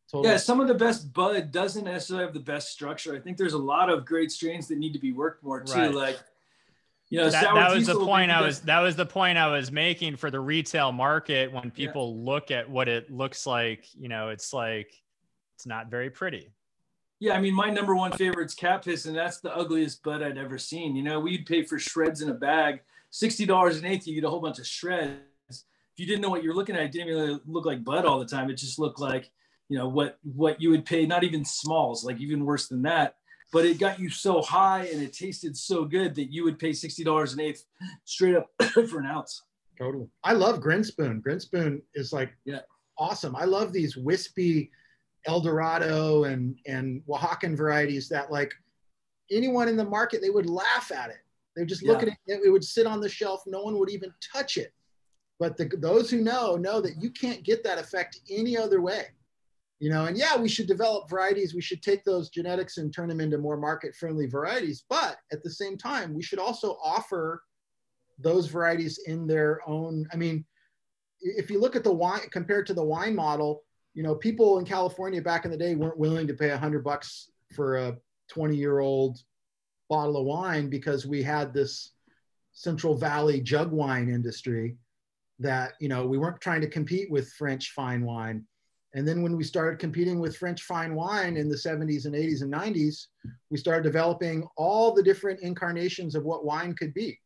S2: totally.
S1: Yeah, some of the best bud doesn't necessarily have the best structure. I think there's a lot of great strains that need to be worked more too.
S3: Right.
S1: Like, you know,
S3: that, that was the point I was that was the point I was making for the retail market when people look at what it looks like, you know, it's like it's not very pretty.
S1: Yeah, I mean, my number one favorite is cat piss, and that's the ugliest bud I'd ever seen. You know, we'd pay for shreds in a bag, sixty dollars an eighth. You get a whole bunch of shreds. If you didn't know what you're looking at, it didn't really look like bud all the time. It just looked like, you know, what what you would pay, not even smalls, like even worse than that. But it got you so high, and it tasted so good that you would pay sixty dollars an eighth straight up for an ounce.
S2: Totally. I love Grinspoon. Grinspoon is like
S1: Yeah.
S2: awesome. I love these wispy Eldorado and and Oaxacan varieties that like anyone in the market they would laugh at it. They just look
S1: Yeah.
S2: at it. It would sit on the shelf. No one would even touch it. But the, those who know know that you can't get that effect any other way. You know, and yeah, we should develop varieties. We should take those genetics and turn them into more market-friendly varieties. But at the same time, we should also offer those varieties in their own i mean if you look at the wine compared to the wine model you know people in california back in the day weren't willing to pay a 100 bucks for a 20 year old bottle of wine because we had this central valley jug wine industry that you know we weren't trying to compete with french fine wine. And then when we started competing with french fine wine in the 70s and 80s and 90s we started developing all the different incarnations of what wine could be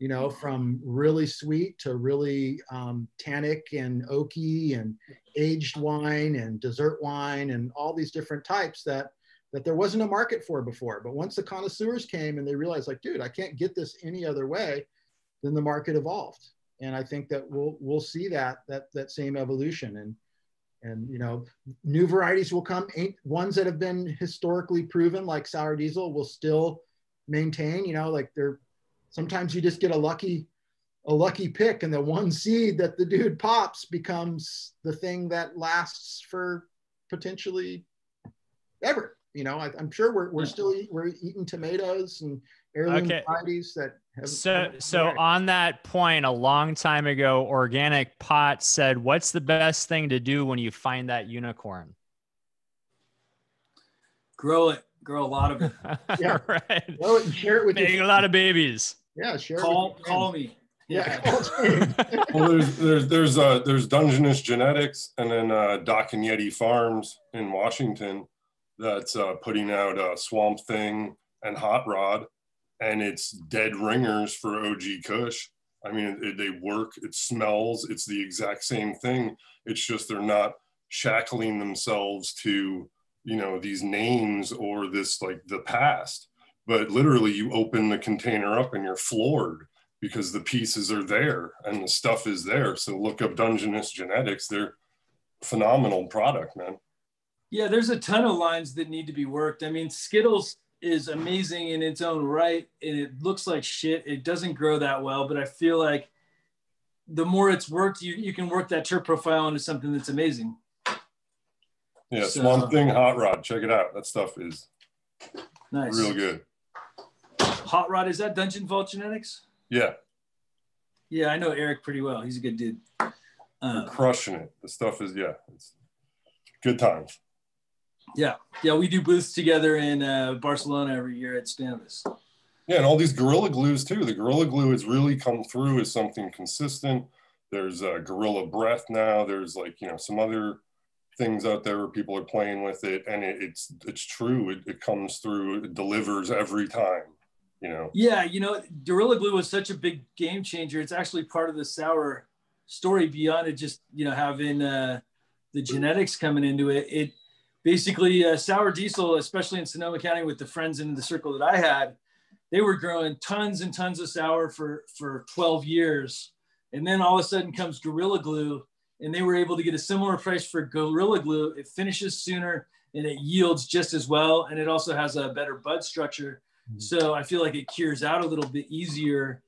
S2: you know, from really sweet to really um, tannic and oaky and aged wine and dessert wine and all these different types that that there wasn't a market for before. But once the connoisseurs came and they realized, like, dude, I can't get this any other way, then the market evolved. And I think that we'll we'll see that that that same evolution and and you know new varieties will come ain't ones that have been historically proven like sour diesel will still maintain you know like they're sometimes you just get a lucky a lucky pick and the one seed that the dude pops becomes the thing that lasts for potentially ever you know I, i'm sure we're, we're still eat, we're eating tomatoes and heirloom
S3: Okay.
S2: varieties that have
S3: So so on that point, a long time ago, Organic Pot said, "What's the best thing to do when you find that unicorn?"
S1: Grow it, grow a lot of it.
S2: Yeah.
S3: right.
S2: Blow it and share it with
S3: Make
S2: your
S3: a lot of babies.
S2: Yeah share
S1: call call me.
S2: yeah,
S4: well, there's there's there's uh there's Dungeness Genetics and then uh, Doc and Yeti Farms in Washington that's uh, putting out uh, Swamp Thing and Hot Rod, and it's dead ringers for OG Kush. I mean, it, they work. It smells. It's the exact same thing. It's just they're not shackling themselves to you know these names or this like the past. But literally, you open the container up and you're floored because the pieces are there and the stuff is there. So look up Dungeness Genetics. They're phenomenal product, man.
S1: Yeah, there's a ton of lines that need to be worked. I mean, Skittles is amazing in its own right, and it looks like shit. It doesn't grow that well, but I feel like the more it's worked, you, you can work that terp profile into something that's amazing.
S4: Yeah, so, Swamp Thing Hot Rod. Check it out. That stuff is
S1: nice.
S4: real good.
S1: Hot Rod, is that Dungeon Vault Genetics?
S4: Yeah.
S1: Yeah, I know Eric pretty well. He's a good dude.
S4: Uh, crushing it. The stuff is, yeah, it's good times.
S1: Yeah. Yeah, we do booths together in uh, Barcelona every year at Spannabis.
S4: Yeah, and all these Gorilla Glues too. The Gorilla Glue has really come through as something consistent. There's uh, Gorilla Breath now. There's like, you know, some other things out there where people are playing with it and it, it's it's true. It, it comes through, it delivers every time you know?
S1: Yeah you know gorilla glue was such a big game changer. It's actually part of the sour story beyond it just you know having uh, the genetics coming into it. It basically uh, sour diesel especially in sonoma county with the friends in the circle that i had they were growing tons and tons of sour for for 12 years. And then all of a sudden comes gorilla glue and they were able to get a similar price for gorilla glue. It finishes sooner and it yields just as well. And it also has a better bud structure. So I feel like it cures out a little bit easier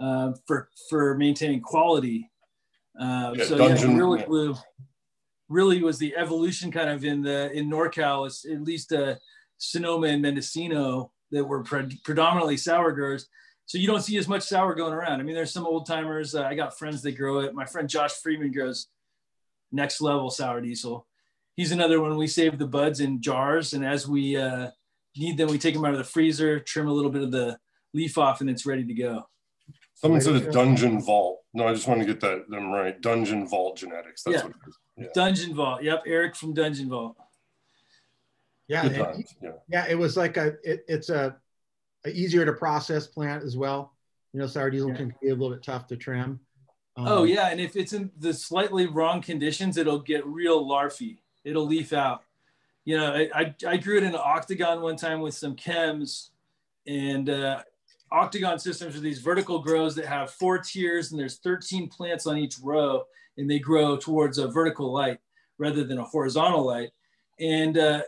S1: uh, for for maintaining quality. Uh, yeah, so dungeon, yeah, really, yeah. really was the evolution kind of in the in NorCal, at least uh, Sonoma and Mendocino that were pre- predominantly sour growers. So you don't see as much sour going around. I mean, there's some old timers. Uh, I got friends that grow it. My friend Josh Freeman grows next level sour diesel. He's another one. We save the buds in jars, and as we uh, need them, we take them out of the freezer, trim a little bit of the leaf off, and it's ready to go.
S4: Someone said a dungeon vault. No, I just want to get that them right. Dungeon vault genetics. That's
S1: yeah. what it is. Yeah. Dungeon vault. Yep, Eric from Dungeon Vault.
S2: Yeah, it, yeah, yeah. It was like a. It, it's a, a, easier to process plant as well. You know, sour diesel yeah. can be a little bit tough to trim.
S1: Um, oh yeah, and if it's in the slightly wrong conditions, it'll get real larfy. It'll leaf out you know, I, I, grew it in an octagon one time with some chems and uh, octagon systems are these vertical grows that have four tiers and there's 13 plants on each row and they grow towards a vertical light rather than a horizontal light. And uh,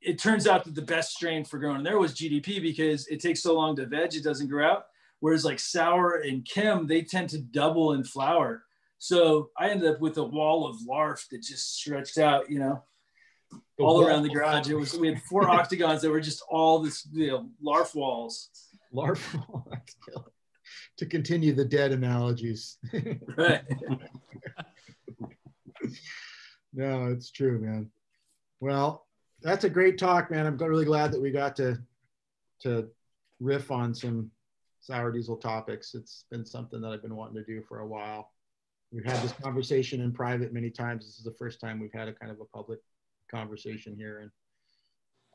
S1: it turns out that the best strain for growing there was GDP because it takes so long to veg, it doesn't grow out. Whereas like sour and chem, they tend to double in flower. So I ended up with a wall of larf that just stretched out, you know all around the garage. It was we had four octagons that were just all this you know larf walls.
S2: Larf walls. to continue the dead analogies.
S1: right.
S2: no, it's true, man. Well, that's a great talk, man. I'm really glad that we got to to riff on some sour diesel topics. It's been something that I've been wanting to do for a while. We've had this conversation in private many times. This is the first time we've had a kind of a public conversation here. And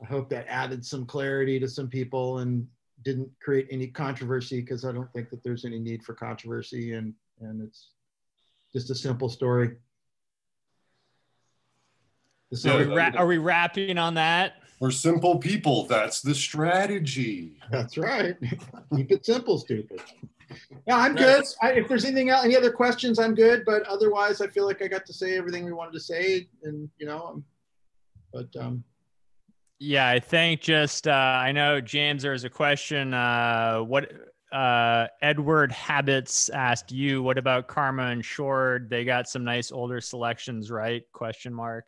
S2: I hope that added some clarity to some people and didn't create any controversy because I don't think that there's any need for controversy and, and it's just a simple story.
S3: So are, we ra- are we wrapping on that?
S4: We're simple people. That's the strategy.
S2: That's right. Keep it simple, stupid. Yeah, I'm good. I, if there's anything else, any other questions, I'm good. But otherwise, I feel like I got to say everything we wanted to say, and you know, I'm but um,
S3: yeah, I think just uh, I know James. There's a question. Uh, what uh, Edward Habits asked you. What about Karma and Shord? They got some nice older selections, right? Question mark.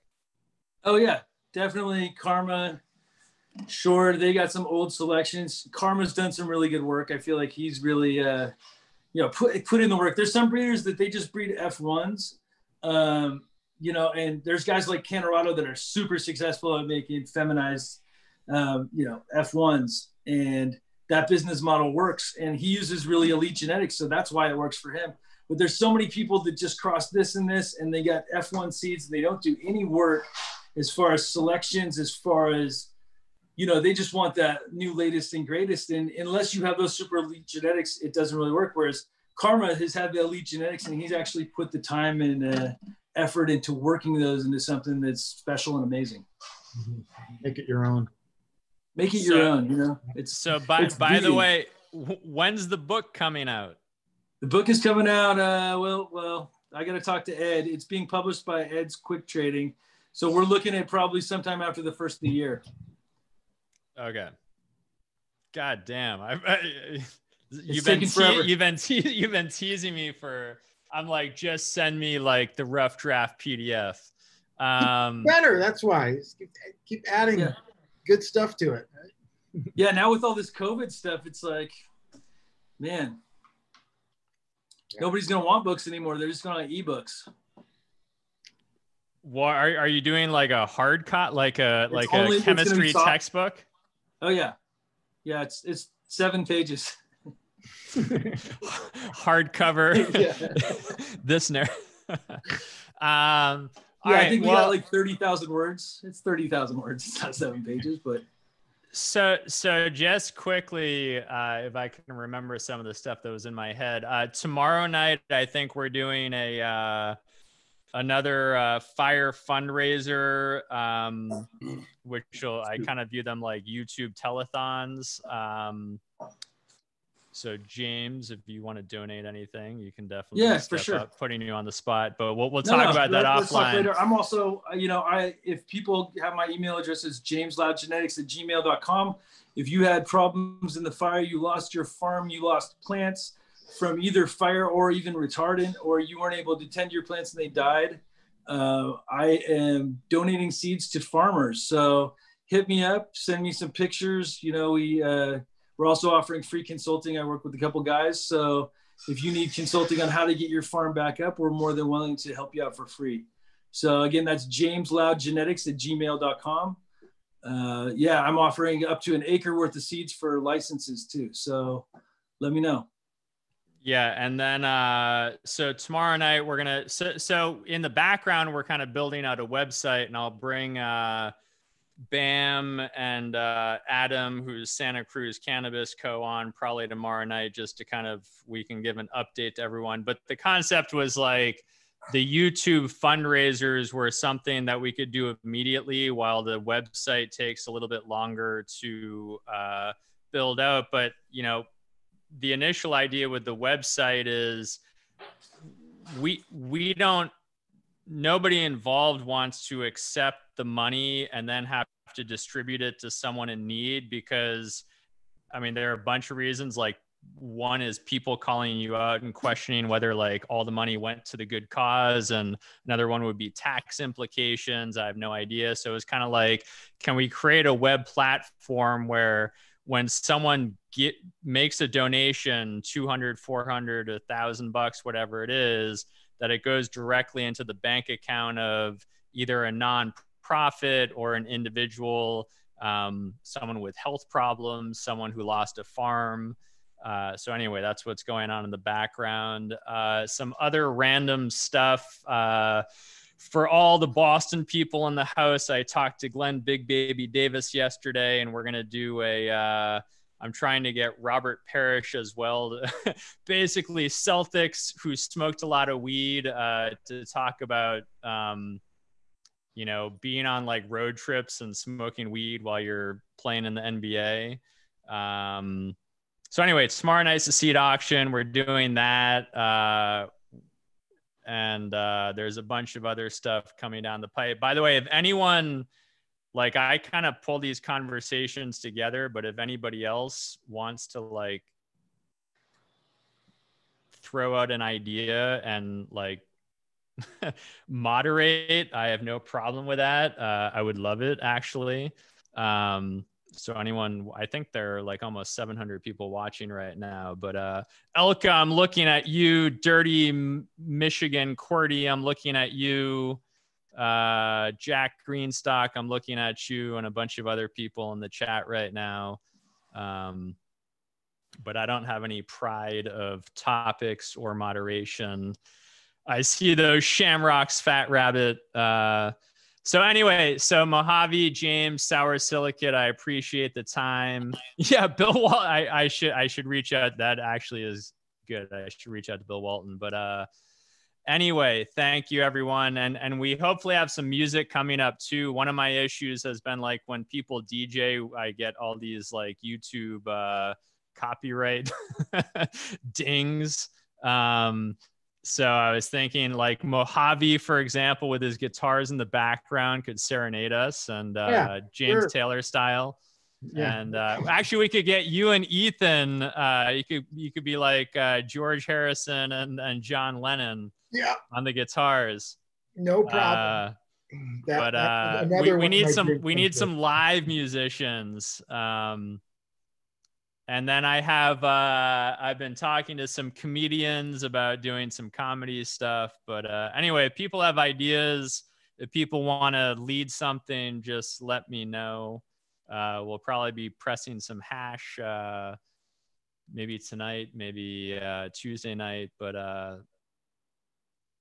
S1: Oh yeah, definitely Karma. Shord, they got some old selections. Karma's done some really good work. I feel like he's really, uh, you know, put put in the work. There's some breeders that they just breed F1s. Um, you know, and there's guys like Cannarado that are super successful at making feminized, um, you know, F1s, and that business model works. And he uses really elite genetics, so that's why it works for him. But there's so many people that just cross this and this, and they got F1 seeds. They don't do any work as far as selections, as far as you know, they just want that new latest and greatest. And unless you have those super elite genetics, it doesn't really work. Whereas Karma has had the elite genetics, and he's actually put the time and uh, effort into working those into something that's special and amazing.
S2: Mm-hmm. Make it your own.
S1: Make it so, your own. You know,
S3: it's so. By it's by the way, when's the book coming out?
S1: The book is coming out. Uh, well, well, I got to talk to Ed. It's being published by Ed's Quick Trading, so we're looking at probably sometime after the first of the year.
S3: Okay. God damn. I, I, you've, been te- you've been te- you've been teasing me for I'm like just send me like the rough draft PDF. Um
S2: Better. That's why. Keep, keep adding
S1: Yeah.
S2: good stuff to it.
S1: Yeah, now with all this COVID stuff, it's like, man,
S2: Yeah.
S1: nobody's gonna want books anymore. They're just gonna want ebooks.
S3: what are, are you doing like a hard cut like a like
S1: only-
S3: a
S1: it's gonna be
S3: chemistry textbook?
S1: Oh yeah, yeah. It's it's seven pages.
S3: Hardcover.
S1: Yeah.
S3: this narrative. um
S1: Yeah, I think we
S3: well-
S1: got like thirty thousand words. It's thirty thousand words. It's not seven pages, but
S3: So, so just quickly, uh, if I can remember some of the stuff that was in my head, uh, tomorrow night I think we're doing a uh, another uh, fire fundraiser, um, which will, I kind of view them like YouTube telethons. Um, so James, if you want to donate anything, you can definitely
S1: Yeah, for sure.
S3: putting you on the spot. But we'll we'll
S1: No,
S3: talk
S1: no,
S3: about that
S1: let- let's talk
S3: offline.
S1: later. I'm also, uh, you know, I if people have my email address is jamesloudgenetics at gmail.com. If you had problems in the fire, you lost your farm, you lost plants from either fire or even retardant, or you weren't able to tend your plants and they died, uh, I am donating seeds to farmers. So hit me up, send me some pictures. You know, we uh, we're also offering free consulting. I work with a couple guys, so if you need consulting on how to get your farm back up, we're more than willing to help you out for free. So again, that's jamesloudgenetics at gmail.com. Uh, yeah, I'm offering up to an acre worth of seeds for licenses too. So let me know.
S3: Yeah, and then uh, so tomorrow night we're gonna so so in the background we're kind of building out a website, and I'll bring uh, Bam and uh, Adam, who's Santa Cruz Cannabis Co. on probably tomorrow night, just to kind of we can give an update to everyone. But the concept was like the YouTube fundraisers were something that we could do immediately, while the website takes a little bit longer to uh, build out. But you know, the initial idea with the website is we we don't nobody involved wants to accept the money and then have to distribute it to someone in need because i mean there are a bunch of reasons. Like one is people calling you out and questioning whether like all the money went to the good cause and another one would be tax implications. I have no idea. So it's kind of like can we create a web platform where when someone get makes a donation 200 400 a thousand bucks whatever it is that it goes directly into the bank account of either a non-profit or an individual um, someone with health problems someone who lost a farm uh, so anyway that's what's going on in the background uh, some other random stuff uh, for all the Boston people in the house, I talked to Glen Big Baby Davis yesterday, and we're gonna do a. I'm trying to get Robert Parish as well, to basically Celtics who smoked a lot of weed, uh, to talk about, um, you know, being on like road trips and smoking weed while you're playing in the NBA. Um, so anyway, it's tomorrow night's the seed auction. We're doing that. Uh, and uh, there's a bunch of other stuff coming down the pipe. By the way, if anyone like I kind of pull these conversations together, but if anybody else wants to like throw out an idea and like moderate, I have no problem with that. Uh, I would love it actually. Um, so anyone i think there are like almost 700 people watching right now but uh elka i'm looking at you dirty michigan cordy i'm looking at you uh jack greenstock i'm looking at you and a bunch of other people in the chat right now um but i don't have any pride of topics or moderation i see those shamrocks fat rabbit uh so anyway, so Mojave, James, Sour Silicate, I appreciate the time. Yeah, Bill Wal I, I should I should reach out. That actually is good. I should reach out to Bill Walton. But uh anyway, thank you everyone. And and we hopefully have some music coming up too. One of my issues has been like when people DJ, I get all these like YouTube uh copyright dings. Um so I was thinking like Mojave, for example, with his guitars in the background could serenade us and uh,
S2: Yeah,
S3: James
S2: sure.
S3: Taylor style. Yeah. And uh, actually, we could get you and Ethan. Uh, you could you could be like uh, George Harrison and, and John Lennon.
S2: Yeah.
S3: On the guitars.
S2: No problem.
S3: Uh, that, but uh, we, we need some we need some live musicians. Um, and then I have uh, I've been talking to some comedians about doing some comedy stuff. But uh, anyway, if people have ideas, if people want to lead something, just let me know. Uh, we'll probably be pressing some hash uh, maybe tonight, maybe uh, Tuesday night. But uh,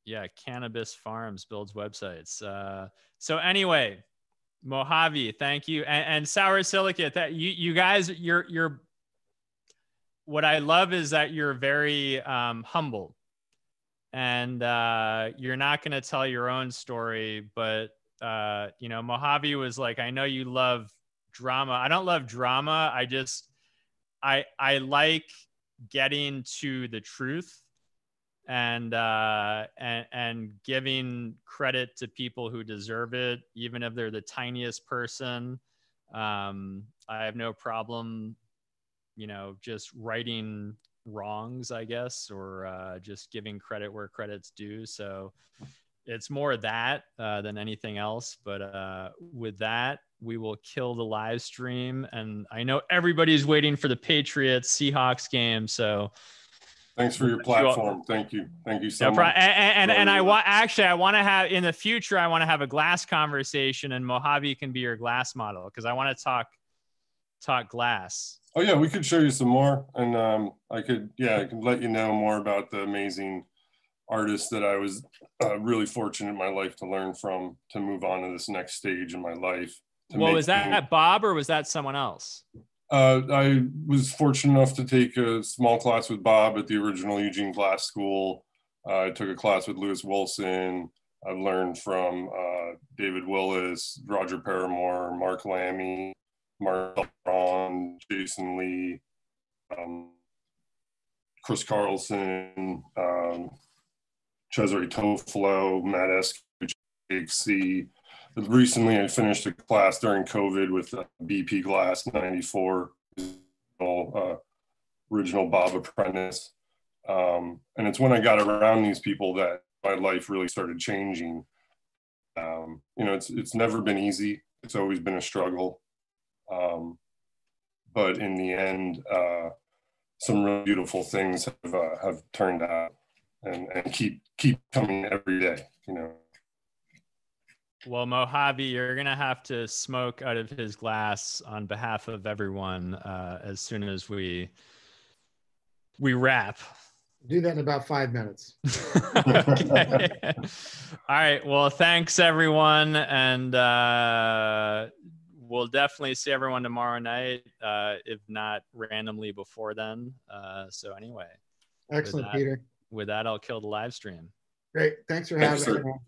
S3: yeah, Cannabis Farms builds websites. Uh, so anyway, Mojave, thank you, and, and Sour Silicate. That you you guys, you're you're. What I love is that you're very um, humble, and uh, you're not going to tell your own story, but uh, you know, Mojave was like, I know you love drama. I don't love drama. I just I I like getting to the truth and uh and and giving credit to people who deserve it even if they're the tiniest person um i have no problem you know just righting wrongs i guess or uh just giving credit where credit's due so it's more that uh, than anything else but uh with that we will kill the live stream. And I know everybody's waiting for the Patriots Seahawks game. So
S4: thanks for your platform. Thank you. Thank you so no, much.
S3: And, and, and I want actually, I want to have in the future, I want to have a glass conversation and Mojave can be your glass model because I want to talk talk glass.
S4: Oh yeah, we could show you some more, and um, I could yeah, I can let you know more about the amazing artists that I was uh, really fortunate in my life to learn from to move on to this next stage in my life.
S3: Well, was that Bob or was that someone else?
S4: Uh, I was fortunate enough to take a small class with Bob at the original Eugene Glass School. Uh, I took a class with Lewis Wilson. I've learned from uh, David Willis, Roger Paramore, Mark Lammy, Mark Ron, Jason Lee, um, Chris Carlson, um, Cesare Toffolo, Matt Escucci, recently I finished a class during COVID with BP Glass 94, uh, original Bob Apprentice. Um, and it's when I got around these people that my life really started changing. Um, you know, it's, it's never been easy. It's always been a struggle. Um, but in the end, uh, some really beautiful things have, uh, have turned out and, and keep, keep coming every day, you know.
S3: Well, Mojave, you're gonna have to smoke out of his glass on behalf of everyone uh, as soon as we we wrap.
S2: Do that in about five minutes.
S3: All right. Well, thanks everyone, and uh, we'll definitely see everyone tomorrow night, uh, if not randomly before then. Uh, so anyway.
S2: Excellent,
S3: with that,
S2: Peter.
S3: With that, I'll kill the live stream.
S2: Great. Thanks for having me.